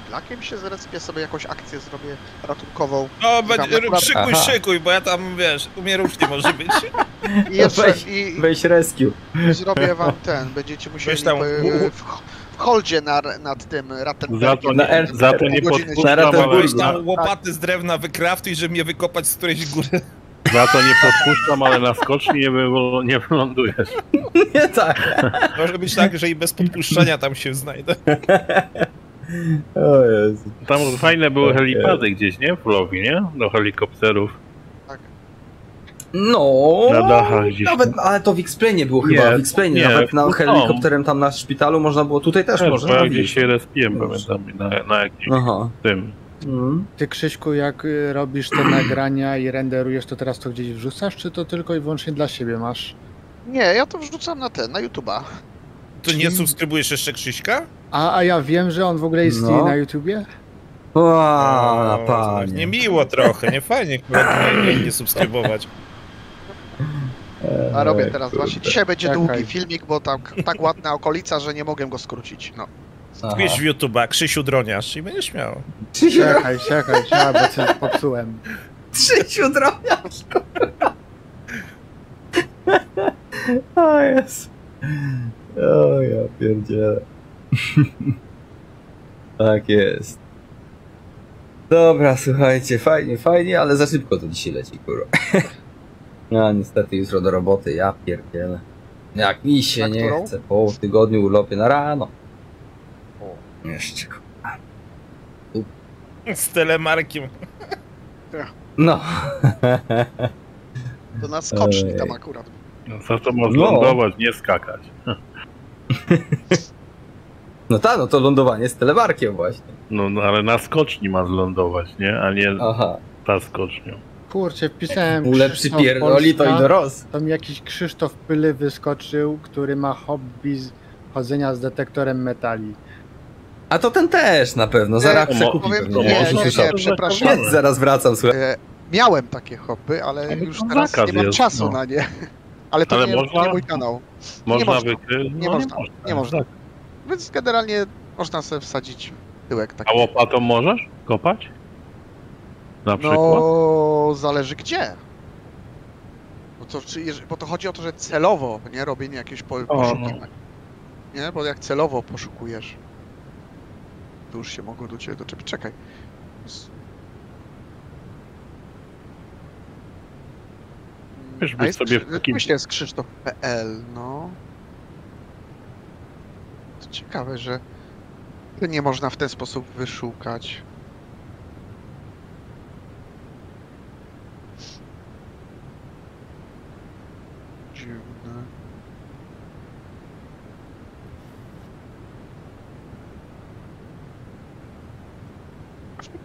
z Iglakiem się zrespię, sobie jakąś akcję zrobię ratunkową. No, Tam będzie, akurat- szykuj, Aha. szykuj, bo ja tam, wiesz, u mnie różnie może być. I jeszcze Weź- i, Weź rescue. zrobię wam ten, będziecie musieli tam- w, w holdzie na, nad tym Za Rattenbergiem. to, Na nie, R- za to nie podpuszczam, tam łopaty z drewna wykraftuj, żeby mnie wykopać z którejś góry. za to nie podpuszczam, ale na skoczni nie, wy, nie wylądujesz. <laughs> Nie tak. Może być tak, że i bez podpuszczenia tam się znajdę. <laughs> O Jezu. Tam fajne były helipady gdzieś, nie? W Lowi, nie? Do helikopterów. No. Na dachach gdzieś. Nawet, ale to w X-Plane było chyba. Nie, w X-Plane nie, nawet na no. helikopterem tam na szpitalu można było. Tutaj też Też, można. ja gdzieś się respiłem, pamiętam, na, na jakimś Aha. tym. Mm. Ty, Krzyśku, jak y, robisz te <clears throat> nagrania i renderujesz, to teraz to gdzieś wrzucasz, czy to tylko i wyłącznie dla siebie masz? Nie, ja to wrzucam na ten, na YouTube'a. To nie subskrybujesz jeszcze Krzyśka? A, a ja wiem, że on w ogóle istnieje No. na YouTubie? O, O, panie. Niemiło trochę, nie fajnie kolegów nie, nie, nie subskrybować. A robię teraz właśnie. Dzisiaj będzie Czekaj. długi filmik, bo tam tak ładna okolica, że nie mogę go skrócić. No. Wpisz w YouTube'a Krzysiu Droniarz i będziesz miał. Czekaj, czekaj, czekaj, bo coś popsułem. Krzysiu droniarz, kurwa. O jest. O ja pierdzielę. <laughs> tak jest. Dobra, słuchajcie, fajnie, fajnie, ale za szybko to dzisiaj leci, kurwa. <laughs> No niestety jutro do roboty, ja pierdzielę. Jak mi się nie chce po tygodniu urlopie na rano. Jeszcze, kurwa. Z telemarkiem. No. To na skoczni Ej. tam akurat. No, za to można No. lądować, nie skakać. <laughs> No tak, no to lądowanie z telemarkiem właśnie. No, no ale na skoczni ma zlądować, nie? A nie Aha. ta skocznią. Kurczę, wpisałem Ule Krzysztof przypierdoli to i Polska, do roz. To mi jakiś Krzysztof Pyly wyskoczył, który ma hobby z chodzenia z detektorem metali. A to ten też na pewno, zaraz Nie, przekupi powiem- pewnie. nie, nie, nie, przepraszam. Nie, zaraz wracam, słuchaj. E, miałem takie hobby, ale już teraz nie mam jest, czasu no. na nie. Ale to Ale nie, można? nie mój kanał. Można można. wykryć? Nie no, można. nie można. Nie można. Tak. Więc generalnie można sobie wsadzić tyłek taki. A łopatą możesz kopać? Na przykład? No, zależy gdzie. Bo to, czy, bo to chodzi o to, że celowo, nie robienie jakiegoś po, poszukiwań. Nie, bo jak celowo poszukujesz, to już się mogło do ciebie doczepić. Czekaj. Wiesz, być sobie w takim- Myślę, jest Krzysztof.pl, no. To ciekawe, że nie można w ten sposób wyszukać. Dziwne.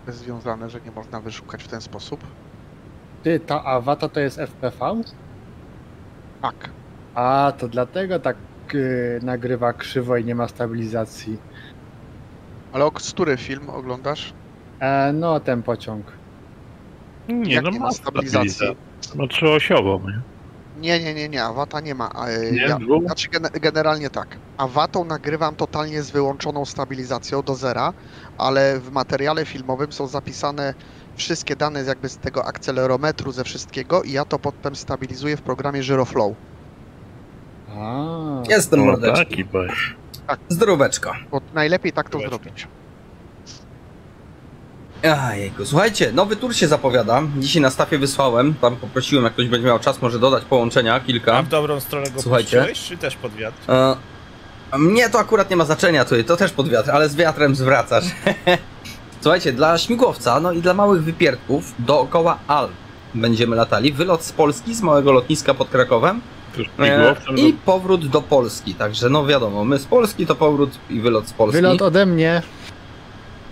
Związane, że nie można wyszukać w ten sposób? Ty, ta Awata to jest FPV? Tak. A, to dlatego tak y, nagrywa krzywo i nie ma stabilizacji. Ale który film oglądasz? E, no, ten pociąg. Nie, Jak no nie ma stabilizacji? stabilizację. No trzyosiową, nie? Nie, nie, nie, nie, Awata nie ma. e, Nie, Ja, znaczy gen generalnie tak. Awatą nagrywam totalnie z wyłączoną stabilizacją do zera, ale w materiale filmowym są zapisane wszystkie dane jakby z tego akcelerometru, ze wszystkiego i ja to potem stabilizuję w programie Gyroflow. A, Jestem O, mordeczki. taki baś. Zdróweczko. Bo najlepiej tak to Króleczko. zrobić. Ajejku, słuchajcie, nowy tur się zapowiada. Dzisiaj na stafie wysłałem, tam poprosiłem, jak ktoś będzie miał czas, może dodać połączenia, A kilka. w dobrą stronę go Słuchajcie. czy też pod wiatr? E, mnie to akurat nie ma znaczenia tutaj, to też pod wiatr, ale z wiatrem zwracasz. <laughs> Słuchajcie, dla śmigłowca, no i dla małych wypierdków dookoła Alp będziemy latali. Wylot z Polski, z małego lotniska pod Krakowem e, śmigłowcem i powrót do Polski. Także no wiadomo, my z Polski to powrót i wylot z Polski. Wylot ode mnie.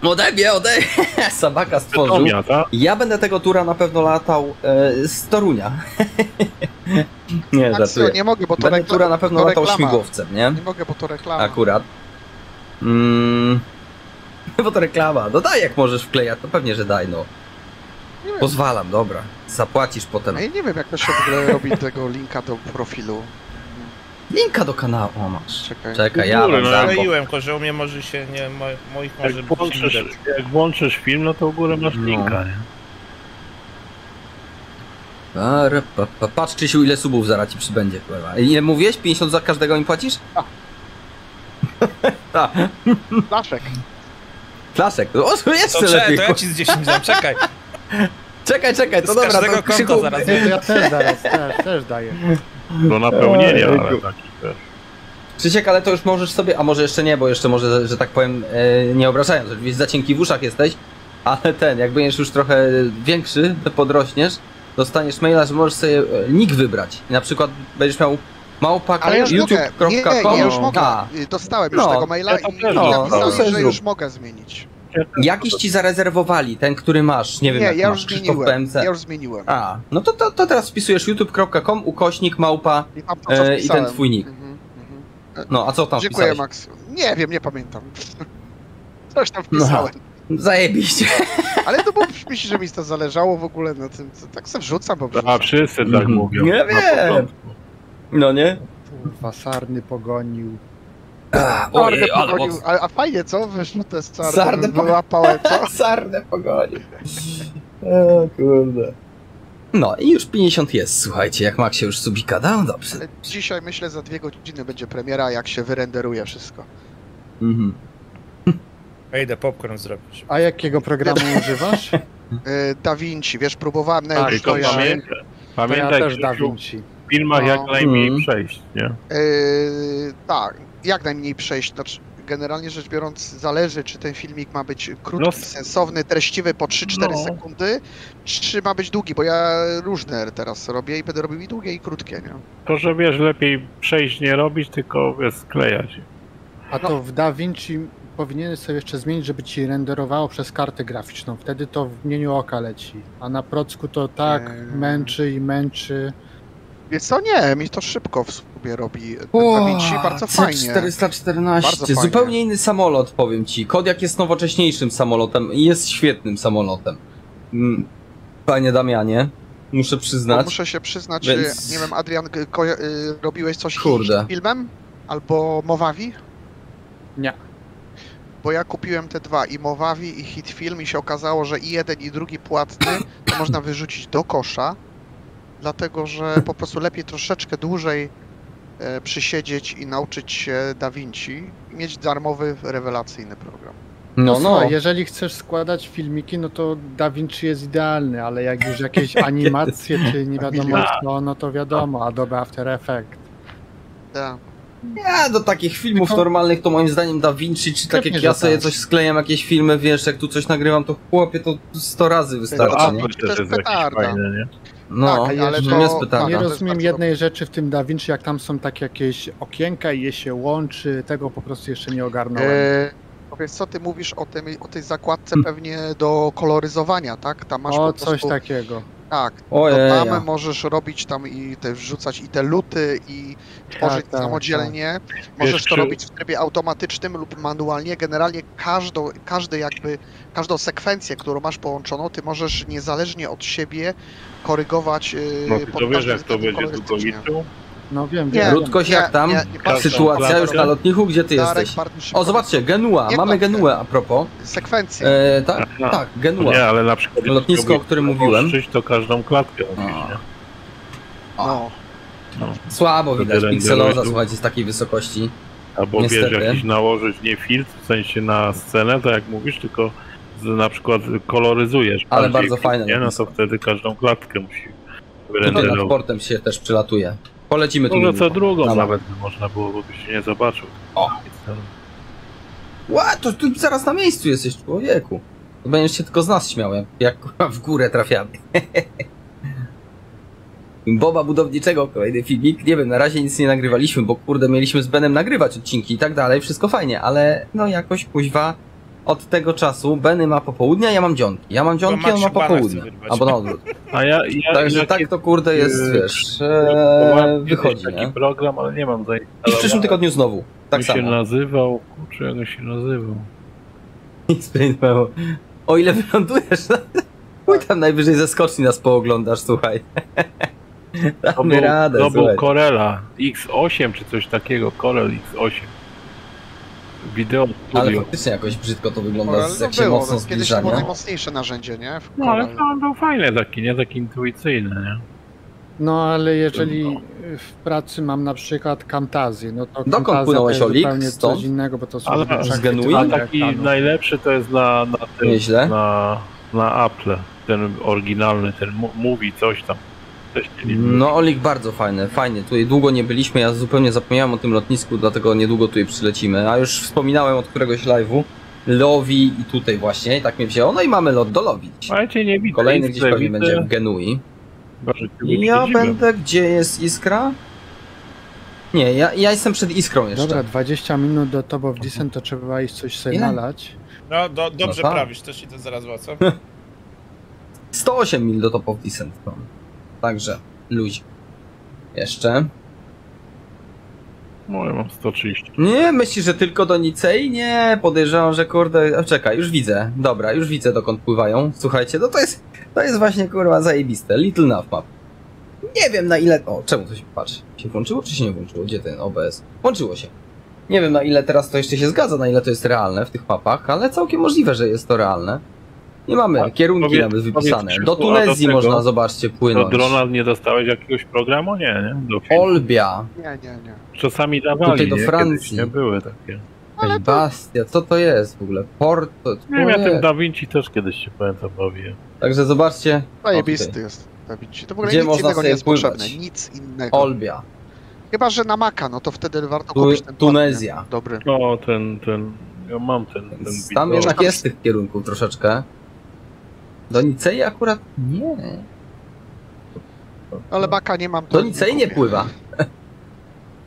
Ode mnie, ode <laughs> Sabaka stworzył. Tak? Ja będę tego tura na pewno latał e, z Torunia. <laughs> nie, żartuję. nie mogę, bo to, Będę tura na pewno latał reklama. śmigłowcem, nie? Nie mogę, bo to reklama. Akurat. Mm, bo to reklama. No daj jak możesz wklejać, to pewnie, że daj, no. Nie wiem. Pozwalam, dobra. Zapłacisz potem. No ja nie wiem, jak to się w ogóle robi <laughs> tego linka do profilu. Linka do kanału, o masz. Czekaj. Czekaj, ja mam no, zamko. Kleiłem, tylko że u mnie może się nie, mo, moich może Jak włączysz, jak włączysz film, no to u góry masz No. linka, nie? Patrz, Krzysiu, ile subów zaraz ci przybędzie, kurwa. Ile mówiłeś? 50 za każdego im płacisz? Tak. Flaszek. <laughs> Flaszek. O, To, jeszcze cze, lepiej. to ja ci z 10 dam, czekaj. <laughs> Czekaj, czekaj, to Z dobra, każdego to konta Krzychu... zaraz. Nie, to ja też zaraz, też, też daję. Do napełnienia, ale taki też. Krzysiek, ale to już możesz sobie, a może jeszcze nie, bo jeszcze może, że tak powiem, e, nie obrażając, oczywiście za cienki w uszach jesteś, ale ten, jak będziesz już trochę większy, to podrośniesz, dostaniesz maila, że możesz sobie e, nick wybrać. I na przykład będziesz miał małpa Ale już mogę. Nie, nie, ja już mogę. A, Y, Dostałem już No, tego maila ja i no, sobie że zrób. już mogę zmienić. jakiś ci zarezerwowali, ten, który masz, nie wiem Nie, jak ja masz, już Krzysztof zmieniłem. PMC. Ja już zmieniłem. A, no to, to, to teraz wpisujesz youtube.com, ukośnik, małpa I, tam e, i ten twój nick. Mhm, mhm. No, a co tam Dziękuję, wpisałeś? Max. Nie wiem, nie pamiętam. <laughs> Coś tam No. wpisałem. Zajebiście. <laughs> Ale to bo myślisz, że mi to zależało w ogóle na tym. co- Tak sobie wrzucam, bo A wrzucam. wszyscy tak Mhm. mówią. Nie wiem. No nie? Kurwa, sarny pogonił. A, ojej, ale pogonił. a, a fajnie, co? Wyszło te sarny. Sarnę po- Wyłapałem, co? <laughs> Sarnę pogoni. O kurde. No i już 50 jest, słuchajcie, jak Max się już subika dał, dobrze. Ale dzisiaj myślę, za dwie godziny będzie premiera, jak się wyrenderuje wszystko. Mhm. Ja idę popcorn zrobić. A jakiego programu <laughs> używasz? Y, Da Vinci, wiesz, próbowałem na Tak, już to ja- pamiętaj, To ja też Da Krzysiu, Vinci. W filmach No. jak najmniej Mhm. przejść, nie? Yy, tak, jak najmniej przejść. Znaczy, generalnie rzecz biorąc, zależy, czy ten filmik ma być krótki, No. sensowny, treściwy po 3-4 No. sekundy, czy ma być długi, bo ja różne teraz robię i będę robił i długie, i krótkie, nie? To, że wiesz, lepiej przejść nie robić, tylko wiesz, sklejać. A to w Da Vinci powinieneś sobie jeszcze zmienić, żeby ci renderowało przez kartę graficzną. Wtedy to w mgnieniu oka leci. A na procku to tak Eee. męczy i męczy. Wiesz co, nie, mi to szybko w sobie robi Da Vinci, bardzo fajnie. C414, Bardzo fajnie. zupełnie inny samolot, powiem ci. Kodiak jest nowocześniejszym samolotem i jest świetnym samolotem. Mm, Panie Damianie, muszę Bo przyznać. muszę się przyznać, Więc- nie wiem, Adrian, ko- y, robiłeś coś Kurde. z filmem? Albo Mowawi? Nie. Bo ja kupiłem te dwa, i Mowawi, i Hit Film, i się okazało, że i jeden, i drugi płatny to można wyrzucić do kosza, dlatego że po prostu lepiej troszeczkę dłużej e, przysiedzieć i nauczyć się Da Vinci i mieć darmowy, rewelacyjny program. No, no. Słuchaj, jeżeli chcesz składać filmiki, no to Da Vinci jest idealny, ale jak już jakieś <laughs> animacje czy nie wiadomo Tak. co, no to wiadomo, Adobe After Effects. Da. Nie, do takich filmów Tylko- normalnych to moim zdaniem Da Vinci, czy tak Pewnie, jak ja sobie tak. coś sklejam, jakieś filmy, wiesz, jak tu coś nagrywam, to chłopie to 100 razy wystarczy, A, nie? to jest petarda. No, Tak, ale to- nie jest tak, pytania. Nie rozumiem jednej rzeczy w tym Da Vinci, jak tam są takie jakieś okienka i je się łączy, tego po prostu jeszcze nie ogarnąłem. E, no wiesz co, ty mówisz o, tym, o tej zakładce pewnie do koloryzowania, tak? Tam masz o, po coś takiego. Tak, Ojej, to tam możesz robić tam i te wrzucać i te luty i tworzyć tak, samodzielnie. Możesz Wiesz, to czy- robić w trybie automatycznym lub manualnie. Generalnie każdą, każdy jakby, każdą sekwencję, którą masz połączoną, ty możesz niezależnie od siebie korygować yy, No ty to wiesz jak to będzie długo liczył? No wiem, Nie, wiem. Rudkoś, nie, jak tam? nie, nie patrz- Sytuacja już na lotniku, gdzie ty Darek jesteś? O, zobaczcie, Genua, Nie mamy. Genuę a propos. Sekwencję. E, tak, Aha. tak, No Genua. nie, ale na przykład Lotnisko, o którym mówiłem. to każdą klatkę A. nie? No. Słabo widać pikseloza, słuchajcie, z takiej wysokości. Albo Niestety. wiesz, jakiś nałożyć nie filtr, w sensie na scenę, tak jak mówisz, tylko z, na przykład koloryzujesz. Ale bardzo fajne Nie? No to wtedy każdą klatkę musi Tutaj nad wyrenderować. portem się też przylatuje. Polecimy tu. Może co drugą Dobra. nawet by można było, bo byś nie zobaczył. O. Ła, to tu zaraz na miejscu jesteś, człowieku. To będziesz się tylko z nas śmiał, jak, jak w górę trafiamy. <laughs> Boba budowniczego, kolejny filmik. Nie wiem, na razie nic nie nagrywaliśmy, bo kurde, mieliśmy z Benem nagrywać odcinki i tak dalej, wszystko fajnie, ale no jakoś kuźwa od tego czasu Beny ma popołudnia, ja mam dzionki. Ja mam dzionki, on ma wyrwać. Albo na odwrót. A ja, ja Także jakie- tak to kurde jest, yy, wiesz, e, wychodzi, taki nie? program, ale nie mam I w przyszłym tygodniu znowu. Tak Jak się samo. nazywał? Kurczę, jak się nazywał? Nic zmieniło. O ile wylądujesz, no, <laughs> chuj tam najwyżej ze skoczni nas pooglądasz, słuchaj. <laughs> <laughs> To Damy był, radę, to był. Corella X8 czy coś takiego, Corel X8. Wideo Ale studio. faktycznie jakoś brzydko to wygląda, Corel, z- no jak się było, mocno no, kiedyś to zbliża, było nie? najmocniejsze narzędzie, nie? W No ale to on był fajny taki, nie? Taki intuicyjny, nie? No ale jeżeli w pracy mam na przykład Camtazję, no to Dokąd Camtasia płynąłeś, to jest Olik? zupełnie Stąd? coś innego, bo to są Ale z Genui? A taki najlepszy to jest na, na tym, na, na Apple. Ten oryginalny, ten mówi coś tam. No Olik bardzo fajny, fajnie. Tutaj długo nie byliśmy, ja zupełnie zapomniałem o tym lotnisku, dlatego niedługo tutaj przylecimy. A już wspominałem od któregoś live'u. Lowi i tutaj właśnie, i tak mnie wzięło. No i mamy lot do Lowi. dzisiaj. Ale cię nie widzę. Kolejny gdzieś pewnie widzę, będzie w Genui. chyba, że cię I ja będę, gdzie jest Iskra? Nie, ja, ja jestem przed Iskrą jeszcze. Dobra, 20 minut do Top of Descent to trzeba iść coś sobie Ile? nalać. No, do, dobrze No prawisz, też i to zaraz wracam. <laughs> 108 mil do Top of Descent. No. Także, luź. Jeszcze. No ja mam 130. Nie, myślisz, że tylko do Nicei? Nie, podejrzewam, że kurde... A, czekaj, już widzę. Dobra, już widzę dokąd pływają. Słuchajcie, no to jest, to jest właśnie kurwa zajebiste. Little Nav Map. Nie wiem na ile... O, czemu to się... Patrz, się włączyło czy się nie włączyło? Gdzie ten OBS? Włączyło się. Nie wiem na ile teraz to jeszcze się zgadza, na ile to jest realne w tych mapach, ale całkiem możliwe, że jest to realne. Nie mamy A, kierunki powiedz- nawet wypisane. powiedz, Do do Tunezji tego- można, zobaczcie, Do płynąć. drona nie dostałeś jakiegoś programu? Nie, nie? Do. Olbia. Nie, nie, nie. Czasami dawali, Tutaj do nie? Francji. Nie były takie. Ale to- Bastia, co to jest w ogóle? Porto. Nie wiem, ja tym Da Vinci też kiedyś się pamiętam bawiłem. Także zobaczcie, Zajebisty jest. Da Vinci. To w ogóle Gdzie nic można innego nie jest pływać? potrzebne. Nic innego. Olbia. Chyba, że na Maka, no to wtedy warto Tu- kupić ten Tunezja. Dobry. No, ten, ten, ja mam ten, ten tam jednak jest tych kierunków troszeczkę. Do Nicei akurat nie. Ale Maka nie mam. Do Nicei nie pływa.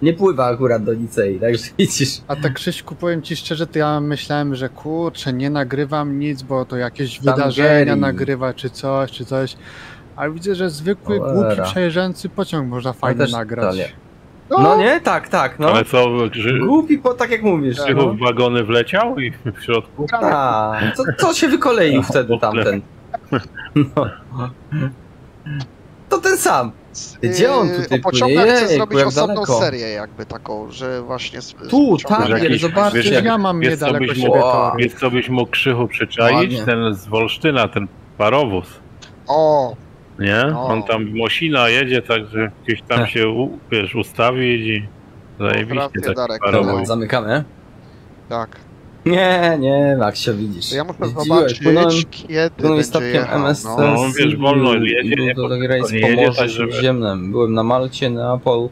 Nie pływa akurat do Nicei, także <laughs> widzisz. A tak Krzyśku, powiem ci szczerze, to ja myślałem, że kurczę, nie nagrywam nic, bo to jakieś Tam wydarzenia nagrywa, czy coś, czy coś. Ale widzę, że zwykły, głupi, przejeżdżający pociąg można fajnie też nagrać. totalnie. No nie, tak, tak, no. Ale co, że Głupi, po, tak jak mówisz. Krzychu No. w wagony wleciał i w środku? A, co, co się wykoleił wtedy tamten? No. To ten sam. Gdzie on Yy, tutaj O pociągach płynie? chcę Jejku, zrobić jak osobną daleko. serię jakby taką, że właśnie... Z, z Tu, pociągami- tak, jakiś- zobaczcie. wiesz, ja mam wiesz, co niedaleko byś siebie mógł-. Więc co byś mógł Krzychu przyczaić? Ładnie. Ten z Wolsztyna, ten parowóz. O, Nie? O. On tam Mosina jedzie, także gdzieś tam Tak. się u, wiesz, ustawi i zajebiście rację, taki Darek. parowóz. Dobra, zamykamy. tak. Nie, nie, Maksio, widzisz. To ja muszę Zdziwiłeś, zobaczyć, płynąłem, kiedy płynąłem będzie statkiem jechał. MSC No. No, wiesz, wolno jedzie, był nie, to bo taki tylko rejs nie po jedzie, Morzu tak, żeby- Śródziemnym. Byłem na Malcie, Neapol,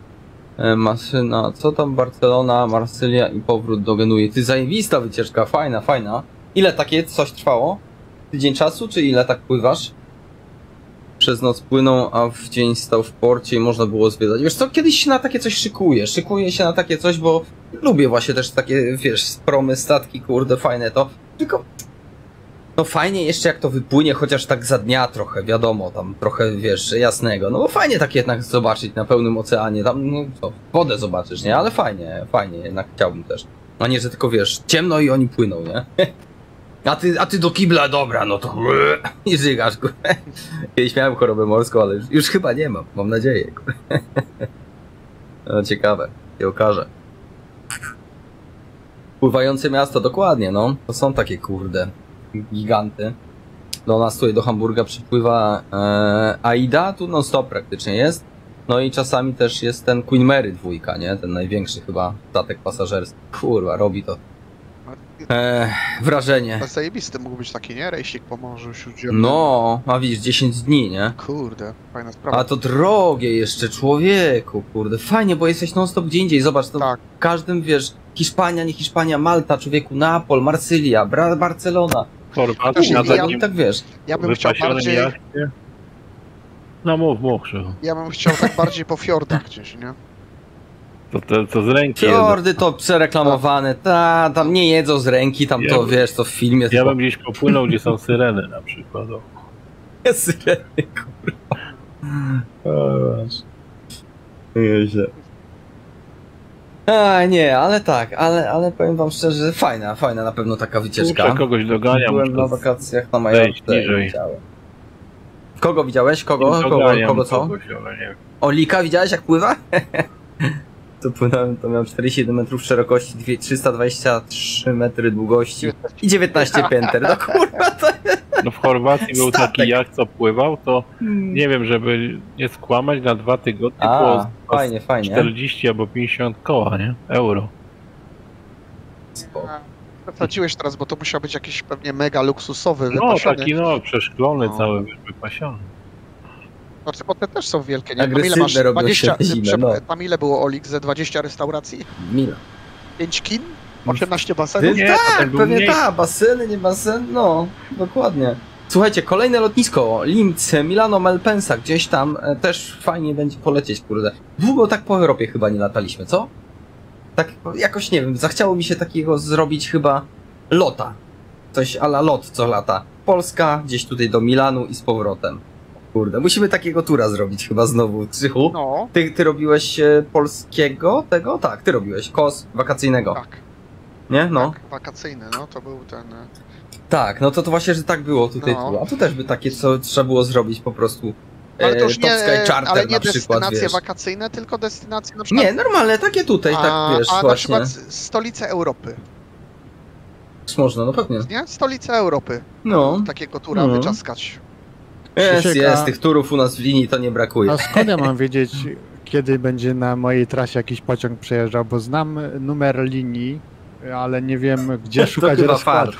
E, Maszyna, co tam Barcelona, Marsylia i powrót do Genui. Ty zajebista wycieczka, fajna, fajna. Ile takie coś trwało? Tydzień czasu, czy ile tak pływasz? Przez noc płynął, a w dzień stał w porcie i można było zwiedzać. Wiesz co, kiedyś się na takie coś szykuję. Szykuję się na takie coś, bo lubię właśnie też takie, wiesz, promy, statki, kurde, fajne to. Tylko no fajnie jeszcze jak to wypłynie, chociaż tak za dnia trochę, wiadomo, tam trochę, wiesz, jasnego. No bo fajnie tak jednak zobaczyć na pełnym oceanie, tam, no co, wodę zobaczysz, nie? Ale fajnie, fajnie, jednak chciałbym też. A nie, że tylko, wiesz, ciemno i oni płyną, nie? <laughs> A ty, a ty do kibla, dobra, no to <laughs> i żygasz, kurde. Kiedyś <laughs> miałem chorobę morską, ale już, już chyba nie mam, mam nadzieję. <laughs> No ciekawe, się okaże. Pływające miasto, dokładnie, no. To są takie, kurde, giganty. Do nas tutaj do Hamburga przypływa e, Aida, tu non stop praktycznie jest. No i czasami też jest ten Queen Mary dwójka, nie? Ten największy chyba statek pasażerski. Kurwa, robi to e, wrażenie. To zajebisty mógł być taki, nie? Rejsik po Morzu Śródziemnym. No, a widzisz, 10 dni, nie? Kurde, fajna sprawa. A to drogie jeszcze, człowieku, kurde. Fajnie, bo jesteś non stop gdzie indziej. Zobacz, to Tak. w każdym, wiesz, Hiszpania, nie Hiszpania, Malta, człowieku, Neapol, Marsylia, Bra Barcelona. Chorwacji na Ja- takim tak wiesz. Ja bym chciał bardziej, jachcie. No mów, mów, Krzychu. ja bym chciał tak bardziej po fiordach gdzieś, nie? To, to, to z ręki. Fiordy to przereklamowane, ta, tam nie jedzą z ręki, tam Ja to bym- wiesz, to w filmie Ja bym gdzieś popłynął, gdzie są syreny na przykład. O. syreny, kurwa. Nieźle. A nie, ale tak, ale, ale powiem wam szczerze, fajna, fajna na pewno taka wycieczka. Kurczę, kogoś doganiam. Byłem na wakacjach na Majorce i niżej. widziałem. Kogo widziałeś? Kogo? Kogo, kogo co? kogoś. Olika widziałeś jak pływa? <laughs> to płynąłem, to miałem 47 metrów szerokości, dwie- 323 metry długości i 19 pięter. No kurwa, to No w Chorwacji był Statek. taki jak co pływał, to nie wiem, żeby nie skłamać, na dwa tygodnie A, było fajnie, fajnie. 40 albo 50 koła, nie? Euro. Spoko. Przesadziłeś teraz, bo to musiał być jakiś pewnie mega luksusowy, No wypasiony. taki no, przeszklony No. cały, wypasiony. Znaczy, bo te też są wielkie, nie? Tam ile masz? robią 20, się zimne, prze- no. Tam ile było Olik ze 20 restauracji? Mila. 5 kin? 18 basenów? Nie, tak, był pewnie tak, baseny, nie basen, no, dokładnie. Słuchajcie, kolejne lotnisko, Linz, Milano Malpensa, gdzieś tam e, też fajnie będzie polecieć, kurde. Długo tak po Europie chyba nie lataliśmy, co? Tak jakoś, nie wiem, zachciało mi się takiego zrobić chyba lota. Coś ala lot, co lata. Polska, gdzieś tutaj do Milanu i z powrotem. Kurde, musimy takiego tura zrobić chyba znowu, Krzychu. No, Ty, ty robiłeś e, polskiego tego? Tak, ty robiłeś, kos wakacyjnego, tak. nie? No. Tak, wakacyjny, no to był ten... e, Tak, no to to właśnie, że tak było tutaj. No. tu. A tu też by takie, co trzeba było zrobić po prostu. Ale to e, już nie, Top Sky Charter ale nie na przykład, destynacje wiesz. wakacyjne, tylko destynacje na przykład... Nie, normalne, takie tutaj, a, tak wiesz, a na właśnie. przykład stolice Europy, Można, no pewnie. nie? Stolice Europy. No, Takiego tura No. wyczaskać. Jest, Krzysiek, jest, tych turów u nas w linii to nie brakuje. A skąd ja mam wiedzieć, kiedy będzie na mojej trasie jakiś pociąg przejeżdżał? Bo znam numer linii, ale nie wiem, gdzie To szukać chyba rozkładu.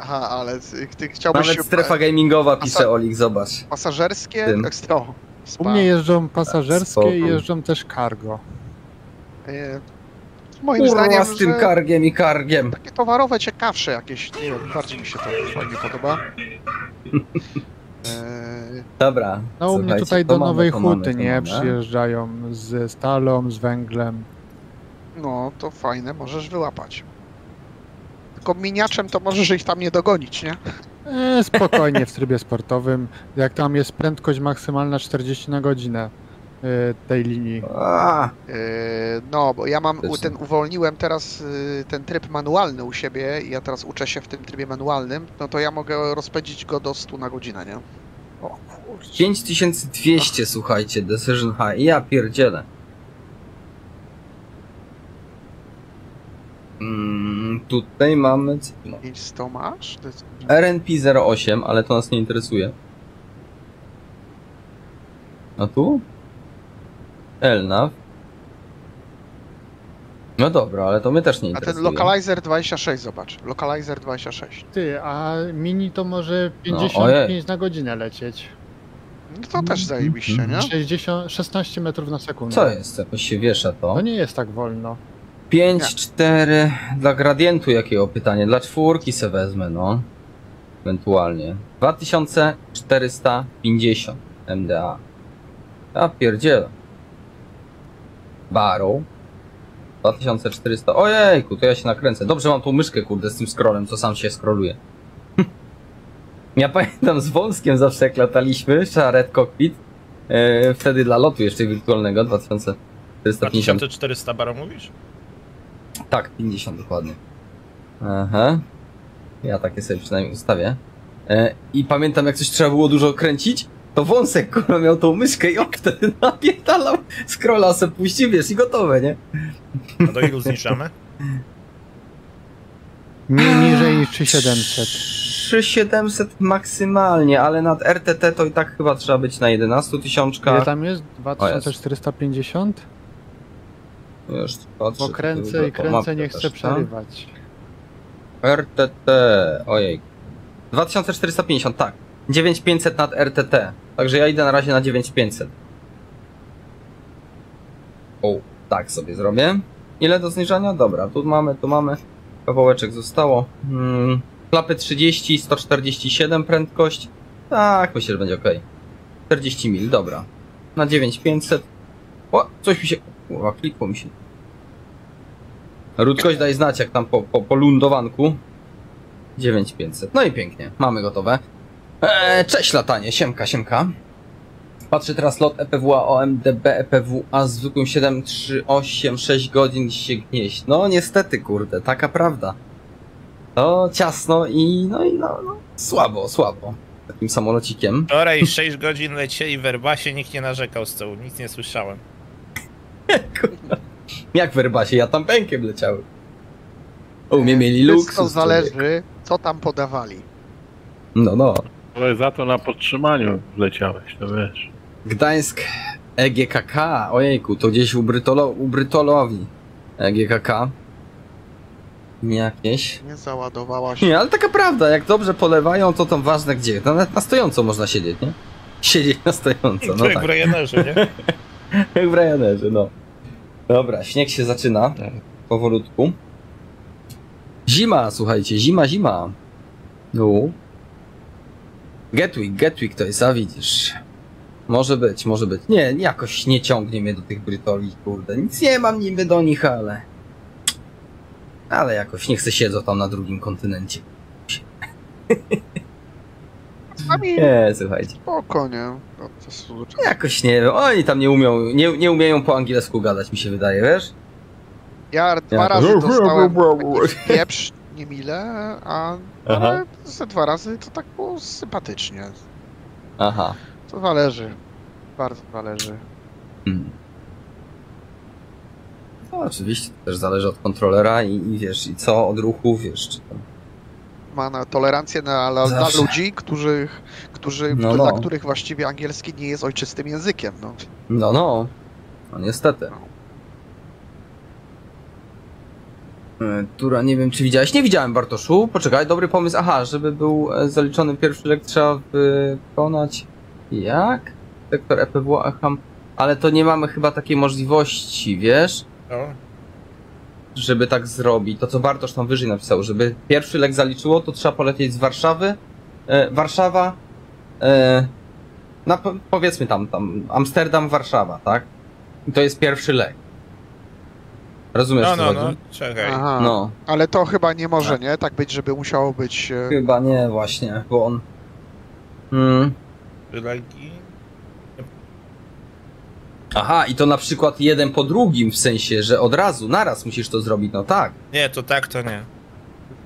Aha, ale ty- ty chciałbyś... Nawet strefa gamingowa pisze Olik, zobacz. Pasażerskie? Tym. Tak, o, U mnie jeżdżą pasażerskie i jeżdżą też cargo. E, Moim Kurwa zdaniem, z tym kargiem i kargiem. takie towarowe, ciekawsze jakieś, nie wiem, bardziej mi się to fajnie podoba. <laughs> Dobra. No u mnie tutaj do mamy, Nowej mamy, Huty, to nie? mamy. Przyjeżdżają ze stalą, z węglem. no, to fajne, możesz wyłapać. Tylko miniaczem to możesz ich tam nie dogonić, nie? E, spokojnie w trybie sportowym. Jak tam jest prędkość maksymalna 40 na godzinę tej linii. A, E, No, bo ja mam, ten, uwolniłem teraz y, ten tryb manualny u siebie i ja teraz uczę się w tym trybie manualnym, no to ja mogę rozpędzić go do 100 na godzinę, nie? 5200, słuchajcie, Decision High. Ja pierdzielę. Mm, tutaj mamy... No. 500 masz? To jest... RNP 08, ale to nas nie interesuje. A tu? Elnav. No dobra, ale to mnie też nie A interesuje. ten Localizer 26, zobacz. Localizer 26. Ty, a mini to może No, 55 na godzinę lecieć. No to też zajebiście, nie? 60, 16 metrów na sekundę. Co jest? Jakoś się wiesza to. To nie jest tak wolno. 5, 4 dla gradientu jakiego pytanie? Dla czwórki se wezmę, no. Ewentualnie. 2450 MDA. Ja pierdzielę. Barrow. 2400. Ojejku, to ja się nakręcę. Dobrze mam tą myszkę, kurde, z tym scrollem, co sam się scrolluje. <laughs> ja pamiętam z Wolskiem zawsze jak lataliśmy, Red Cockpit. E, wtedy dla lotu jeszcze wirtualnego, 2450. 2400 baro mówisz? Tak, 50 dokładnie. Aha. Ja takie sobie przynajmniej ustawię. E, I pamiętam jak coś trzeba było dużo kręcić, to wąsek kurwa miał tą myszkę i on wtedy <laughs> napierdalał, scrolla se puścił, wiesz, i gotowe, nie? A do ilu zniszczamy? <laughs> Nie niżej niż 3700. 3700 maksymalnie, ale nad RTT to i tak chyba trzeba być na 11 Ile tysiączkach. tam jest? 2450? Już patrzę, Bo kręcę i kręcę, nie chcę no. przerywać. RTT, ojej. 2450, tak. 9500 nad RTT. Także ja idę na razie na 9500. O, tak sobie zrobię. Ile do zniżania? Dobra, tu mamy, tu mamy. Kawałeczek zostało. Hmm. Klapy 30, 147 prędkość. Tak, myślę, że będzie ok. 40 mil, dobra. Na 9500. O, coś mi się... Kurwa, klikło mi się. Rudkość daj znać, jak tam po, po, po lądowanku. 9500. No i pięknie, mamy gotowe. Eee, cześć latanie, siemka, siemka. Patrzę teraz lot EPWA OMDB EPWA z zwykłym 738 6 godzin się gnieść. No niestety, kurde, taka prawda. To ciasno i no i no, no słabo, słabo. Takim samolocikiem. Wczoraj 6 godzin lecieli w Airbusie, nikt nie narzekał z tyłu, nic nie słyszałem. <laughs> Jak w Airbusie, ja tam pękiem leciałem. U mnie mieli luksus. Wszystko człowiek. zależy, co tam podawali. No, no. Ale za to na podtrzymaniu wleciałeś, to wiesz. Gdańsk EGKK, ojejku, to gdzieś u, Brytolo, u Brytolowi EGKK. Nie jakieś. Nie załadowała się. Nie, ale taka prawda, jak dobrze polewają, to tam ważne gdzie. To nawet na stojąco można siedzieć, nie? Siedzieć na stojąco, no jak tak. w Ryanerze, nie? <laughs> Jak w Ryanerze, no. Dobra, śnieg się zaczyna. Powolutku. Zima, słuchajcie, zima, zima. No. Getwick, Getwick to jest, a widzisz. Może być, może być. Nie, jakoś nie ciągnie mnie do tych Brytoli, kurde. Nic nie mam niby do nich, ale... Ale jakoś nie chcę siedzą tam na drugim kontynencie. Z Nie, słuchajcie. spoko, nie? No, to są- Jakoś nie wiem, oni tam nie umią, nie, nie umieją po angielsku gadać, mi się wydaje, wiesz? Ja dwa Ja- razy dostałem taki pieprz niemile, a ale ze dwa razy to tak było sympatycznie. Aha. To zależy. Bardzo zależy. Hmm. No, oczywiście też zależy od kontrolera i, i wiesz, i co od ruchu, wiesz, czy tam. Ma na tolerancję na, na, na ludzi, którzy, którzy, No, dla no. których właściwie angielski nie jest ojczystym językiem. No. No, no. No niestety. E, Tura, nie wiem czy widziałeś. Nie widziałem Bartoszu. Poczekaj, dobry pomysł. Aha, żeby był e, zaliczony pierwszy lek trzeba wykonać. Jak? Sektor EPW, Acham. Ale to nie mamy chyba takiej możliwości, wiesz? No. żeby tak zrobić, to co Bartosz tam wyżej napisał, żeby pierwszy lek zaliczyło, to trzeba polecieć z Warszawy, e, Warszawa, e, na, po- powiedzmy tam, tam, Amsterdam, Warszawa, tak? I to jest pierwszy lek. Rozumiesz, No, co no, no, czekaj. Aha. No, Ale to chyba nie może, nie? Tak być, żeby musiało być. e, chyba nie właśnie, bo on... Mm. Legi. Aha, i to na przykład jeden po drugim, w sensie, że od razu, naraz musisz to zrobić, no tak. Nie, to tak, to nie.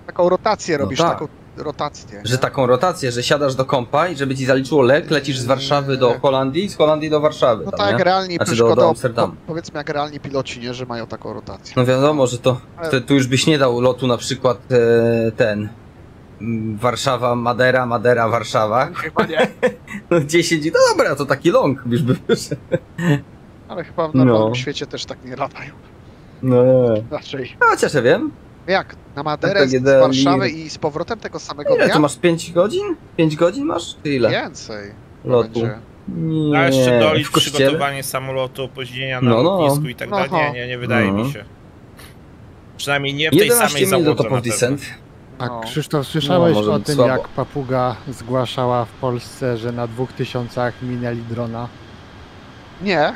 Taką rotację robisz, tak. taką rotację. Że nie? taką rotację, że siadasz do kompa i żeby ci zaliczyło lek, lecisz z Warszawy do Holandii, z Holandii do Warszawy. No tam, tak, jak nie? realni Znaczy do- do Amsterdamu. po- powiedzmy jak realni piloci, nie, że mają taką rotację. No wiadomo, że to, to tu już byś nie dał lotu na przykład e, ten mm, Warszawa, Madera, Madera, Warszawa. Chyba nie. <laughs> No 10, no dobra, to taki long już by wyszedł. Ale chyba w normalnym No. świecie też tak nie latają. No nie. Raczej. No, Chociaż ja wiem. Jak? Na Maderę z, Warszawy i z powrotem tego samego Ile dnia? to masz 5 godzin? 5 godzin masz? Czy ile? Więcej. Lotu. Będzie. Nie, A jeszcze kościele? przygotowanie samolotu, opóźnienia na No, no. lotnisku i tak dalej. Aha. Nie, nie, nie wydaje No. mi się. Przynajmniej nie w tej 11 samej mil do załodze Top na of. Descent. A No. Krzysztof, słyszałeś No, o tym, słabo. jak papuga zgłaszała w Polsce, że na 2000 minęli drona? Nie.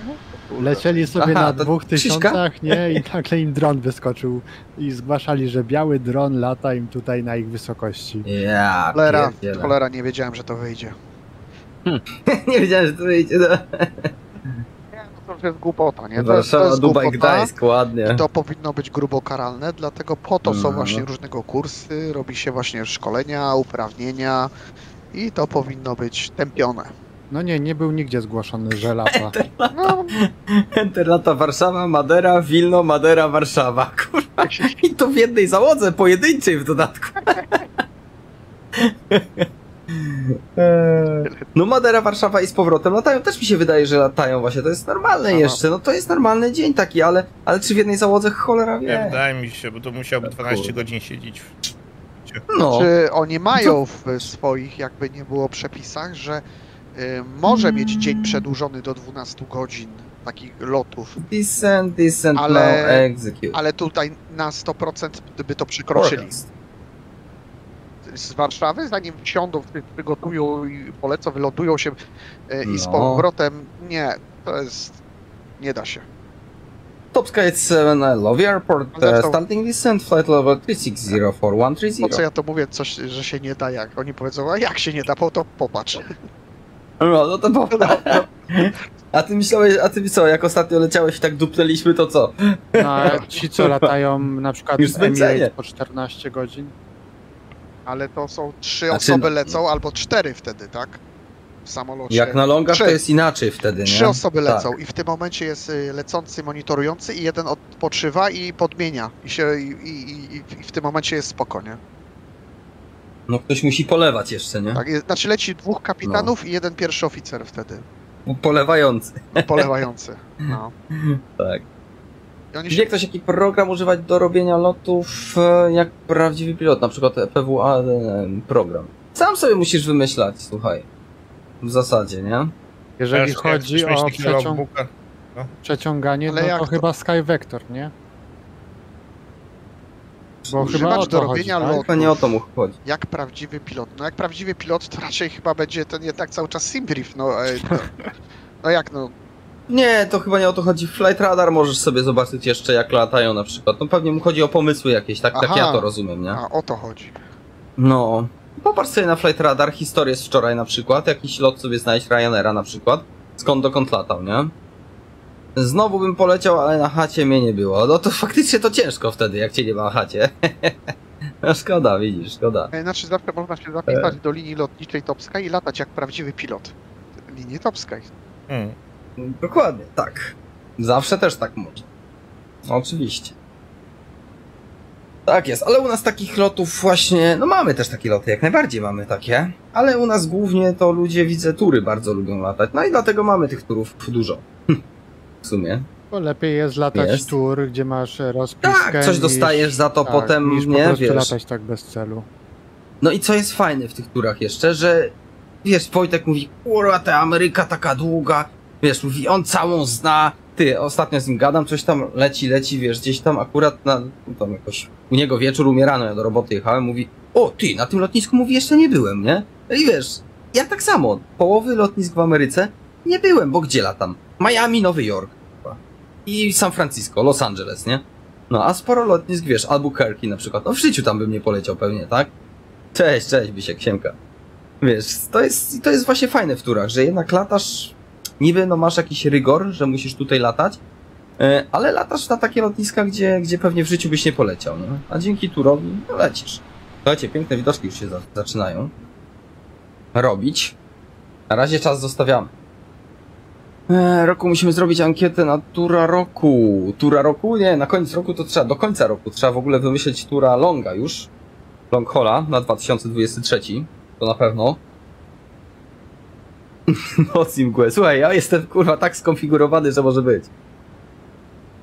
Lecieli sobie Aha, na to 2000, nie? I <laughs> nagle im dron wyskoczył. I zgłaszali, że biały dron lata im tutaj na ich wysokości. Ja, Cholera, pierdzielę. cholera, nie wiedziałem, że to wyjdzie. <laughs> Nie wiedziałem, że to wyjdzie. No. Nie, no to jest głupota, nie? To, to Warszawa, jest Dubaj, głupota. Gdańsk, ładnie. I to powinno być grubo karalne, dlatego po to są Mhm. właśnie różnego kursy, robi się właśnie szkolenia, uprawnienia i to powinno być tępione. No nie, nie był nigdzie zgłoszony, że lata. No, Interlata Warszawa, Madera, Wilno, Madera, Warszawa. Kurwa. I to w jednej załodze, pojedynczej w dodatku. <laughs> No Madera, Warszawa i z powrotem latają. Też mi się wydaje, że latają właśnie. To jest normalne Aha. jeszcze. No to jest normalny dzień taki, ale, ale czy w jednej załodze cholera Nie, wie? wydaje mi się, bo to musiałby 12 Kurde. godzin siedzieć. w- No. czy oni mają w swoich, jakby nie było przepisach, że może mieć dzień przedłużony do 12 godzin takich lotów, Descent, descent, Ale- now, execute. ale tutaj na 100% by to przekroczyli. Z Warszawy, zanim wsiądą, przy- przygotują i polecą, wylądują się e, i z No. powrotem, nie, to jest, nie da się. Top Sky 7 I Love Airport, No uh, starting descent, flight level 3604 Po co ja to mówię, coś, że się nie da, jak oni powiedzą, a jak się nie da, po to popatrz. No, no to po... <laughs> A ty myślałeś, a ty co, jak ostatnio leciałeś i tak dupnęliśmy, to co? No, a ci, co <laughs> latają na przykład Już Emirates zmęczenie. po 14 godzin, Ale to są trzy Znaczy- osoby lecą, albo cztery wtedy, tak? W samolocie. Jak na longach Trzy. to jest inaczej wtedy, nie? Trzy osoby Tak. lecą i w tym momencie jest y, lecący, monitorujący i jeden odpoczywa i podmienia. I, się, i, i, i, i w tym momencie jest spokojnie. No ktoś musi polewać jeszcze, nie? Tak, jest- znaczy leci dwóch kapitanów i jeden pierwszy oficer wtedy. Polewający. Polewający. No. <laughs> Tak. Oni Wie się ktoś jaki program używać do robienia lotów e, jak prawdziwy pilot, na przykład PWA e, program. Sam sobie musisz wymyślać, słuchaj. W zasadzie, nie? jeżeli chodzi o przecią logbooka, przeciąganie, Ale no jak to to? chyba Sky Vector, nie? Bo chyba Używać do to chodzi, robienia tak? nie o to mu chodzi. jak prawdziwy pilot. No jak prawdziwy pilot to raczej chyba będzie ten jednak cały czas simbrief. No, e, no, <laughs> no jak no, Nie, to chyba nie o to chodzi. Flight Radar możesz sobie zobaczyć jeszcze jak latają na przykład. No pewnie mu chodzi o pomysły jakieś, tak, tak Aha. ja to rozumiem, nie? a o to chodzi. No. Popatrz sobie na Flight Radar, historię z wczoraj na przykład, jakiś lot sobie znajdź Ryanaira na przykład, skąd dokąd latał, nie? Znowu bym poleciał, ale na chacie mnie nie było. No to faktycznie to ciężko wtedy, jak cię nie ma na chacie. <laughs> no szkoda, widzisz, szkoda. E, Znaczy zawsze można się zapisać do linii lotniczej Top Sky i latać jak prawdziwy pilot. Linii Top Sky. Hmm. Dokładnie, tak. Zawsze też tak można. Oczywiście. Tak jest, ale u nas takich lotów właśnie, no mamy też takie loty, jak najbardziej mamy takie, ale u nas głównie to ludzie, widzę, tury bardzo lubią latać, no i dlatego mamy tych turów dużo. <laughs> w sumie. Bo lepiej jest latać Jest. tour, gdzie masz rozpiskę Tak, coś niż, dostajesz za to tak, potem, niż po nie, prostu wiesz. latać tak bez celu. No i co jest fajne w tych turach jeszcze, że wiesz, Wojtek mówi, kurwa, ta Ameryka taka długa, wiesz, mówi, on całą zna, ty, ostatnio z nim gadam, coś tam leci, leci, wiesz, gdzieś tam akurat na, tam jakoś, u niego wieczór umierano, ja do roboty jechałem, mówi, o, ty, na tym lotnisku, mówi, jeszcze nie byłem, nie? No i wiesz, ja tak samo, połowy lotnisk w Ameryce nie byłem, bo gdzie latam? Miami, Nowy Jork, i San Francisco, Los Angeles, nie? No, a sporo lotnisk, wiesz, Albuquerque na przykład, no w życiu tam bym nie poleciał pewnie, tak? Cześć, cześć, Bysiek, siemka. Wiesz, to jest, to jest właśnie fajne w turach, że jednak latasz, niby no masz jakiś rygor, że musisz tutaj latać, e, ale latasz na takie lotniska, gdzie, gdzie pewnie w życiu byś nie poleciał, no. A dzięki turowi, no lecisz. Słuchajcie, piękne widoczki już się za, zaczynają robić. Na razie czas zostawiamy. E, roku musimy zrobić ankietę na tura roku. Tura roku? Nie, na koniec roku to trzeba, do końca roku trzeba w ogóle wymyśleć tura longa już. Long Hola na 2023. To na pewno. <laughs> Noc i mgłę. Słuchaj, ja jestem kurwa tak skonfigurowany, że może być.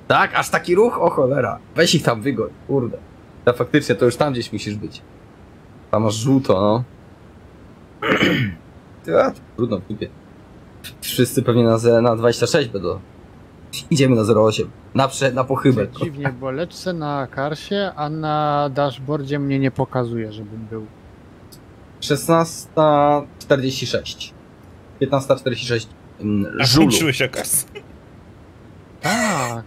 Tak, aż taki ruch? O cholera. Weź ich tam wygoń, kurde. Ja faktycznie to już tam gdzieś musisz być. Tam masz żółto, no. <clears throat> Ja, trudno w dupie. Wszyscy pewnie na, ze- na 26 będą. Idziemy na 08. Na, prze, na pochybę. Dziwnie, bo lecę na karsie, a na dashboardzie mnie nie pokazuje, żebym był. 16.46. 15.46. mm, Żulu. kończyłeś okaz. Tak.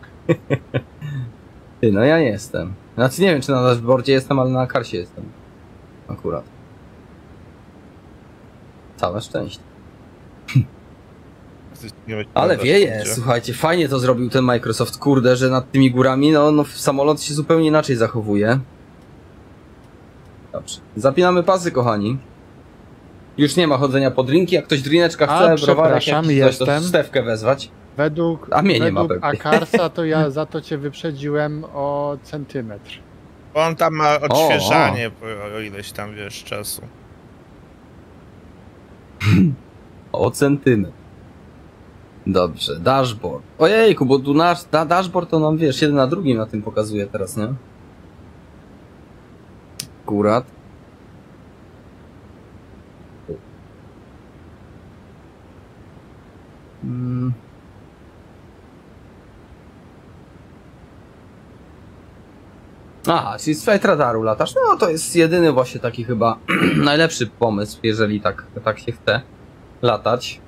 <laughs> Ty, no ja nie jestem. Znaczy nie wiem, czy na dashboardzie jestem, ale na karsie jestem. Akurat. Całe szczęście. Ale wieje, słuchajcie, fajnie to zrobił ten Microsoft, kurde, że nad tymi górami, no, no samolot się zupełnie inaczej zachowuje. Dobrze. Zapinamy pasy, kochani. Już nie ma chodzenia po drinki, jak ktoś drineczka A, chce, browarek przepraszam, jakiś, coś, to jestem. Stewkę wezwać. Według, A mnie nie ma według pewnie. Akarsa to ja <laughs> za to cię wyprzedziłem o centymetr. On tam ma odświeżanie po o ileś tam, wiesz, czasu. <laughs> O centymetr. Dobrze, dashboard. Ojejku, bo tu nasz da, dashboard to nam wiesz, jeden na drugim na tym pokazuje teraz, nie? Akurat. Mm. Aha, czyli z flight radaru latasz. No to jest jedyny właśnie taki chyba <clears throat> najlepszy pomysł, jeżeli tak, tak się chce latać.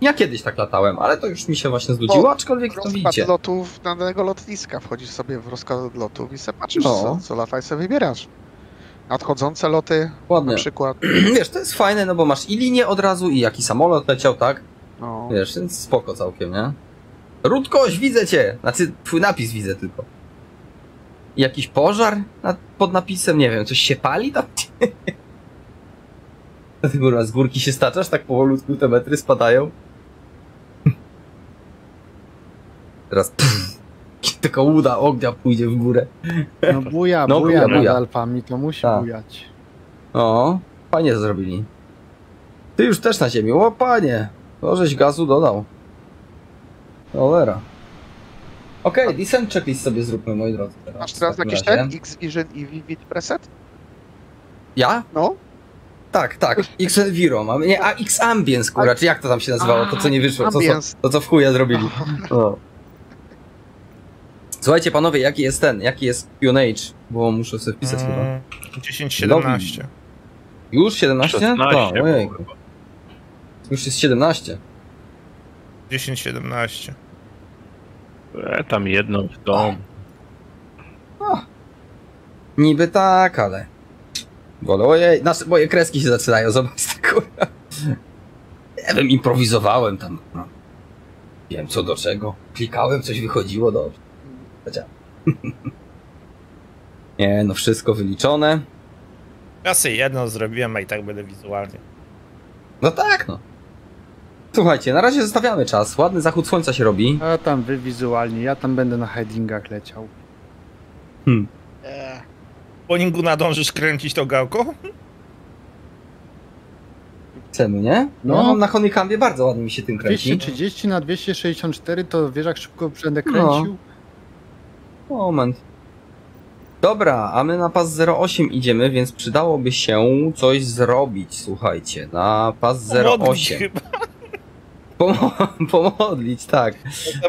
Ja kiedyś tak latałem, ale to już mi się właśnie znudziło, No, aczkolwiek to widzicie. lotów danego lotniska. Wchodzisz sobie w rozkład lotów i sobie patrzysz, No. co, co lata i sobie wybierasz. Nadchodzące loty na Ładnie. przykład. <clears throat> Wiesz, to jest fajne, no bo masz i linię od razu, i jaki samolot leciał, tak? No. Wiesz, więc spoko całkiem, nie? Rudkoś, widzę cię! Znaczy, twój napis widzę tylko. Jakiś pożar nad, pod napisem, nie wiem, coś się pali tam? <laughs> Ty kurwa, z górki się staczasz, tak powolutku te metry spadają. Teraz pff, taka łuda ognia pójdzie w górę. No buja, No, buja, buja, buja. Alpami, to musi Tak. bujać. O, fajnie to zrobili. Ty już też na ziemi. O, panie. To żeś gazu dodał. Cholera. Okej, descent checklist sobie zróbmy, moi drodzy. Teraz, Masz teraz jakiś razie. ten X-Vision i Vivid preset? Ja? No. Tak, tak. X Enviro mam. Nie, a X Ambience, kurwa, czy jak to tam się nazywało? To co nie wyszło, to co, to co w chuja zrobili. <laughs> O. Słuchajcie, panowie, jaki jest ten? Jaki jest QNH? Bo muszę sobie wpisać chyba. Mm, 10-17. Już 17? 16 No, chyba. Już jest 17. 10-17. E, tam jedną w dom. Niby tak, ale... Wolę, ojej, nasze, moje kreski się zaczynają, zobacz, <laughs> ty, kurwa. Nie wiem, improwizowałem tam. No. Wiem co do czego. Klikałem, coś wychodziło, dobrze. Wiedziałem. <laughs> Nie, no wszystko wyliczone. Ja sobie jedno zrobiłem, a i tak będę wizualnie. No tak, no. Słuchajcie, na razie zostawiamy czas. Ładny zachód słońca się robi. A tam wy wizualnie, ja tam będę na headingach leciał. Eee, Po ningu nadążysz kręcić to gałko? Chcemy, nie? No, No. na Honeycombie bardzo ładnie mi się tym kręci. 230 na 264 to wiesz jak szybko będę No. Moment. Dobra, a my na pas 08 idziemy, więc przydałoby się coś zrobić, słuchajcie. Na pas Modlić 08. chyba. <laughs> Pomo- <laughs> pomodlić, tak.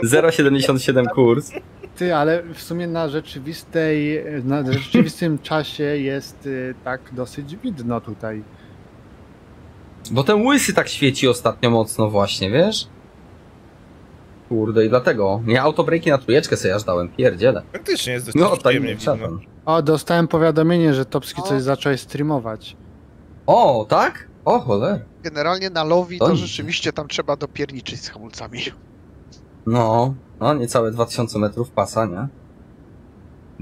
0,77 kurs. Ty, ale w sumie na rzeczywistej, na rzeczywistym <laughs> czasie jest y, tak dosyć widno tutaj. Bo ten łysy tak świeci ostatnio mocno właśnie, wiesz? Kurde, i dlatego. Ja autobreki na trójeczkę sobie aż dałem, pierdziele. Faktycznie jest dość No, tak nie szatan. O, dostałem powiadomienie, że Topski O. coś zacząłeś streamować. O, tak? O, cholera. generalnie na Lowi to Oj. rzeczywiście tam trzeba dopierniczyć z hamulcami. No, no, niecałe 2000 metrów pasa, nie?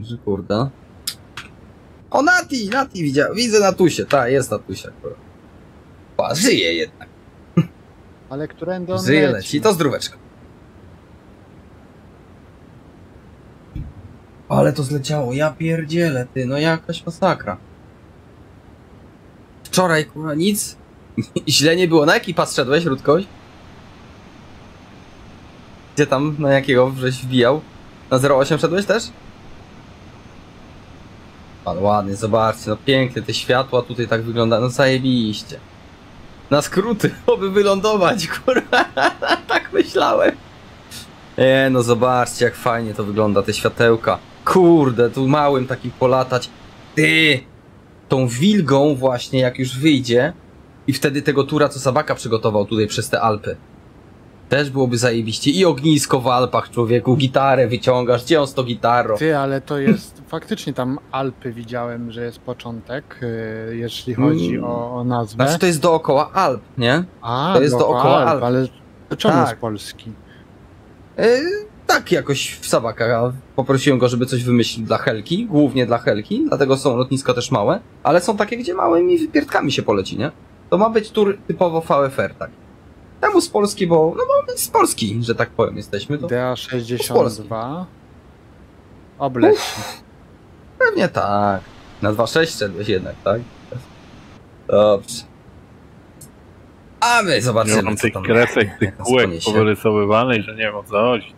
Że kurde. O, Nati! Nati widział, widzę Natusie, ta, jest Natusia, kurwa. Pa, żyje jednak, Ale którędy on żyje, leci? leci, to zdróweczko. Ale to zleciało, ja pierdzielę, ty, no jakaś masakra. Wczoraj, kurwa, nic? <laughs> Źle nie było. Na jaki pas szedłeś, Rudkoś? Gdzie tam, na jakiego żeś wbijał? Na 08 szedłeś też? Ale ładnie, zobaczcie, no piękne te światła tutaj tak wygląda, no zajebiście. Na skróty, <laughs> oby wylądować, kurwa. <laughs> tak myślałem. Nie, no zobaczcie, jak fajnie to wygląda, te światełka. Kurde, tu małym takim polatać. Ty! Tą wilgą właśnie, jak już wyjdzie i wtedy tego tura, co Sabaka przygotował tutaj przez te Alpy. Też byłoby zajebiście. I ognisko w Alpach, człowieku, gitarę wyciągasz. Gdzie on z to gitarą? Ty, ale to jest <laughs> faktycznie tam Alpy widziałem, że jest początek, y, jeśli chodzi Mm. o, o nazwę. Znaczy to jest dookoła Alp, nie? A, to jest dookoła Alp. ale to czemu Tak. z Polski? E, tak jakoś w Sabaka. Poprosiłem go, żeby coś wymyślił dla Helki, głównie dla Helki, dlatego są lotniska też małe, ale są takie, gdzie małymi wypierdkami się poleci, nie? To ma być tur typowo VFR, tak. Temu z Polski, bo, no bo z Polski, że tak powiem, jesteśmy, to DA62 obleci. pewnie tak. Na 2.6 szedłeś jednak, tak? Dobrze. A my Nie zobaczymy, mam co tych tam kresek, tych kółek powyrysowywanych, że nie wiem o co chodzi.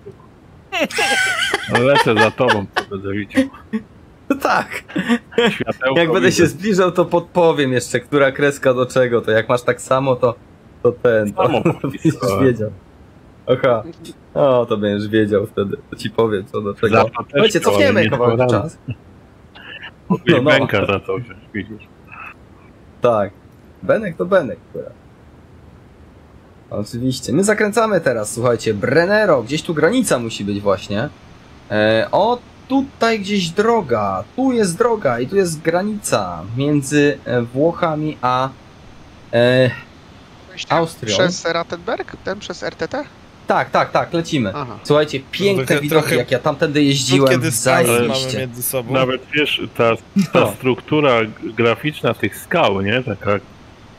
No lecę za tobą, to będę widział. No tak. Światełko Jak będę widzę. się zbliżał, to podpowiem jeszcze, która kreska do czego. To jak masz tak samo, to, to ten. To, Samo to <laughs> będziesz wiedział. Aha. O, to będziesz wiedział wtedy. To ci powiem, co do czego. Słuchajcie, cofniemy nie kawałek rady. czas. No, no. Bęka za to widzisz. Tak. Benek to Benek, która. Oczywiście. My zakręcamy teraz, słuchajcie. Brennero, gdzieś tu granica musi być właśnie. E, o, tutaj gdzieś droga. Tu jest droga i tu jest granica między e, Włochami a e, Austrią. Przez Rattenberg? Ten przez RTT? Tak, tak, tak, lecimy. Aha. Słuchajcie, piękne Trochę- widoki, trochę- jak ja tamtędy jeździłem, zajebiście. między sobą. Nawet wiesz, ta, ta No. struktura graficzna tych skał, nie? Taka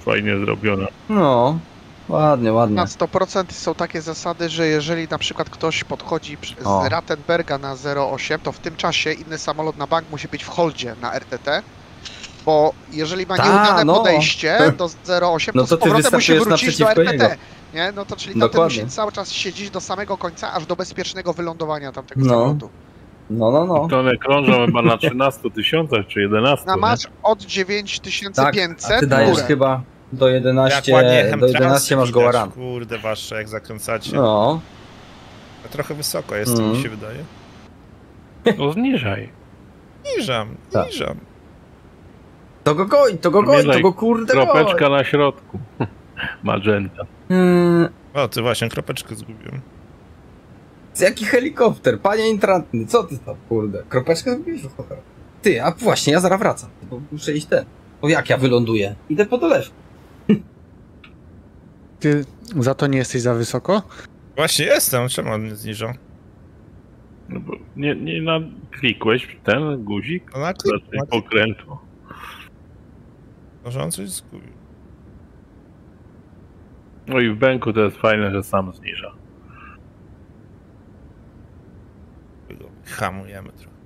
fajnie zrobiona. No, ładnie, ładnie. Na 100% są takie zasady, że jeżeli na przykład ktoś podchodzi przy- O. z Rattenberga na 0,8, to w tym czasie inny samolot na bank musi być w holdzie na RTT, bo jeżeli ma Ta, nieudane no. podejście do 0,8, <laughs> No to, to z powrotem musi wrócić do RTT. niego. Nie? No to czyli tamten Dokładnie. musi cały czas siedzieć do samego końca, aż do bezpiecznego wylądowania tamtego No. samolotu. No, no, no. To one krążą chyba na 13 tysiącach czy 11. Na macz od Tak, 9500 a ty dajesz górę. chyba do 11, Jak ładnie do chemtransy 11 masz gołaran. Kurde, wasze, jak zakręcacie. No, Trochę wysoko jest, Mm. mi się wydaje. No zniżaj. Niżam, Tak. niżam. to go goń, to go goń, to go kurde goń. Kropeczka na środku. <laughs> Magenta. Hmm, O, ty właśnie, kropeczkę zgubiłem. z jaki helikopter, panie intrantny, co ty tam, kurde, kropeczkę cholera. Ty, a właśnie, ja zaraz wracam, bo muszę iść ten. O jak ja wyląduję? Idę po dolewku. Ty za to nie jesteś za wysoko? Właśnie jestem, czemu on nie zniżał? No bo nie, nie naklikłeś ten guzik? No na pokrętło. Może on coś zgubił. No i w bęku to jest fajne, że sam zniża. Hamujemy trochę.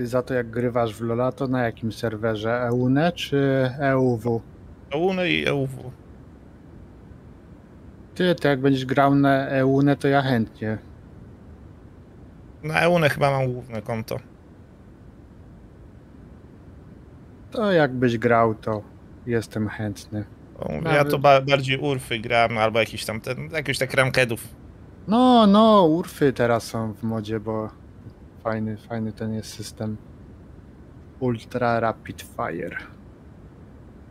Ty za to jak grywasz w Lola, to na jakim serwerze? EUNE czy E EUW? EUNE i EUW. Ty, to jak będziesz grał na EUNE, to ja chętnie. Na EUNE chyba mam główne konto. To jakbyś grał, to jestem chętny. Ja to ba bardziej Urfy gram, albo jakiś tam ten, jakiś tak rankedów. No, no, Urfy teraz są w modzie, bo fajny, fajny ten jest system. Ultra Rapid Fire.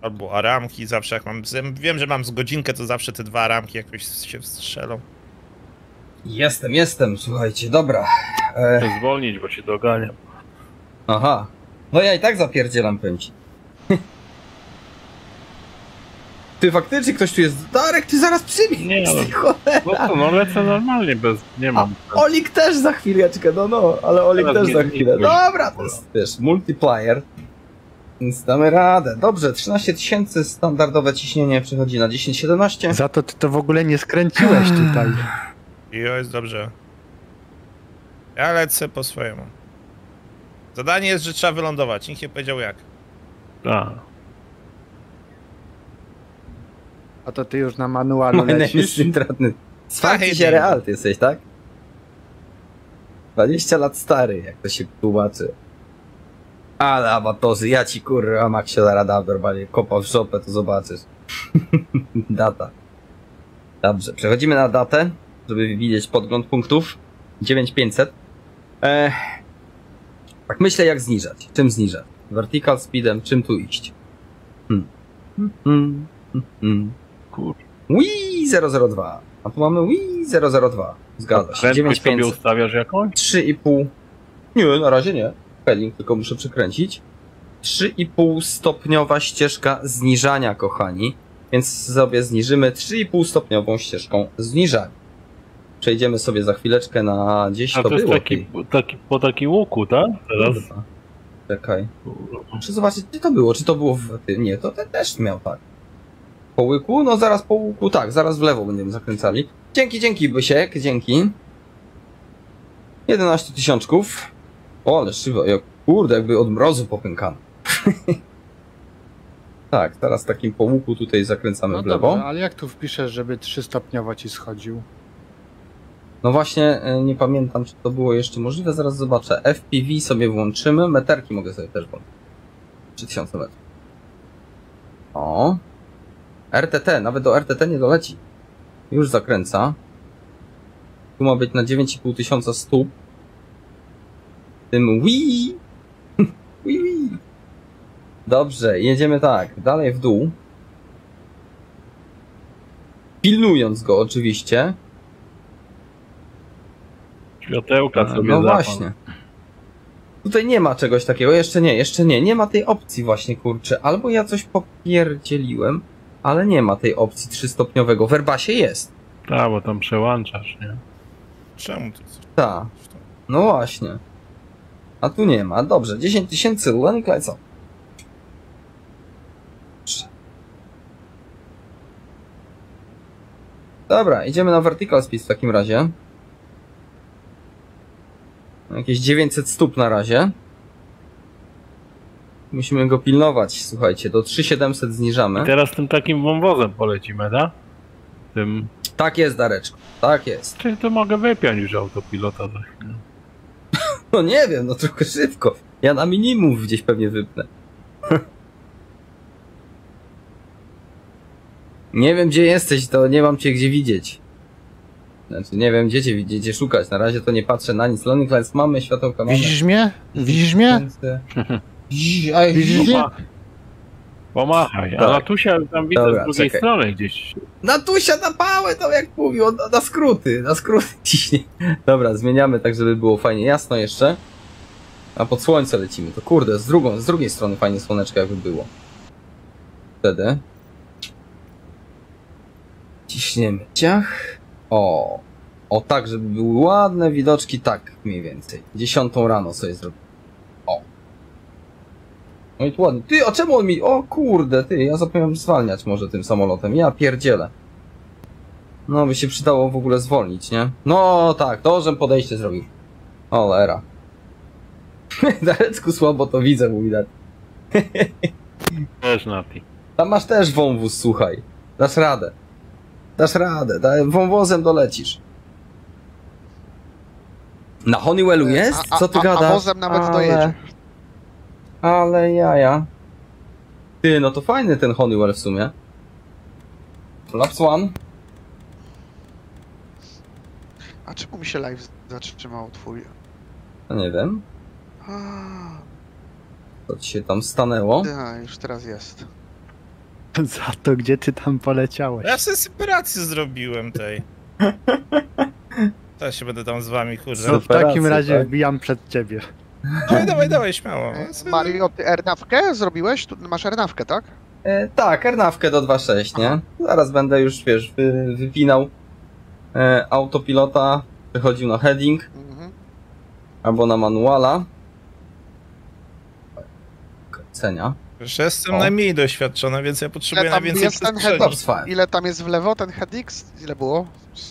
Albo aramki, zawsze jak mam. Wiem, że mam z godzinkę, to zawsze te dwa aramki jakoś się strzelą. Jestem, jestem, słuchajcie, dobra. E, Muszę zwolnić, bo się doganiam. aha. No ja i tak zapierdzielam pęci. <laughs> Ty faktycznie ktoś tu jest. Darek, ty zaraz przybieg. Nie, ale- Ty cholera. No to no lecę normalnie, bez... nie mam... Olik też za chwileczkę, no no, ale Olik Teraz też nie- za chwilę. Dobra, to jest, wiesz, multiplier. Więc damy radę. Dobrze, 13 tysięcy standardowe ciśnienie przechodzi na 10-17. Za to ty to w ogóle nie skręciłeś tutaj. I o, jest dobrze. Ja lecę po swojemu. Zadanie jest, że trzeba wylądować. Nikt nie powiedział jak. Tak. A to ty już na manualu is lecisz. intratny. Ach, się real ty jesteś, tak? 20 lat stary, jak to się tłumaczy. Ale amatorzy, ja ci kurwa Maxio zaraz dam normalnie kopa w szopę, to zobaczysz. <laughs> Data. Dobrze, przechodzimy na datę, żeby widzieć podgląd punktów. 9500. Eee, tak myślę jak zniżać. Czym zniżać? Vertical speedem, czym tu iść? Hmm. Hmm, hmm, hmm, hmm. Kur... Wii 002. A tu mamy Wii 002. Zgadza się. Prędkość sobie 9500. ustawiasz jakąś? 3,5. Nie, na razie nie. Pelling tylko muszę przykręcić. 3,5 stopniowa ścieżka zniżania, kochani. Więc sobie zniżymy 3,5 stopniową ścieżką zniżania. Przejdziemy sobie za chwileczkę na gdzieś A to to jest było. taki, taki, po takim łuku, tak? Teraz? Kurwa. Czekaj. Muszę zobaczyć, gdzie to było. Czy to było w tym? Nie, to ten też miał tak. Po łyku? No zaraz po łuku, tak. Zaraz w lewo będziemy zakręcali. Dzięki, dzięki, Bysiek, dzięki. 11 tysiączków. O, ale szywa, jak, kurde, jakby od mrozu popękano. <laughs> tak, teraz takim po łuku tutaj zakręcamy No w lewo. dobrze, ale jak tu wpiszesz, żeby 3 stopniowo ci schodził? No właśnie, e, nie pamiętam, czy to było jeszcze możliwe, zaraz zobaczę. FPV sobie włączymy, meterki mogę sobie też włączyć. 3000 metrów. O. RTT, nawet do RTT nie doleci. Już zakręca. Tu ma być na 9,5 tysiąca stóp. Tym Wii. <laughs> Wii. Dobrze, jedziemy tak, dalej w dół. Pilnując go oczywiście. Światełka sobie No właśnie. Tutaj nie ma czegoś takiego, jeszcze nie, jeszcze nie, nie ma tej opcji właśnie, kurczę. Albo ja coś popierdzieliłem, ale nie ma tej opcji trzystopniowego. W Airbusie jest. Tak, bo tam przełączasz, nie? Czemu to jest? Ta. No właśnie. A tu nie ma. Dobrze, 10 tysięcy, Lenny co? Dobra, idziemy na vertical speed w takim razie. Jakieś 900 stóp na razie. Musimy go pilnować, słuchajcie, do 3700 zniżamy. I teraz tym takim wąwozem polecimy, tak? Tym... Tak jest, Dareczko, tak jest. Czy to mogę wypiąć już autopilota za chwilę? <laughs> No nie wiem, no trochę szybko. Ja na minimum gdzieś pewnie wypnę. <laughs> nie wiem gdzie jesteś, to nie mam cię gdzie widzieć. Znaczy nie wiem gdzie cię widzicie szukać. Na razie to nie patrzę na nic. Lonely Clans mamy, światełka mamy. Widzisz mnie? Widzisz mnie? <laughs> Widzisz mnie? Pomachaj, a Tak. Natusia tam widzę Dobra, z drugiej czekaj. strony gdzieś. Natusia na pałę, to jak mówił, na, na skróty, na skróty <laughs> ciśnie. Dobra, zmieniamy tak, żeby było fajnie jasno jeszcze. A pod słońce lecimy. To kurde, z drugą, z drugiej strony fajnie słoneczko jakby było. Wtedy. Ciśniemy ciach. O. O tak, żeby były ładne widoczki, tak mniej więcej. Dziesiątą rano sobie zrobię. O. No i tu ładnie. Ty, a czemu on mi... O kurde, ty, ja zapomniałem zwalniać może tym samolotem. Ja pierdzielę. No, by się przydało w ogóle zwolnić, nie? No tak, to, żem podejście zrobił. O, lera. <laughs> Darecku słabo to widzę, mówi dat. Też Nati. Tam masz też wąwóz, słuchaj. Dasz radę. Dasz radę, da, wąwozem dolecisz. Na Honeywellu jest? A- a- Co ty a- gadasz? A wozem nawet dojedzie. Ale jaja. Ty, no to fajny ten Honeywell w sumie. Laps One. A czemu mi się live zatrzymał twój? No nie wiem, co ci się tam stanęło. a, już teraz jest. <laughs> Za to, gdzie ty tam poleciałeś. Ja sobie separację zrobiłem tej. <laughs> Teraz się będę tam z wami, kurde. To w takim razie tak? wbijam przed ciebie. Dawaj, dawaj, dawaj, śmiało. Mario, ty ernawkę zrobiłeś? Tu masz ernawkę, tak? E, tak, ernawkę do 2.6, nie? Zaraz będę już, wiesz, wy, wypinał e, autopilota, przechodził na heading Mhm. albo na manuala. Kręcenia. Że jestem O. najmniej doświadczony, więc ja potrzebuję Ile tam najwięcej jest ten? Dobrze. Ile tam jest w lewo ten headix? Ile było?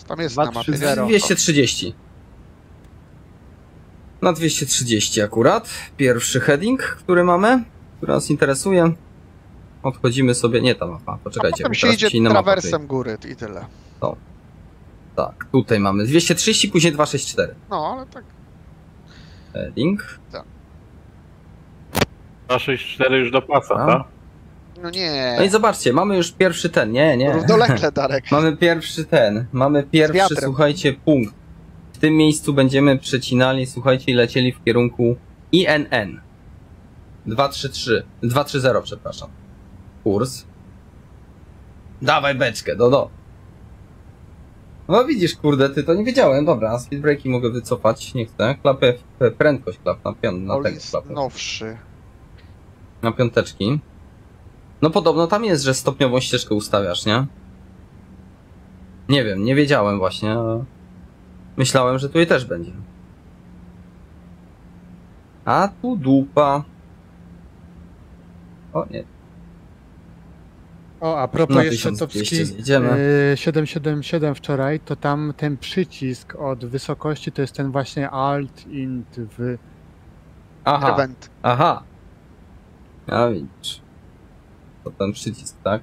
Tam jest Dwa, na trzy, mapie. zero. 230. Na 230 akurat. Pierwszy heading, który mamy, który nas interesuje. Odchodzimy sobie, nie ta mapa, poczekajcie. bo się teraz idzie trawersem góry i tyle. tutaj- Tak, tutaj mamy 230, później 264. No, ale tak. Heading. 264 już do pasa, A? tak? No No i nie. zobaczcie, mamy już pierwszy ten, nie, nie. Równolegle, Darek. <laughs> Mamy pierwszy ten, mamy pierwszy, słuchajcie, punkt. W tym miejscu będziemy przecinali, słuchajcie, i lecieli w kierunku INN. 233, 230, przepraszam. Kurs. Dawaj beczkę, do do. No widzisz, kurde, ty to nie wiedziałem, dobra, speed breaki mogę wycofać, nie chcę. Klapę, w- prędkość klap na, pią, na tego klapę. nowszy. Na piąteczki. No podobno tam jest, że stopniową ścieżkę ustawiasz, nie? Nie wiem, nie wiedziałem właśnie. Myślałem, że tutaj też będzie. A tu dupa. O nie, O, a propos na jeszcze 1200 Topski zjedziemy. y, 777 wczoraj, to tam ten przycisk od wysokości to jest ten właśnie Alt Int w Aha, Event. aha. A widzisz. To ten przycisk, tak?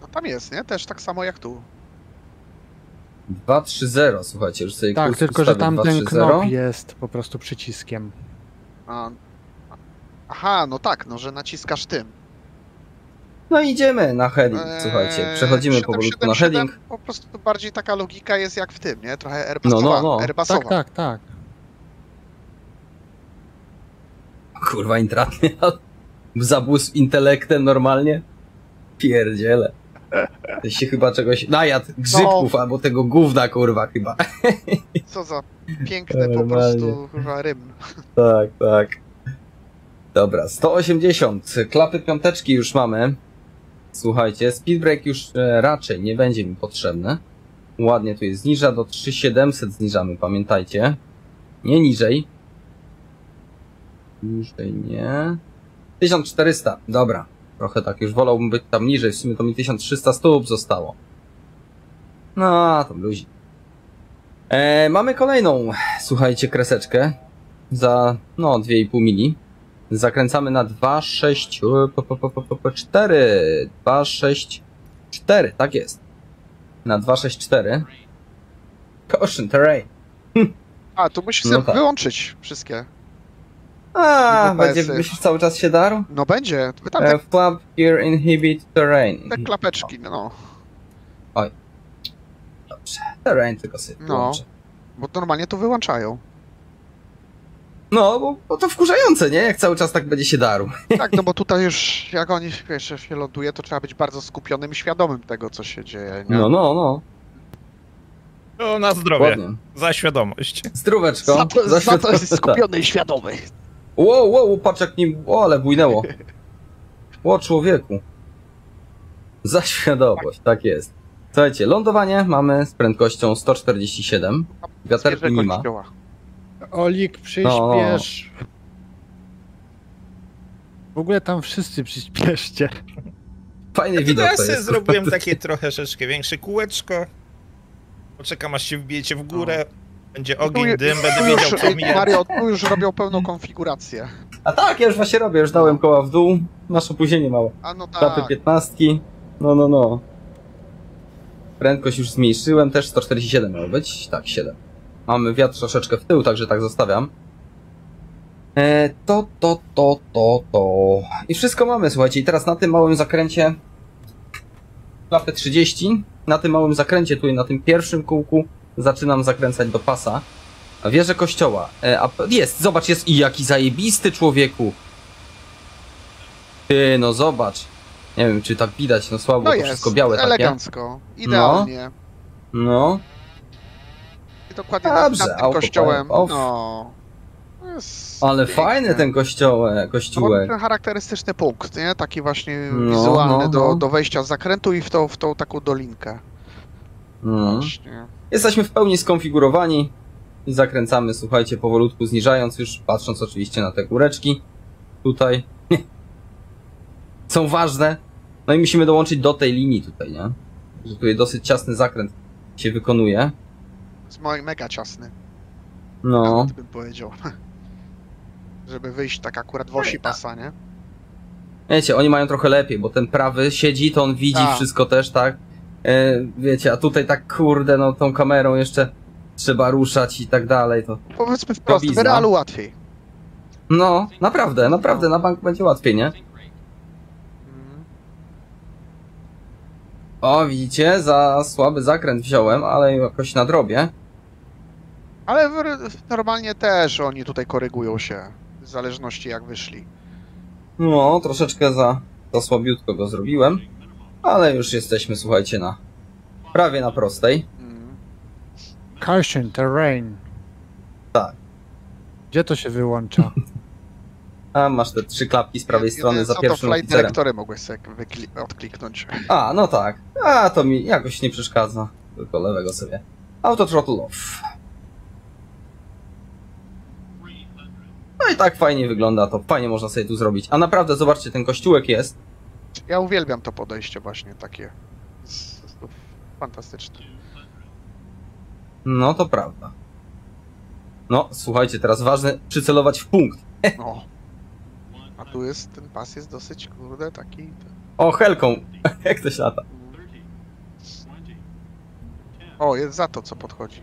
No tam jest, nie? Też tak samo jak tu. 230, słuchajcie, już sobie Tak, tylko że tam ten 230. knop jest po prostu przyciskiem. A... Aha, no tak, no że naciskasz tym. No idziemy na heading, Eee, słuchajcie. Przechodzimy powolutku na 777 heading. Po prostu bardziej taka logika jest jak w tym, nie? Trochę No, no, no. Airbusowa. Tak, tak, tak. Kurwa, intratny. <laughs> Zabłysł intelektem normalnie. Pierdziele. Ty się chyba czegoś najadł grzybków No. albo tego gówna, kurwa, chyba. Co za piękny po prostu kurwa rym. Tak, tak. Dobra, 180. Klapy piąteczki już mamy. Słuchajcie, speed break już e, raczej nie będzie mi potrzebny. Ładnie tu jest zniża, do 3700 zniżamy, pamiętajcie. Nie niżej. Niżej nie. 1400, dobra. Trochę tak, już wolałbym być tam niżej, w sumie to mi 1300 stóp zostało. No, to luzi. E, mamy kolejną, słuchajcie, kreseczkę za no 2,5 mili. Zakręcamy na 264. 264, tak jest. Na 264. Caution terrain. A, tu musisz No sobie tak. wyłączyć wszystkie. A, będzie myślisz cały czas się darł? No będzie. Tam E, te, flap gear inhibit terrain. te klapeczki, no. Dobrze. Terrain tylko sobie No. wyłączę. Bo normalnie to wyłączają. No, bo, bo to wkurzające, nie? Jak cały czas tak będzie się darł. <laughs> Tak, no bo tutaj już jak oni wiesz, się ląduje, to trzeba być bardzo skupionym i świadomym tego, co się dzieje. Nie? No, no, no. To na zdrowie, Ładnie. za świadomość. Zdróweczko. Za to, za to jest skupiony i świadomy. Wow, wow, patrz jak nim... O, ale bujnęło. O, człowieku. Za świadomość, tak jest. Słuchajcie, lądowanie mamy z prędkością 147. Wiaterku Zwierzę nie ma. Olik, przyspiesz. W ogóle tam wszyscy przyspieszcie. Fajny To widok to sobie jest. zrobiłem <laughs> takie troszeczkę większe kółeczko. Poczekam aż się wbijecie w górę. Będzie ogień, dym, będę wiedział już, co mi Mario, tu już robią pełną konfigurację. A tak, ja już właśnie robię, już dałem koła w dół. Masz opóźnienie małe. A no Klapy tak. 15. No, no, no. Prędkość już zmniejszyłem, też 147 miało być. Tak, 7. Mamy wiatr troszeczkę w tył, także tak zostawiam. E, to, to, to, to, to. I wszystko mamy, słuchajcie. I teraz na tym małym zakręcie klapy 30. Na tym małym zakręcie, tutaj na tym pierwszym kółku zaczynam zakręcać do pasa. A wieżę kościoła. E, a, jest, zobacz, jest i jaki zajebisty człowieku. Ty, no zobacz. Nie wiem, czy tak widać, no słabo, No to jest, wszystko białe takie. elegancko, idealnie. No, I dokładnie Dobrze, nad, nad tym kościołem. No. Jest Ale pięknie. fajny ten kościołek, No, kościółek. ten charakterystyczny punkt, nie? Taki właśnie No, wizualny no, do, no. do wejścia z zakrętu i w tą, w tą taką dolinkę. No. Jesteśmy w pełni skonfigurowani i zakręcamy, słuchajcie, powolutku zniżając już, patrząc oczywiście na te góreczki. Tutaj. <laughs> Są ważne. No i musimy dołączyć do tej linii tutaj, nie? Że tutaj dosyć ciasny zakręt się wykonuje. Jest mega ciasny, No. nawet bym powiedział. <laughs> Żeby wyjść tak akurat w osi pasa, nie? Wiecie, oni mają trochę lepiej, bo ten prawy siedzi, to on widzi Tak. wszystko też, tak? E, wiecie, a tutaj tak kurde, no tą kamerą jeszcze trzeba ruszać i tak dalej, to... Powiedzmy wprost, w realu łatwiej. No, naprawdę, naprawdę, na bank będzie łatwiej, nie? O, widzicie, za słaby zakręt wziąłem, ale jakoś na drobie. Ale normalnie też oni tutaj korygują się, w zależności jak wyszli. No, troszeczkę za, za słabiutko go zrobiłem, ale już jesteśmy, słuchajcie, na prawie na prostej. Caution, terrain. Tak. Gdzie to się wyłącza? <laughs> A masz te trzy klapki z prawej strony za Co to pierwszym flight oficerem. dyrektory mogłeś sobie wykli- odkliknąć. A, no tak. A, to mi jakoś nie przeszkadza. Tylko lewego sobie. Auto throttle off. No i tak fajnie wygląda to. Fajnie można sobie tu zrobić. A naprawdę, zobaczcie, ten kościółek jest. Ja uwielbiam to podejście właśnie takie. Fantastyczne. No to prawda. No, słuchajcie, teraz ważne przycelować w punkt. No. A tu jest, ten pas jest dosyć, kurde, taki... O, helką. <laughs> Jak to się lata? O, jest za to, co podchodzi.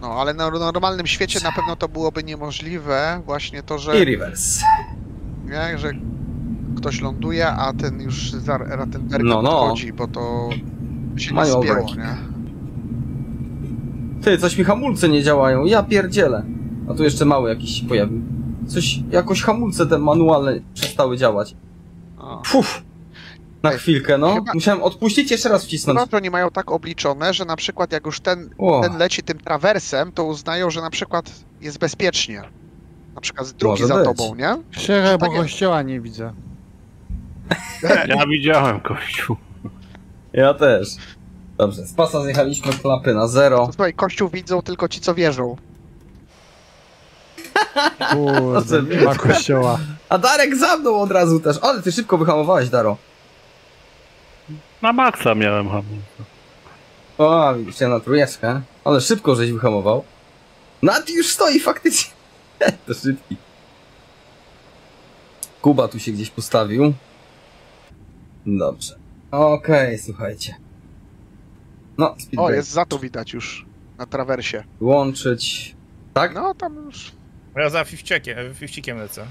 No, ale na normalnym świecie na pewno to byłoby niemożliwe, właśnie to, że, I reverse. nie, że ktoś ląduje, a ten już za Rattenberg No, no. podchodzi, bo to się nie Mają spięło, braki. nie? Ty, coś mi hamulce nie działają. Ja pierdzielę. A tu jeszcze mały jakiś się pojawił. Coś, jakoś hamulce te manualne przestały działać. Puf. Na Ej, chwilkę, no. chyba- Musiałem odpuścić, jeszcze raz wcisnąć. Chyba, że oni mają tak obliczone, że na przykład jak już ten, O, ten leci tym trawersem, to uznają, że na przykład jest bezpiecznie. Na przykład z drugi Może za być. tobą, nie? Szczerze, bo tak jest. kościoła nie widzę. Ja widziałem kościół. ja też. Dobrze, z pasa zjechaliśmy klapy na zero. To słuchaj, kościół widzą tylko ci, co wierzą. <laughs> Kurde, nie ma kościoła. A Darek za mną od razu też. Ale ty szybko wyhamowałeś, Daro. Na maksa miałem hamulce. O, widzicie, na trójeczkę. Ale szybko żeś wyhamował. Nad już stoi faktycznie. <laughs> to szybki. Kuba tu się gdzieś postawił. Dobrze. Okej, słuchajcie. No, speed O, jest za to widać już na trawersie. Łączyć. Tak? No, tam już... Ja za fifciekiem, fifcikiem lecę.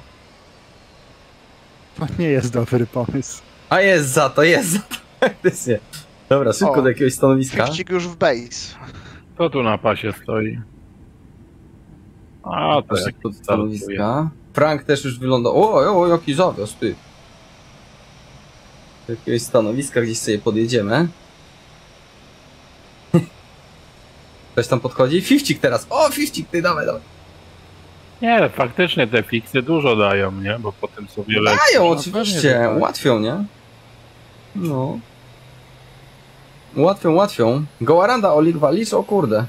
To nie jest dobry pomysł. A jest za to, jest za to. <laughs> Faktycznie. Dobra, szybko O, do jakiegoś stanowiska. Fifcik już w base. Kto tu na pasie stoi? A, to Szybko jak do stanowiska. Frank też już wygląda. O, o, jaki zawias, ty. Do jakiegoś stanowiska gdzieś sobie podjedziemy. <laughs> Ktoś tam podchodzi? Fifcik teraz. O, Fifcik, ty dawaj, dawaj. Nie, faktycznie te fiksy dużo dają, nie? Bo potem sobie leci. Dają, No, oczywiście. że tak. Ułatwią, nie? No. Ułatwią, ułatwią. Goaranda Olik walisz? O kurde.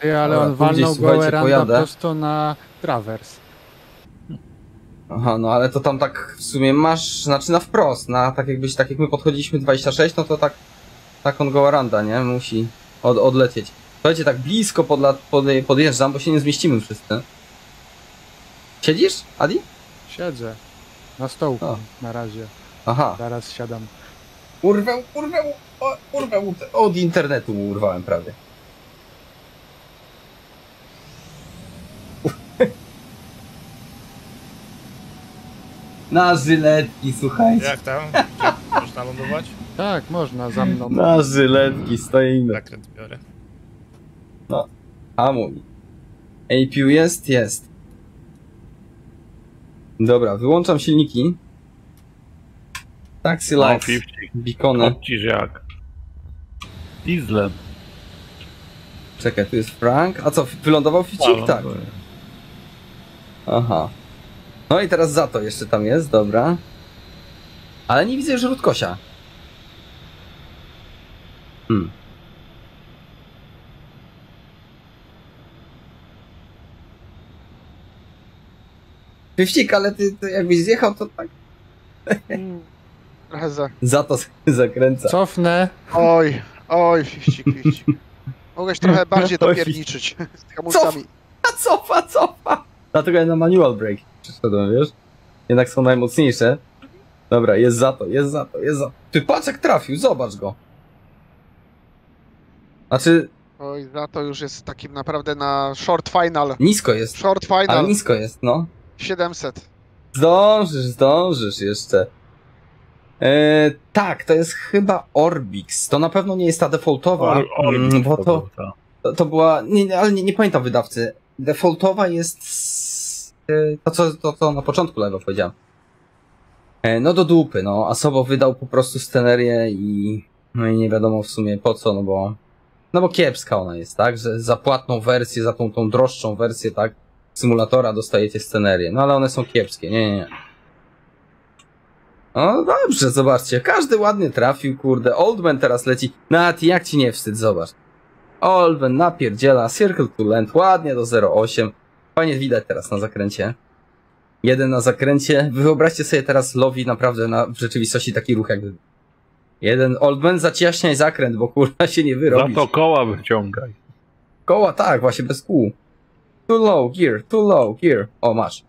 Ty, ale on walnął pojadę. prosto na trawers. Aha, no ale to tam tak w sumie masz, znaczy na wprost, na tak jakbyś, tak jak my podchodziliśmy 26, no to tak, tak on Goaranda, nie? Musi od, odlecieć. Słuchajcie, tak blisko podla, pod, podjeżdżam, bo się nie zmieścimy wszyscy. Siedzisz, Adi? Siedzę. Na stołku O. na razie. Aha. Zaraz siadam. Urwę, urwę, urwę, od internetu mu urwałem prawie. Na żyletki, słuchajcie. Jak tam? Można lądować? Tak, można za mną. Na żyletki stoimy. Zakręt biorę. Hamuj. APU jest? Jest. Dobra, wyłączam silniki. Taxi No, 50. beacony. Kopcisz jak. Dieslem. Czekaj, tu jest Frank. A co, wylądował ficik? Tak. Aha. No i teraz za to jeszcze tam jest, dobra. Ale nie widzę już Rudkosia. Hmm. Wyścig, ale ty, ty jakbyś zjechał, to tak Trochę za... za to <laughs> zakręca. Cofnę. Oj, oj, fiścik, fiścik. Mogłeś trochę bardziej dopierniczyć z hamulcami. A cofa, cofa! Dlatego ja na manual break przyszedłem, wiesz? Jednak są najmocniejsze. Dobra, jest za to, jest za to, jest za to. Ty patrz jak trafił, zobacz go. Znaczy, Oj, za to już jest takim naprawdę na short final. nisko jest. Short Ale final, nisko jest, no. 700. Zdążysz, zdążysz jeszcze. E, tak, to jest chyba Orbix. To na pewno nie jest ta defaultowa, Or- Orbix mm, bo to, tak. to, to była, nie, ale nie, nie pamiętam wydawcy. Defaultowa jest e, to, co, to, co na początku lewo powiedziałem. E, no do dupy, no. Asobo wydał po prostu scenerię i no i nie wiadomo w sumie po co, no bo no bo kiepska ona jest, tak? Że za płatną wersję, za tą, tą droższą wersję, tak? Symulatora dostajecie scenerię. No ale one są kiepskie, nie, nie, nie. No dobrze, zobaczcie. Każdy ładnie trafił, kurde. Oldman teraz leci. Nawet jak ci nie wstyd, zobacz. Oldman napierdziela, Circle to Land, ładnie do 0,8. Fajnie widać teraz na zakręcie. Jeden na zakręcie. Wyobraźcie sobie teraz Lowi naprawdę na, w rzeczywistości taki ruch jakby. Jeden Oldman zacijaśniaj zakręt, bo kurwa się nie Za wyrobisz. to koła wyciągaj. Koła tak, właśnie bez kół. Too low gear, too low gear. O, masz.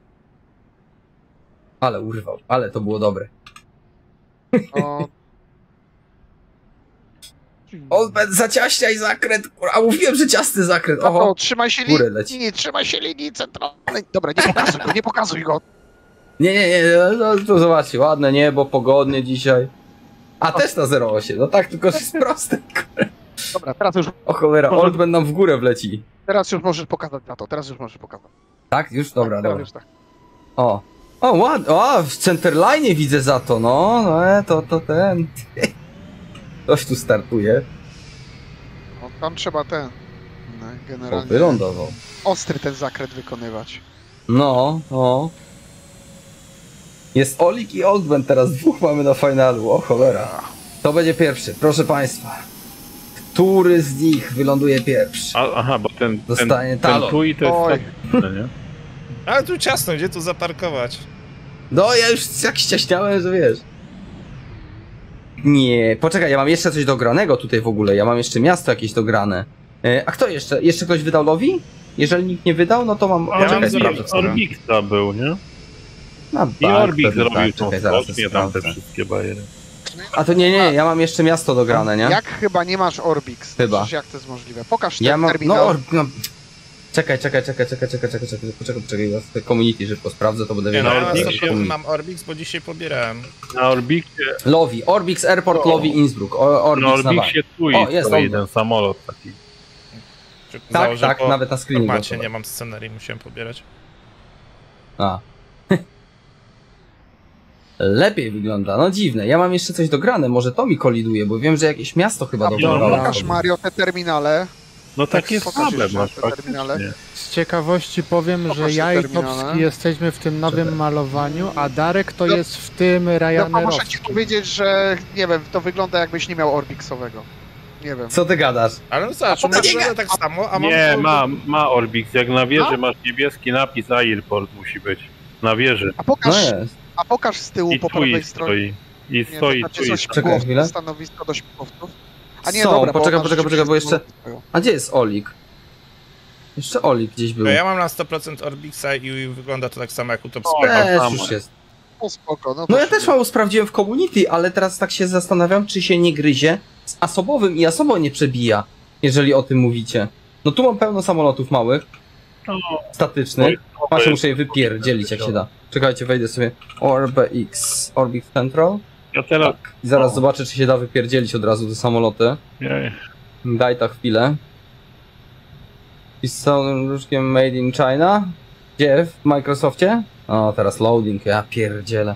Ale urwał, ale to było dobre. O, Oldman zaciaśniaj zakręt, kurwa, a mówiłem, że ciasny zakręt. za to Oho, trzymaj się górę leci. linii, trzymaj się linii centralnej. Dobra, nie pokazuj go, nie pokazuj go. Nie, nie, nie, no, to zobaczcie, ładne niebo, pogodnie dzisiaj. A też na 0,8, no tak, tylko że jest proste. Dobra, teraz już, O cholera, Oldman nam w górę wleci. teraz już możesz pokazać na to, teraz już możesz pokazać. Tak, już? Dobra, tak, dobra. Już tak. O, o, ładnie, o, w centerline widzę za to, no, no, e, to, to ten. <laughs> Ktoś tu startuje. No, tam trzeba ten, no, O, generalnie wylądował. ostry ten zakręt wykonywać. No, no. Jest Olik i Oldman teraz, dwóch mamy na finalu, o cholera. To będzie pierwszy, proszę państwa. Który z nich wyląduje pierwszy? A, aha, bo ten, ten, Dostanie ten talon. tu i to jest Oj. tak, nie? Ale tu ciasno, gdzie tu zaparkować? No, ja już jak ściaśniałem, że wiesz. Nie, poczekaj, ja mam jeszcze coś dogranego tutaj w ogóle, ja mam jeszcze miasto jakieś dograne. E, a kto jeszcze? Jeszcze ktoś wydał Lowi? Jeżeli nikt nie wydał, no to mam... Ale Poczekaj, z sprawdzę sobie. Orbixa był, nie? Na I bank Orbix pewnie zrobił tak, tą czekaj, zaraz tam te sprawdzę. wszystkie bajery. A to nie, nie, ja mam jeszcze miasto dograne, nie? Jak chyba nie masz Orbix? Chyba. Przecież jak to jest możliwe? Pokaż ten Ja mam, terminal. no, or, no. Czekaj, czekaj, czekaj, czekaj, czekaj, czekaj, czekaj, poczekaj, poczekaj, ja sobie community szybko sprawdzę, to będę Nie, wiedział. no, na ja co na to jest 100% community. mam Orbix, bo dzisiaj pobierałem. Na Orbixie, Lowi, Orbix Airport, O. Lowi, Innsbruck, o, Orbix na. Orbixie tu O, jest on. ten samolot taki. Czy Tak, założę tak, po nawet na screenie formacie, nie mam scenarii, musiałem pobierać. A. <laughs> Lepiej wygląda, no dziwne. Ja mam jeszcze coś dograne, może to mi koliduje, bo wiem, że jakieś miasto chyba A dograło. pokaż Mario te terminale. No masz te terminale. faktycznie. Z ciekawości powiem, Pokaż że te ja i. Topski jesteśmy w tym nowym malowaniu, a Darek to No- jest w tym No, a muszę ci Ryanerowskim. powiedzieć, że nie wiem, to wygląda jakbyś nie miał Orbixowego. Nie wiem. Co ty gadasz? Ale no zobacz, A popatrz- wygląda tak samo, a mam... Nie, ma, ma Orbix. Jak na wieży No. masz niebieski napis Airport musi być. Na wieży. A No pokaż, jest. a pokaż z tyłu I po tu i prawej stronie. stoi. I Nie, stoi to tu znaczy i coś stoi. Czekaj stanowisko do śmigłowców. A nie, Są, dobra, bo poczekaj, ona poczekaj, poczekaj, bo rzeczywiście jeszcze- było. A gdzie jest Olik? Jeszcze Olik gdzieś był. No ja mam na 100% Orbixa i wygląda to tak samo jak u O, Topskiego. tak Też już jest. O, spoko, no, No ja też mało sprawdziłem w community, ale teraz tak się zastanawiam, czy się nie gryzie z asobowym i asobo nie przebija, jeżeli o tym mówicie. No tu mam pełno samolotów małych, No, statycznych. Właśnie muszę je wypierdzielić jak się da. Czekajcie, wejdę sobie. ORBX, Orbit Central. Ja teraz... I zaraz O. zobaczę, czy się da wypierdzielić od razu te samoloty. Nie, Daj ta chwilę. I z całym różkiem Made in China? Gdzie? W Microsoftie? O, teraz loading, ja pierdzielę.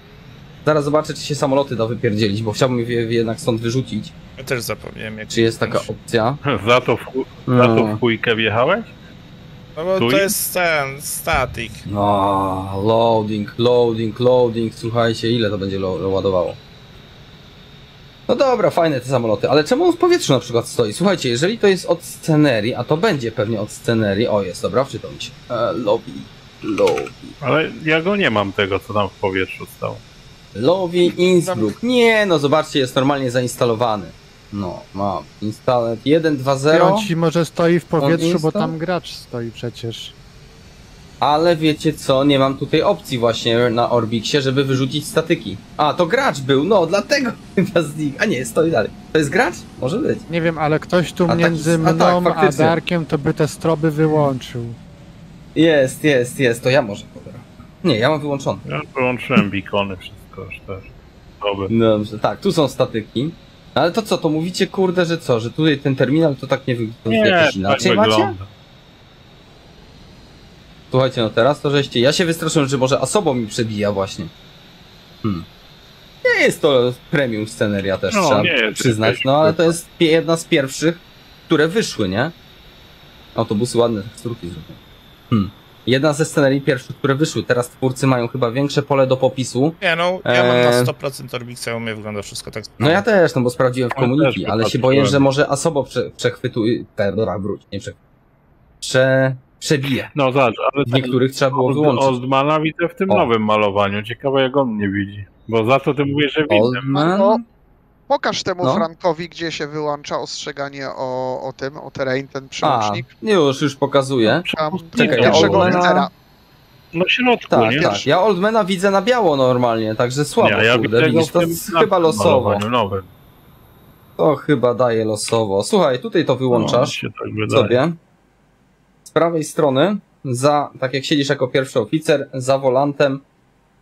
Zaraz zobaczę, czy się samoloty da wypierdzielić, bo chciałbym je jednak stąd wyrzucić. Ja też zapomniałem jak... Czy jest taka opcja? <laughs> za to w, za to No. w chujkę wjechałeś? No bo Tu to i- jest ten, static. No, loading, loading, loading. Słuchajcie, ile to będzie ładowało? No dobra, fajne te samoloty, ale czemu on w powietrzu na przykład stoi? Słuchajcie, jeżeli to jest od scenerii, a to będzie pewnie od scenerii. O, jest, dobra, wczytam się. E, lobby, lobby. Ale ja go nie mam tego, co tam w powietrzu stało. Lobby Innsbruck. Nie, no zobaczcie, jest normalnie zainstalowany. No, mam. Instalet 1.2.0. On ci może stoi w powietrzu, bo tam gracz stoi przecież. Ale wiecie co, nie mam tutaj opcji właśnie na Orbixie, żeby wyrzucić statyki. A, to gracz był, no dlatego <laughs> chyba z nich. A nie, stoi dalej. To jest gracz? Może być. Nie wiem, ale ktoś tu A taki- między a tak, mną a faktycznie. Darkiem to by te stroby wyłączył. Jest, jest, jest, to ja może. Nie, ja mam wyłączony. Ja wyłączyłem beacony, wszystko już też. Dobra. Dobrze, tak, tu są statyki. Ale to co, to mówicie kurde, że co, że tutaj ten terminal to tak nie wygląda Nie, jakoś tak inaczej macie? wygląda. Słuchajcie, no teraz to żeście. Ja się wystraszyłem, że może Asobo mi przebija właśnie. Hmm. Nie jest to premium sceneria też, No, trzeba nie przyznać, no ale to jest jedna z pierwszych, które wyszły, nie? Autobusy ładne teksturki zrobią. Hmm. Jedna ze scenerii pierwszych, które wyszły. Teraz twórcy mają chyba większe pole do popisu. Nie no, ja mam Eee. na 100% Orbixa, u mnie wygląda wszystko tak samo. No ja też, no bo sprawdziłem w community, ale się boję, że może Asobo prze, przechwytuje. Dobra, wróć, nie przechwytuje. Prze, przebije. No zobacz, ale W niektórych trzeba było wyłączyć. Oldmana widzę w tym O. nowym malowaniu. Ciekawe jak on mnie widzi. Bo za to ty mówisz, że widzę. Oldman? No, Pokaż temu No. Frankowi, gdzie się wyłącza ostrzeganie o, o tym, o terrain, ten A, przełącznik. już, już pokazuję. Tam Czekaj, ja pierwszego Oldmana-. No środku, Tak, nie? tak. Ja Oldmana widzę na biało normalnie, także słabo, Nie, ja kurde, widzę to na chyba losowo. nowym. To chyba daje losowo. Słuchaj, tutaj to No, wyłączasz się tak wydaje. sobie. Z prawej strony, za, tak jak siedzisz jako pierwszy oficer, za volantem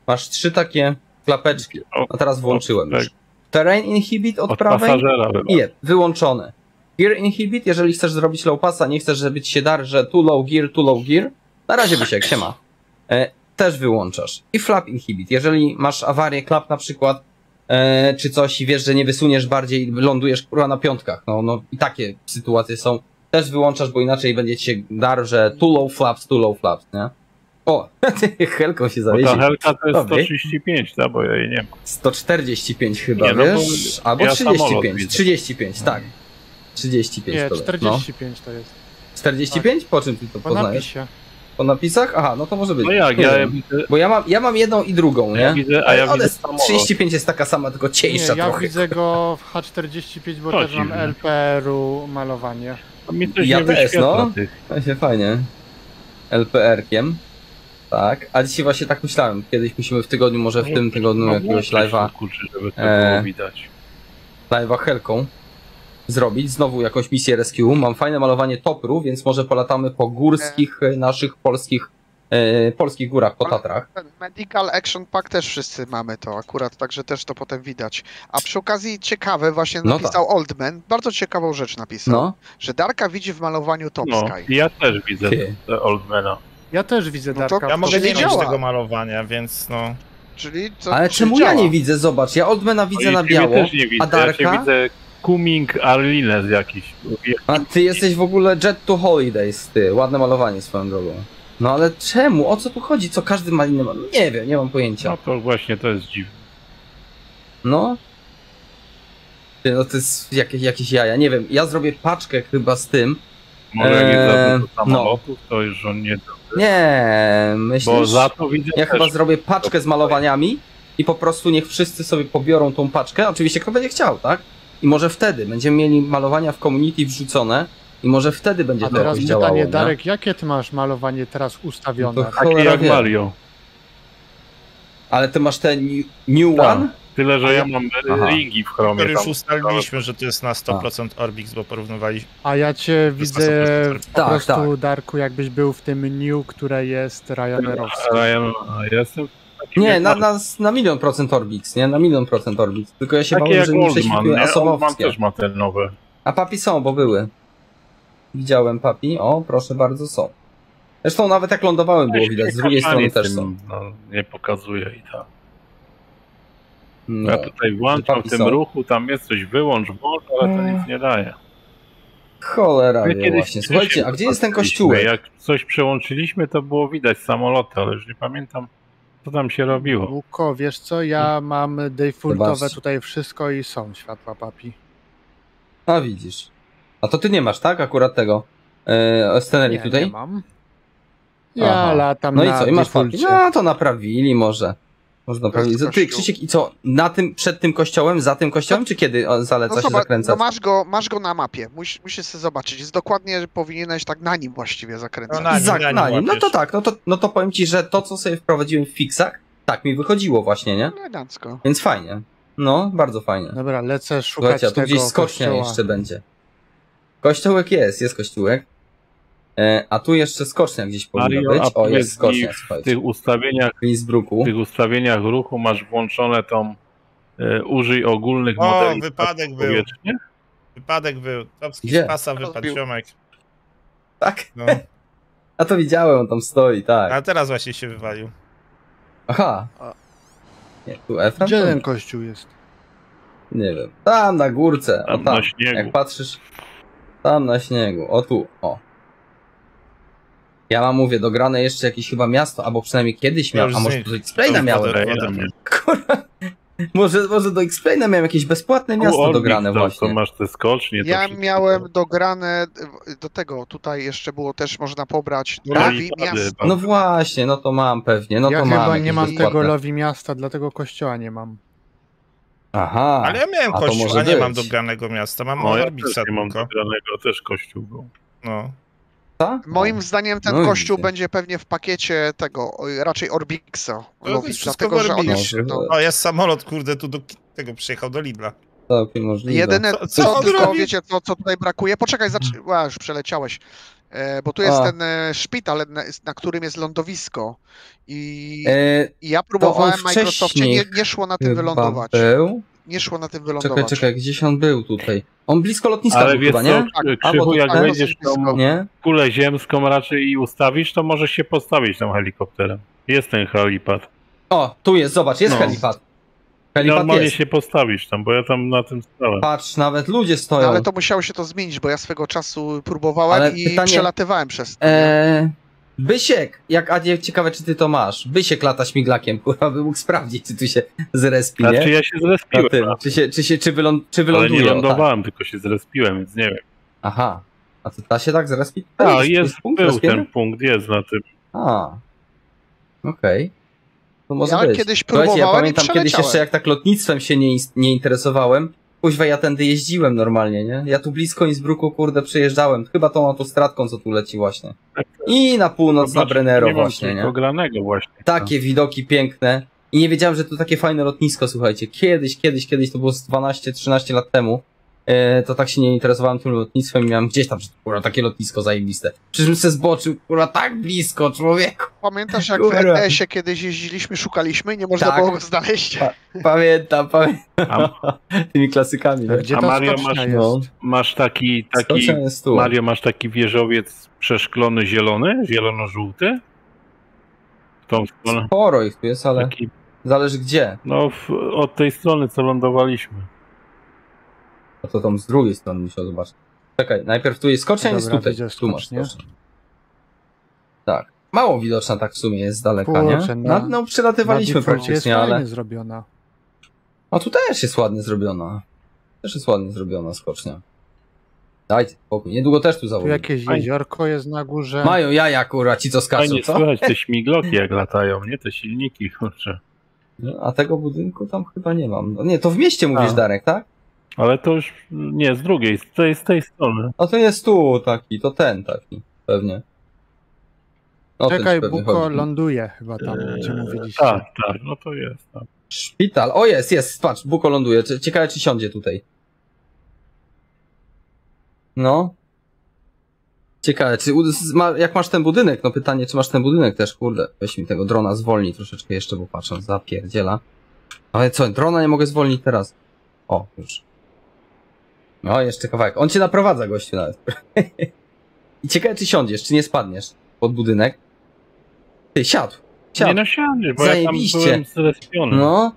masz trzy takie klapeczki. A teraz włączyłem tak. już. Terrain inhibit od, Od prawej jest, wyłączone. Gear inhibit, jeżeli chcesz zrobić low passa, nie chcesz, żeby ci się dar, że too low gear, too low gear, na razie bysiek, się ma. E, też wyłączasz. I flap inhibit, jeżeli masz awarię klap na przykład, e, czy coś i wiesz, że nie wysuniesz bardziej lądujesz kurwa na piątkach, no, no i takie sytuacje są, też wyłączasz, bo inaczej będzie ci się dar, że too low flaps, too low flaps, nie? O, <laughs> Helką się Bo zawiedzi. ta helka to jest Dobry. 135, tak? Bo ja jej nie mam. 145 chyba, Nie, no bo wiesz? Albo ja samolot 35, widzę. 35, tak. 35 Nie, to no. 45 to jest. 45? Po czym ty to Po poznajesz? napisie. Po napisach? Aha, no to może być. No jak, Nie ja wiem. widzę, Bo ja mam, ja mam jedną i drugą, nie? ja widzę, a ja Ale widzę one- samolot. 35 jest taka sama, tylko Nie, cieńsza ja trochę. widzę go w H45, bo też mam. LPR-u malowanie. A mi coś Ja nie też, no. się fajnie. LPR-kiem. Tak, a dzisiaj właśnie tak myślałem. Kiedyś musimy w tygodniu, może w tym tygodniu No, jakiegoś live'a, kurczę, żeby to E, było widać. live'a helką zrobić. Znowu jakąś misję rescue. Mam fajne malowanie topru, więc może polatamy po górskich e, naszych polskich e, polskich górach po Tatrach. Medical Action Pack też wszyscy mamy to akurat, także też to potem widać. A przy okazji ciekawe, właśnie No napisał Oldman, bardzo ciekawą rzecz napisał, No, że Darka widzi w malowaniu Top No, Sky. ja też widzę Oldmana. Ja też widzę No to Darka. Ja mogę nie mieć tego malowania, więc no... Czyli co, ale czemu działa. ja nie widzę? Zobacz, ja Oldmana widzę No na biało, też nie widzę. a Darka? Ja cię widzę Kuming Arlines jakiś. A ty jesteś w ogóle Jet to Holidays, ty. Ładne malowanie swoją drogą. No ale czemu? O co tu chodzi? Co każdy ma inne mal- Nie wiem, nie mam pojęcia. No to właśnie to jest dziwne. No. No to jest jakieś, jakieś jaja. Nie wiem, ja zrobię paczkę chyba z tym. Może za Eee, dużo samolotów, to już on nie... Nie, myślę, Bo że za to widzę ja też. chyba zrobię paczkę z malowaniami i po prostu niech wszyscy sobie pobiorą tą paczkę. Oczywiście kto będzie chciał, tak? I może wtedy będziemy mieli malowania w community wrzucone i może wtedy będzie A to teraz pytanie, działało. nie? Darek, jakie ty masz malowanie teraz ustawione? No to- Taki Cholera jak. Mario. Ale ty masz ten new, Tak. one? Tyle, że ja mam Aha. ringi w chromie Który już ustaliliśmy, że to jest na 100% Orbix, bo porównywaliśmy. A ja cię widzę po Tak, prostu, tak. Darku, jakbyś był w tym new, które jest Ryanerowskie. Ja jestem Nie, na, na, na milion procent Orbix, nie? Na milion procent Orbix. Tylko ja się Takie bałem, że nie? Oldman asobowskie. też ma te nowe. A papi są, bo były. Widziałem papi. O, proszę bardzo, są. Zresztą nawet jak lądowałem było widać, z drugiej strony też są. No, nie pokazuje i tak. No. Ja tutaj włączam w tym są. ruchu, tam jest coś wyłącz, włącz, ale to nic nie daje. Cholera My wie kiedyś właśnie. Słuchajcie, a gdzie jest ten kościółek? Jak coś przełączyliśmy, to było widać samoloty, ale już nie pamiętam, co tam się robiło. Buko, wiesz co, ja mam defaultowe tutaj wszystko i są światła papi. A widzisz. A to ty nie masz, tak? Akurat tego. Yy, scenerii Nie, tutaj? nie mam. Ja Aha. latam No i co? I masz fotki? No to naprawili może. Może naprawili. Ty. Krzysiek, i co? Na tym, przed tym kościołem, za tym kościołem, czy kiedy zaleca No się zobacz, no zakręcać? masz go, masz go na mapie, musisz, musisz sobie zobaczyć. Jest dokładnie, że powinieneś tak na nim właściwie zakręcać. No na nim, Za, na nim na nim. No to tak, no to, no to powiem ci, że to, co sobie wprowadziłem w fixach, tak mi wychodziło właśnie, nie? Elegancko. Więc fajnie. No, bardzo fajnie. Dobra, lecę szukać Słuchajcie, a tu gdzieś skocznia kościoła. jeszcze będzie. Kościółek jest, jest kościółek. E, a tu jeszcze skocznia gdzieś powinna Mario, a być. O, jest skocznia, w tych ustawieniach, W tych ustawieniach ruchu masz włączone tą e, użyj ogólnych O, modeli wypadek był. Wypadek był. Topski Gdzie? z pasa wypadł, ziomek. Tak, No. <laughs> a to widziałem, on tam stoi, tak. A teraz właśnie się wywalił. Aha. Nie, tu? Gdzie ten kościół jest? nie wiem. Tam na górce, o Tam tam. na śniegu. Jak patrzysz, tam na śniegu, o tu, o. Ja mam, mówię, dograne jeszcze jakieś chyba miasto, albo przynajmniej kiedyś Ja miałem, a może do X-Plaina to miałem. Kurwa. Może, może do X-Plaina miałem jakieś bezpłatne miasto U dograne to, To właśnie. masz te skocznie. to Ja wszystko. miałem dograne do tego, tutaj jeszcze było też można pobrać do Tak? No właśnie, no to mam pewnie, no ja to chyba mam. nie jakieś mam bezpłatne. tego lowi miasta, dlatego kościoła nie mam. Aha. Ale ja miałem a kościół, a nie mam być. dogranego miasta. Mam No ja Orbica też nie mam tylko. dogranego, też kościół był. No. Ta? Moim zdaniem ten No kościół będzie pewnie w pakiecie tego, raczej Orbixa. Lowicz, wszystko dlatego, w że on Orbixie. jest, no, O, jest samolot, kurde, tu do tego przyjechał do Lidla. Całkiem możliwe. Jedyne, Co- co, co tylko robi? wiecie, co, co tutaj brakuje? Poczekaj, zacz- a, już przeleciałeś. E, bo tu jest A. ten e, szpital, na, na którym jest lądowisko. I, E, i ja próbowałem w Microsoftie, nie, nie szło na tym wylądować. był. Nie szło na tym Czekaj, wylądować. czekaj, gdzieś on był tutaj. On blisko lotniska Ale był wiesz chyba, co, nie? Tak, Krzychu, jak tutaj, wejdziesz tą. Nie? kulę ziemską raczej i ustawisz, to możesz się postawić tam helikopterem. Jest ten helipad. O, tu jest, zobacz, jest No. helipad. Normalnie jest. się postawisz tam, bo ja tam na tym stałem. Patrz, nawet ludzie No, stoją. ale to musiało się to zmienić, bo ja swego czasu próbowałem Ale i pytanie- przelatywałem przez to. Eee, Bysiek, jak Adzie, ciekawe czy ty to masz. Bysiek lata śmiglakiem, kurwa, by mógł sprawdzić, czy tu się zrespi, Znaczy nie? ja się zrespiłem, tym, no, czy się, czy się, czy, wyląd, czy ale nie tak. lądowałem, tylko się zrespiłem, więc nie wiem. Aha. A to da się tak zrespić? A, jest, punkt był ten punkt, jest na tym. A. Okej. To może Ja być. kiedyś Słuchajcie, ja próbowałem i pamiętam kiedyś jeszcze jak tak lotnictwem się nie, nie interesowałem. Kuźwa, ja tędy jeździłem normalnie, nie? Ja tu blisko Innsbrucku, kurde, przejeżdżałem. Chyba tą autostradką, co tu leci właśnie. I na północ, na Zobacz, Brennero nie właśnie, nie? właśnie. Takie widoki piękne. I nie wiedziałem, że to takie fajne lotnisko, słuchajcie. Kiedyś, kiedyś, kiedyś, to było z 12-13 lat temu. E, to tak się nie interesowałem tym lotnictwem i miałem gdzieś tam, kurwa, takie lotnisko zajebiste. Przecież se zboczył, kurwa, tak blisko, człowieku. Pamiętasz jak w. ETS-ie kiedyś jeździliśmy, szukaliśmy i nie można Tak. było go znaleźć? Pamiętam, pamiętam. A, Tymi klasykami, nie? gdzie A Mario masz-? No. masz taki, taki. Mario, masz taki wieżowiec przeszklony zielony, zielono-żółty? W tą stronę. Sporo ich tu jest, ale Taki, zależy gdzie. no w, od tej strony, co lądowaliśmy. No to tam z drugiej strony musiał zobaczyć. Czekaj, najpierw tu jest skocznia, jest tutaj. Tu masz skocznię. Tak. Mało widoczna tak w sumie jest z daleka, nie? Na- No, no przelatywaliśmy defaulcie jest praktycznie, ale... zrobiona. O, tu też jest ładnie zrobiona. Też jest ładnie zrobiona skocznia. Dajcie spokój. Niedługo też tu Tu założę. jakieś jeziorko jest na górze. Mają jaja, kurwa, ci co skaczą, Fajnie co? słychać te śmigloki jak latają, nie? Te silniki, kurczę. No, A tego budynku tam chyba nie mam. No, nie, to w mieście mówisz, A. Darek, tak? Ale to już, nie, z drugiej, z tej, z tej strony. No to jest tu taki, to ten taki, pewnie. O Czekaj, Buko chodzi. ląduje chyba tam, gdzie Eee, mówiliście. Tak, tak, no to jest. Tak. Szpital. O jest, jest, patrz, Buko ląduje. Cie- Ciekawe czy siądzie tutaj. No. Ciekawe, czy jak masz ten budynek? No pytanie, czy masz ten budynek też, kurde. Weź mi tego drona zwolni troszeczkę jeszcze, bo patrzę, zapierdziela. Ale co, drona nie mogę zwolnić teraz. O, już. No, jeszcze kawałek. On cię naprowadza, gościu nawet. <laughs> I ciekawe, czy siądziesz, czy nie spadniesz pod budynek. Ty, siadł. Nie Siadł. no siądziesz, bo ja tam Zajebiście. byłem zrespiony. No.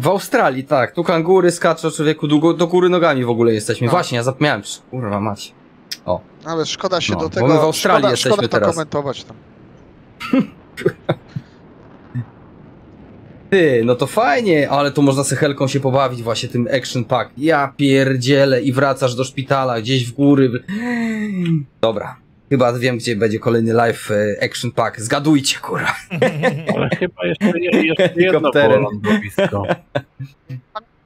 W Australii, tak. Tu kangury skaczą człowieku do, do góry nogami w ogóle jesteśmy. No. Właśnie, ja zapomniałem. Kurwa mać. Ale szkoda się No, do bo tego. my w Australii szkoda, jesteśmy szkoda to teraz. komentować tam. <laughs> Ty, no to fajnie, ale tu można z Helką się pobawić właśnie tym action pack. Ja pierdzielę i wracasz do szpitala gdzieś w góry. Dobra. Chyba wiem, gdzie będzie kolejny live e, action pack. Zgadujcie, kurwa. <laughs> Ale chyba jeszcze, je- jeszcze jedno lądowisko. <laughs>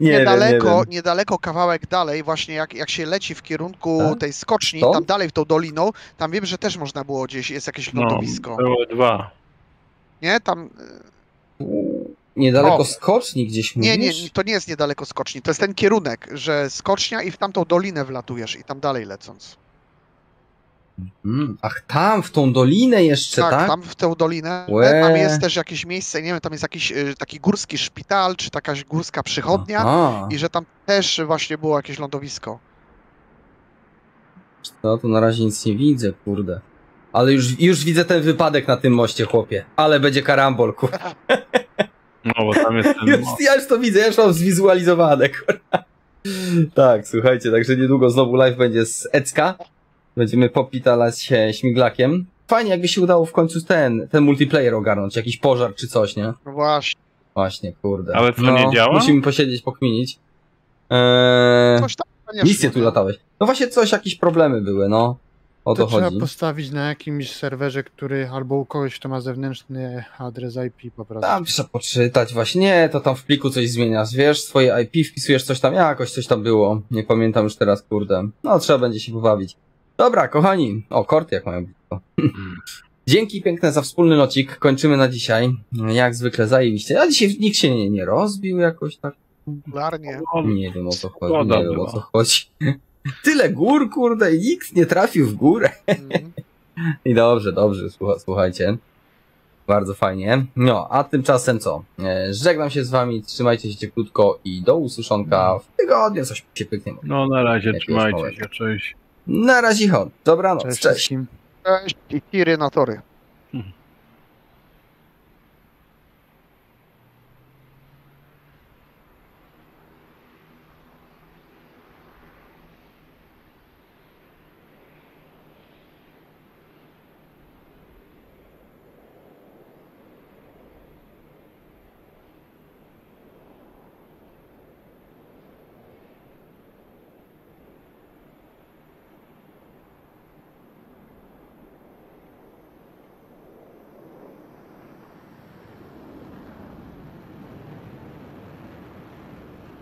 Nie wiem, niedaleko, nie wiem. niedaleko kawałek dalej, właśnie jak, jak się leci w kierunku Tak? tej skoczni, To? tam dalej w tą doliną, tam wiem, że też można było gdzieś, jest jakieś No, lądowisko. były dwa. Nie, tam. Niedaleko O. skoczni gdzieś mówisz? Nie, nie, to nie jest niedaleko skoczni. To jest ten kierunek, że skocznia i w tamtą dolinę wlatujesz i tam dalej lecąc. Mm, ach, tam, w tą dolinę jeszcze, tak? tak, tam w tę dolinę. Łe. Tam jest też jakieś miejsce, nie wiem, tam jest jakiś y, taki górski szpital, czy jakaś górska przychodnia. Aha. I że tam też właśnie było jakieś lądowisko. No to na razie nic nie widzę, kurde. Ale już, już widzę ten wypadek na tym moście, chłopie. Ale będzie karambol, kurde. <laughs> No bo tam jest ten <laughs> Już, ja już to widzę, ja już mam zwizualizowane, kurwa. Tak, słuchajcie, także niedługo znowu live będzie z Ecka. Będziemy popitalać się śmiglakiem. Fajnie, jakby się udało w końcu ten, ten multiplayer ogarnąć, jakiś pożar czy coś, nie? No właśnie. Właśnie, kurde. Ale co, nie działa? Musimy posiedzieć, pokminić. Eee, Coś tam szło, tu latałeś. No właśnie coś, jakieś problemy były, no. O to, To trzeba chodzi. postawić na jakimś serwerze, który albo u kogoś, kto ma zewnętrzny adres IP po prostu. Tam trzeba poczytać właśnie, nie, to tam w pliku coś zmieniasz, wiesz, swoje IP wpisujesz coś tam, jakoś coś tam było, nie pamiętam już teraz, kurde. No, trzeba będzie się pobawić. Dobra, kochani, o, korty jak mają blisko. <laughs> Dzięki piękne za wspólny locik, kończymy na dzisiaj. Jak zwykle zajebiście. A dzisiaj nikt się nie, nie rozbił jakoś tak. No, Nie wiem o co chodzi, nie wiem o co chodzi. Tyle gór, kurde, i nikt nie trafił w górę. Mhm. <laughs> I dobrze, dobrze, słucha, słuchajcie. Bardzo fajnie. No, a tymczasem co? E, Żegnam się z wami, trzymajcie się cieplutko i do usłyszonka w tygodniu. Coś się pyknie. no na razie, Jakiegoś trzymajcie małego. się, cześć. Na razie, dobranoc, Cześć cześć. Cześć i tiry na tory.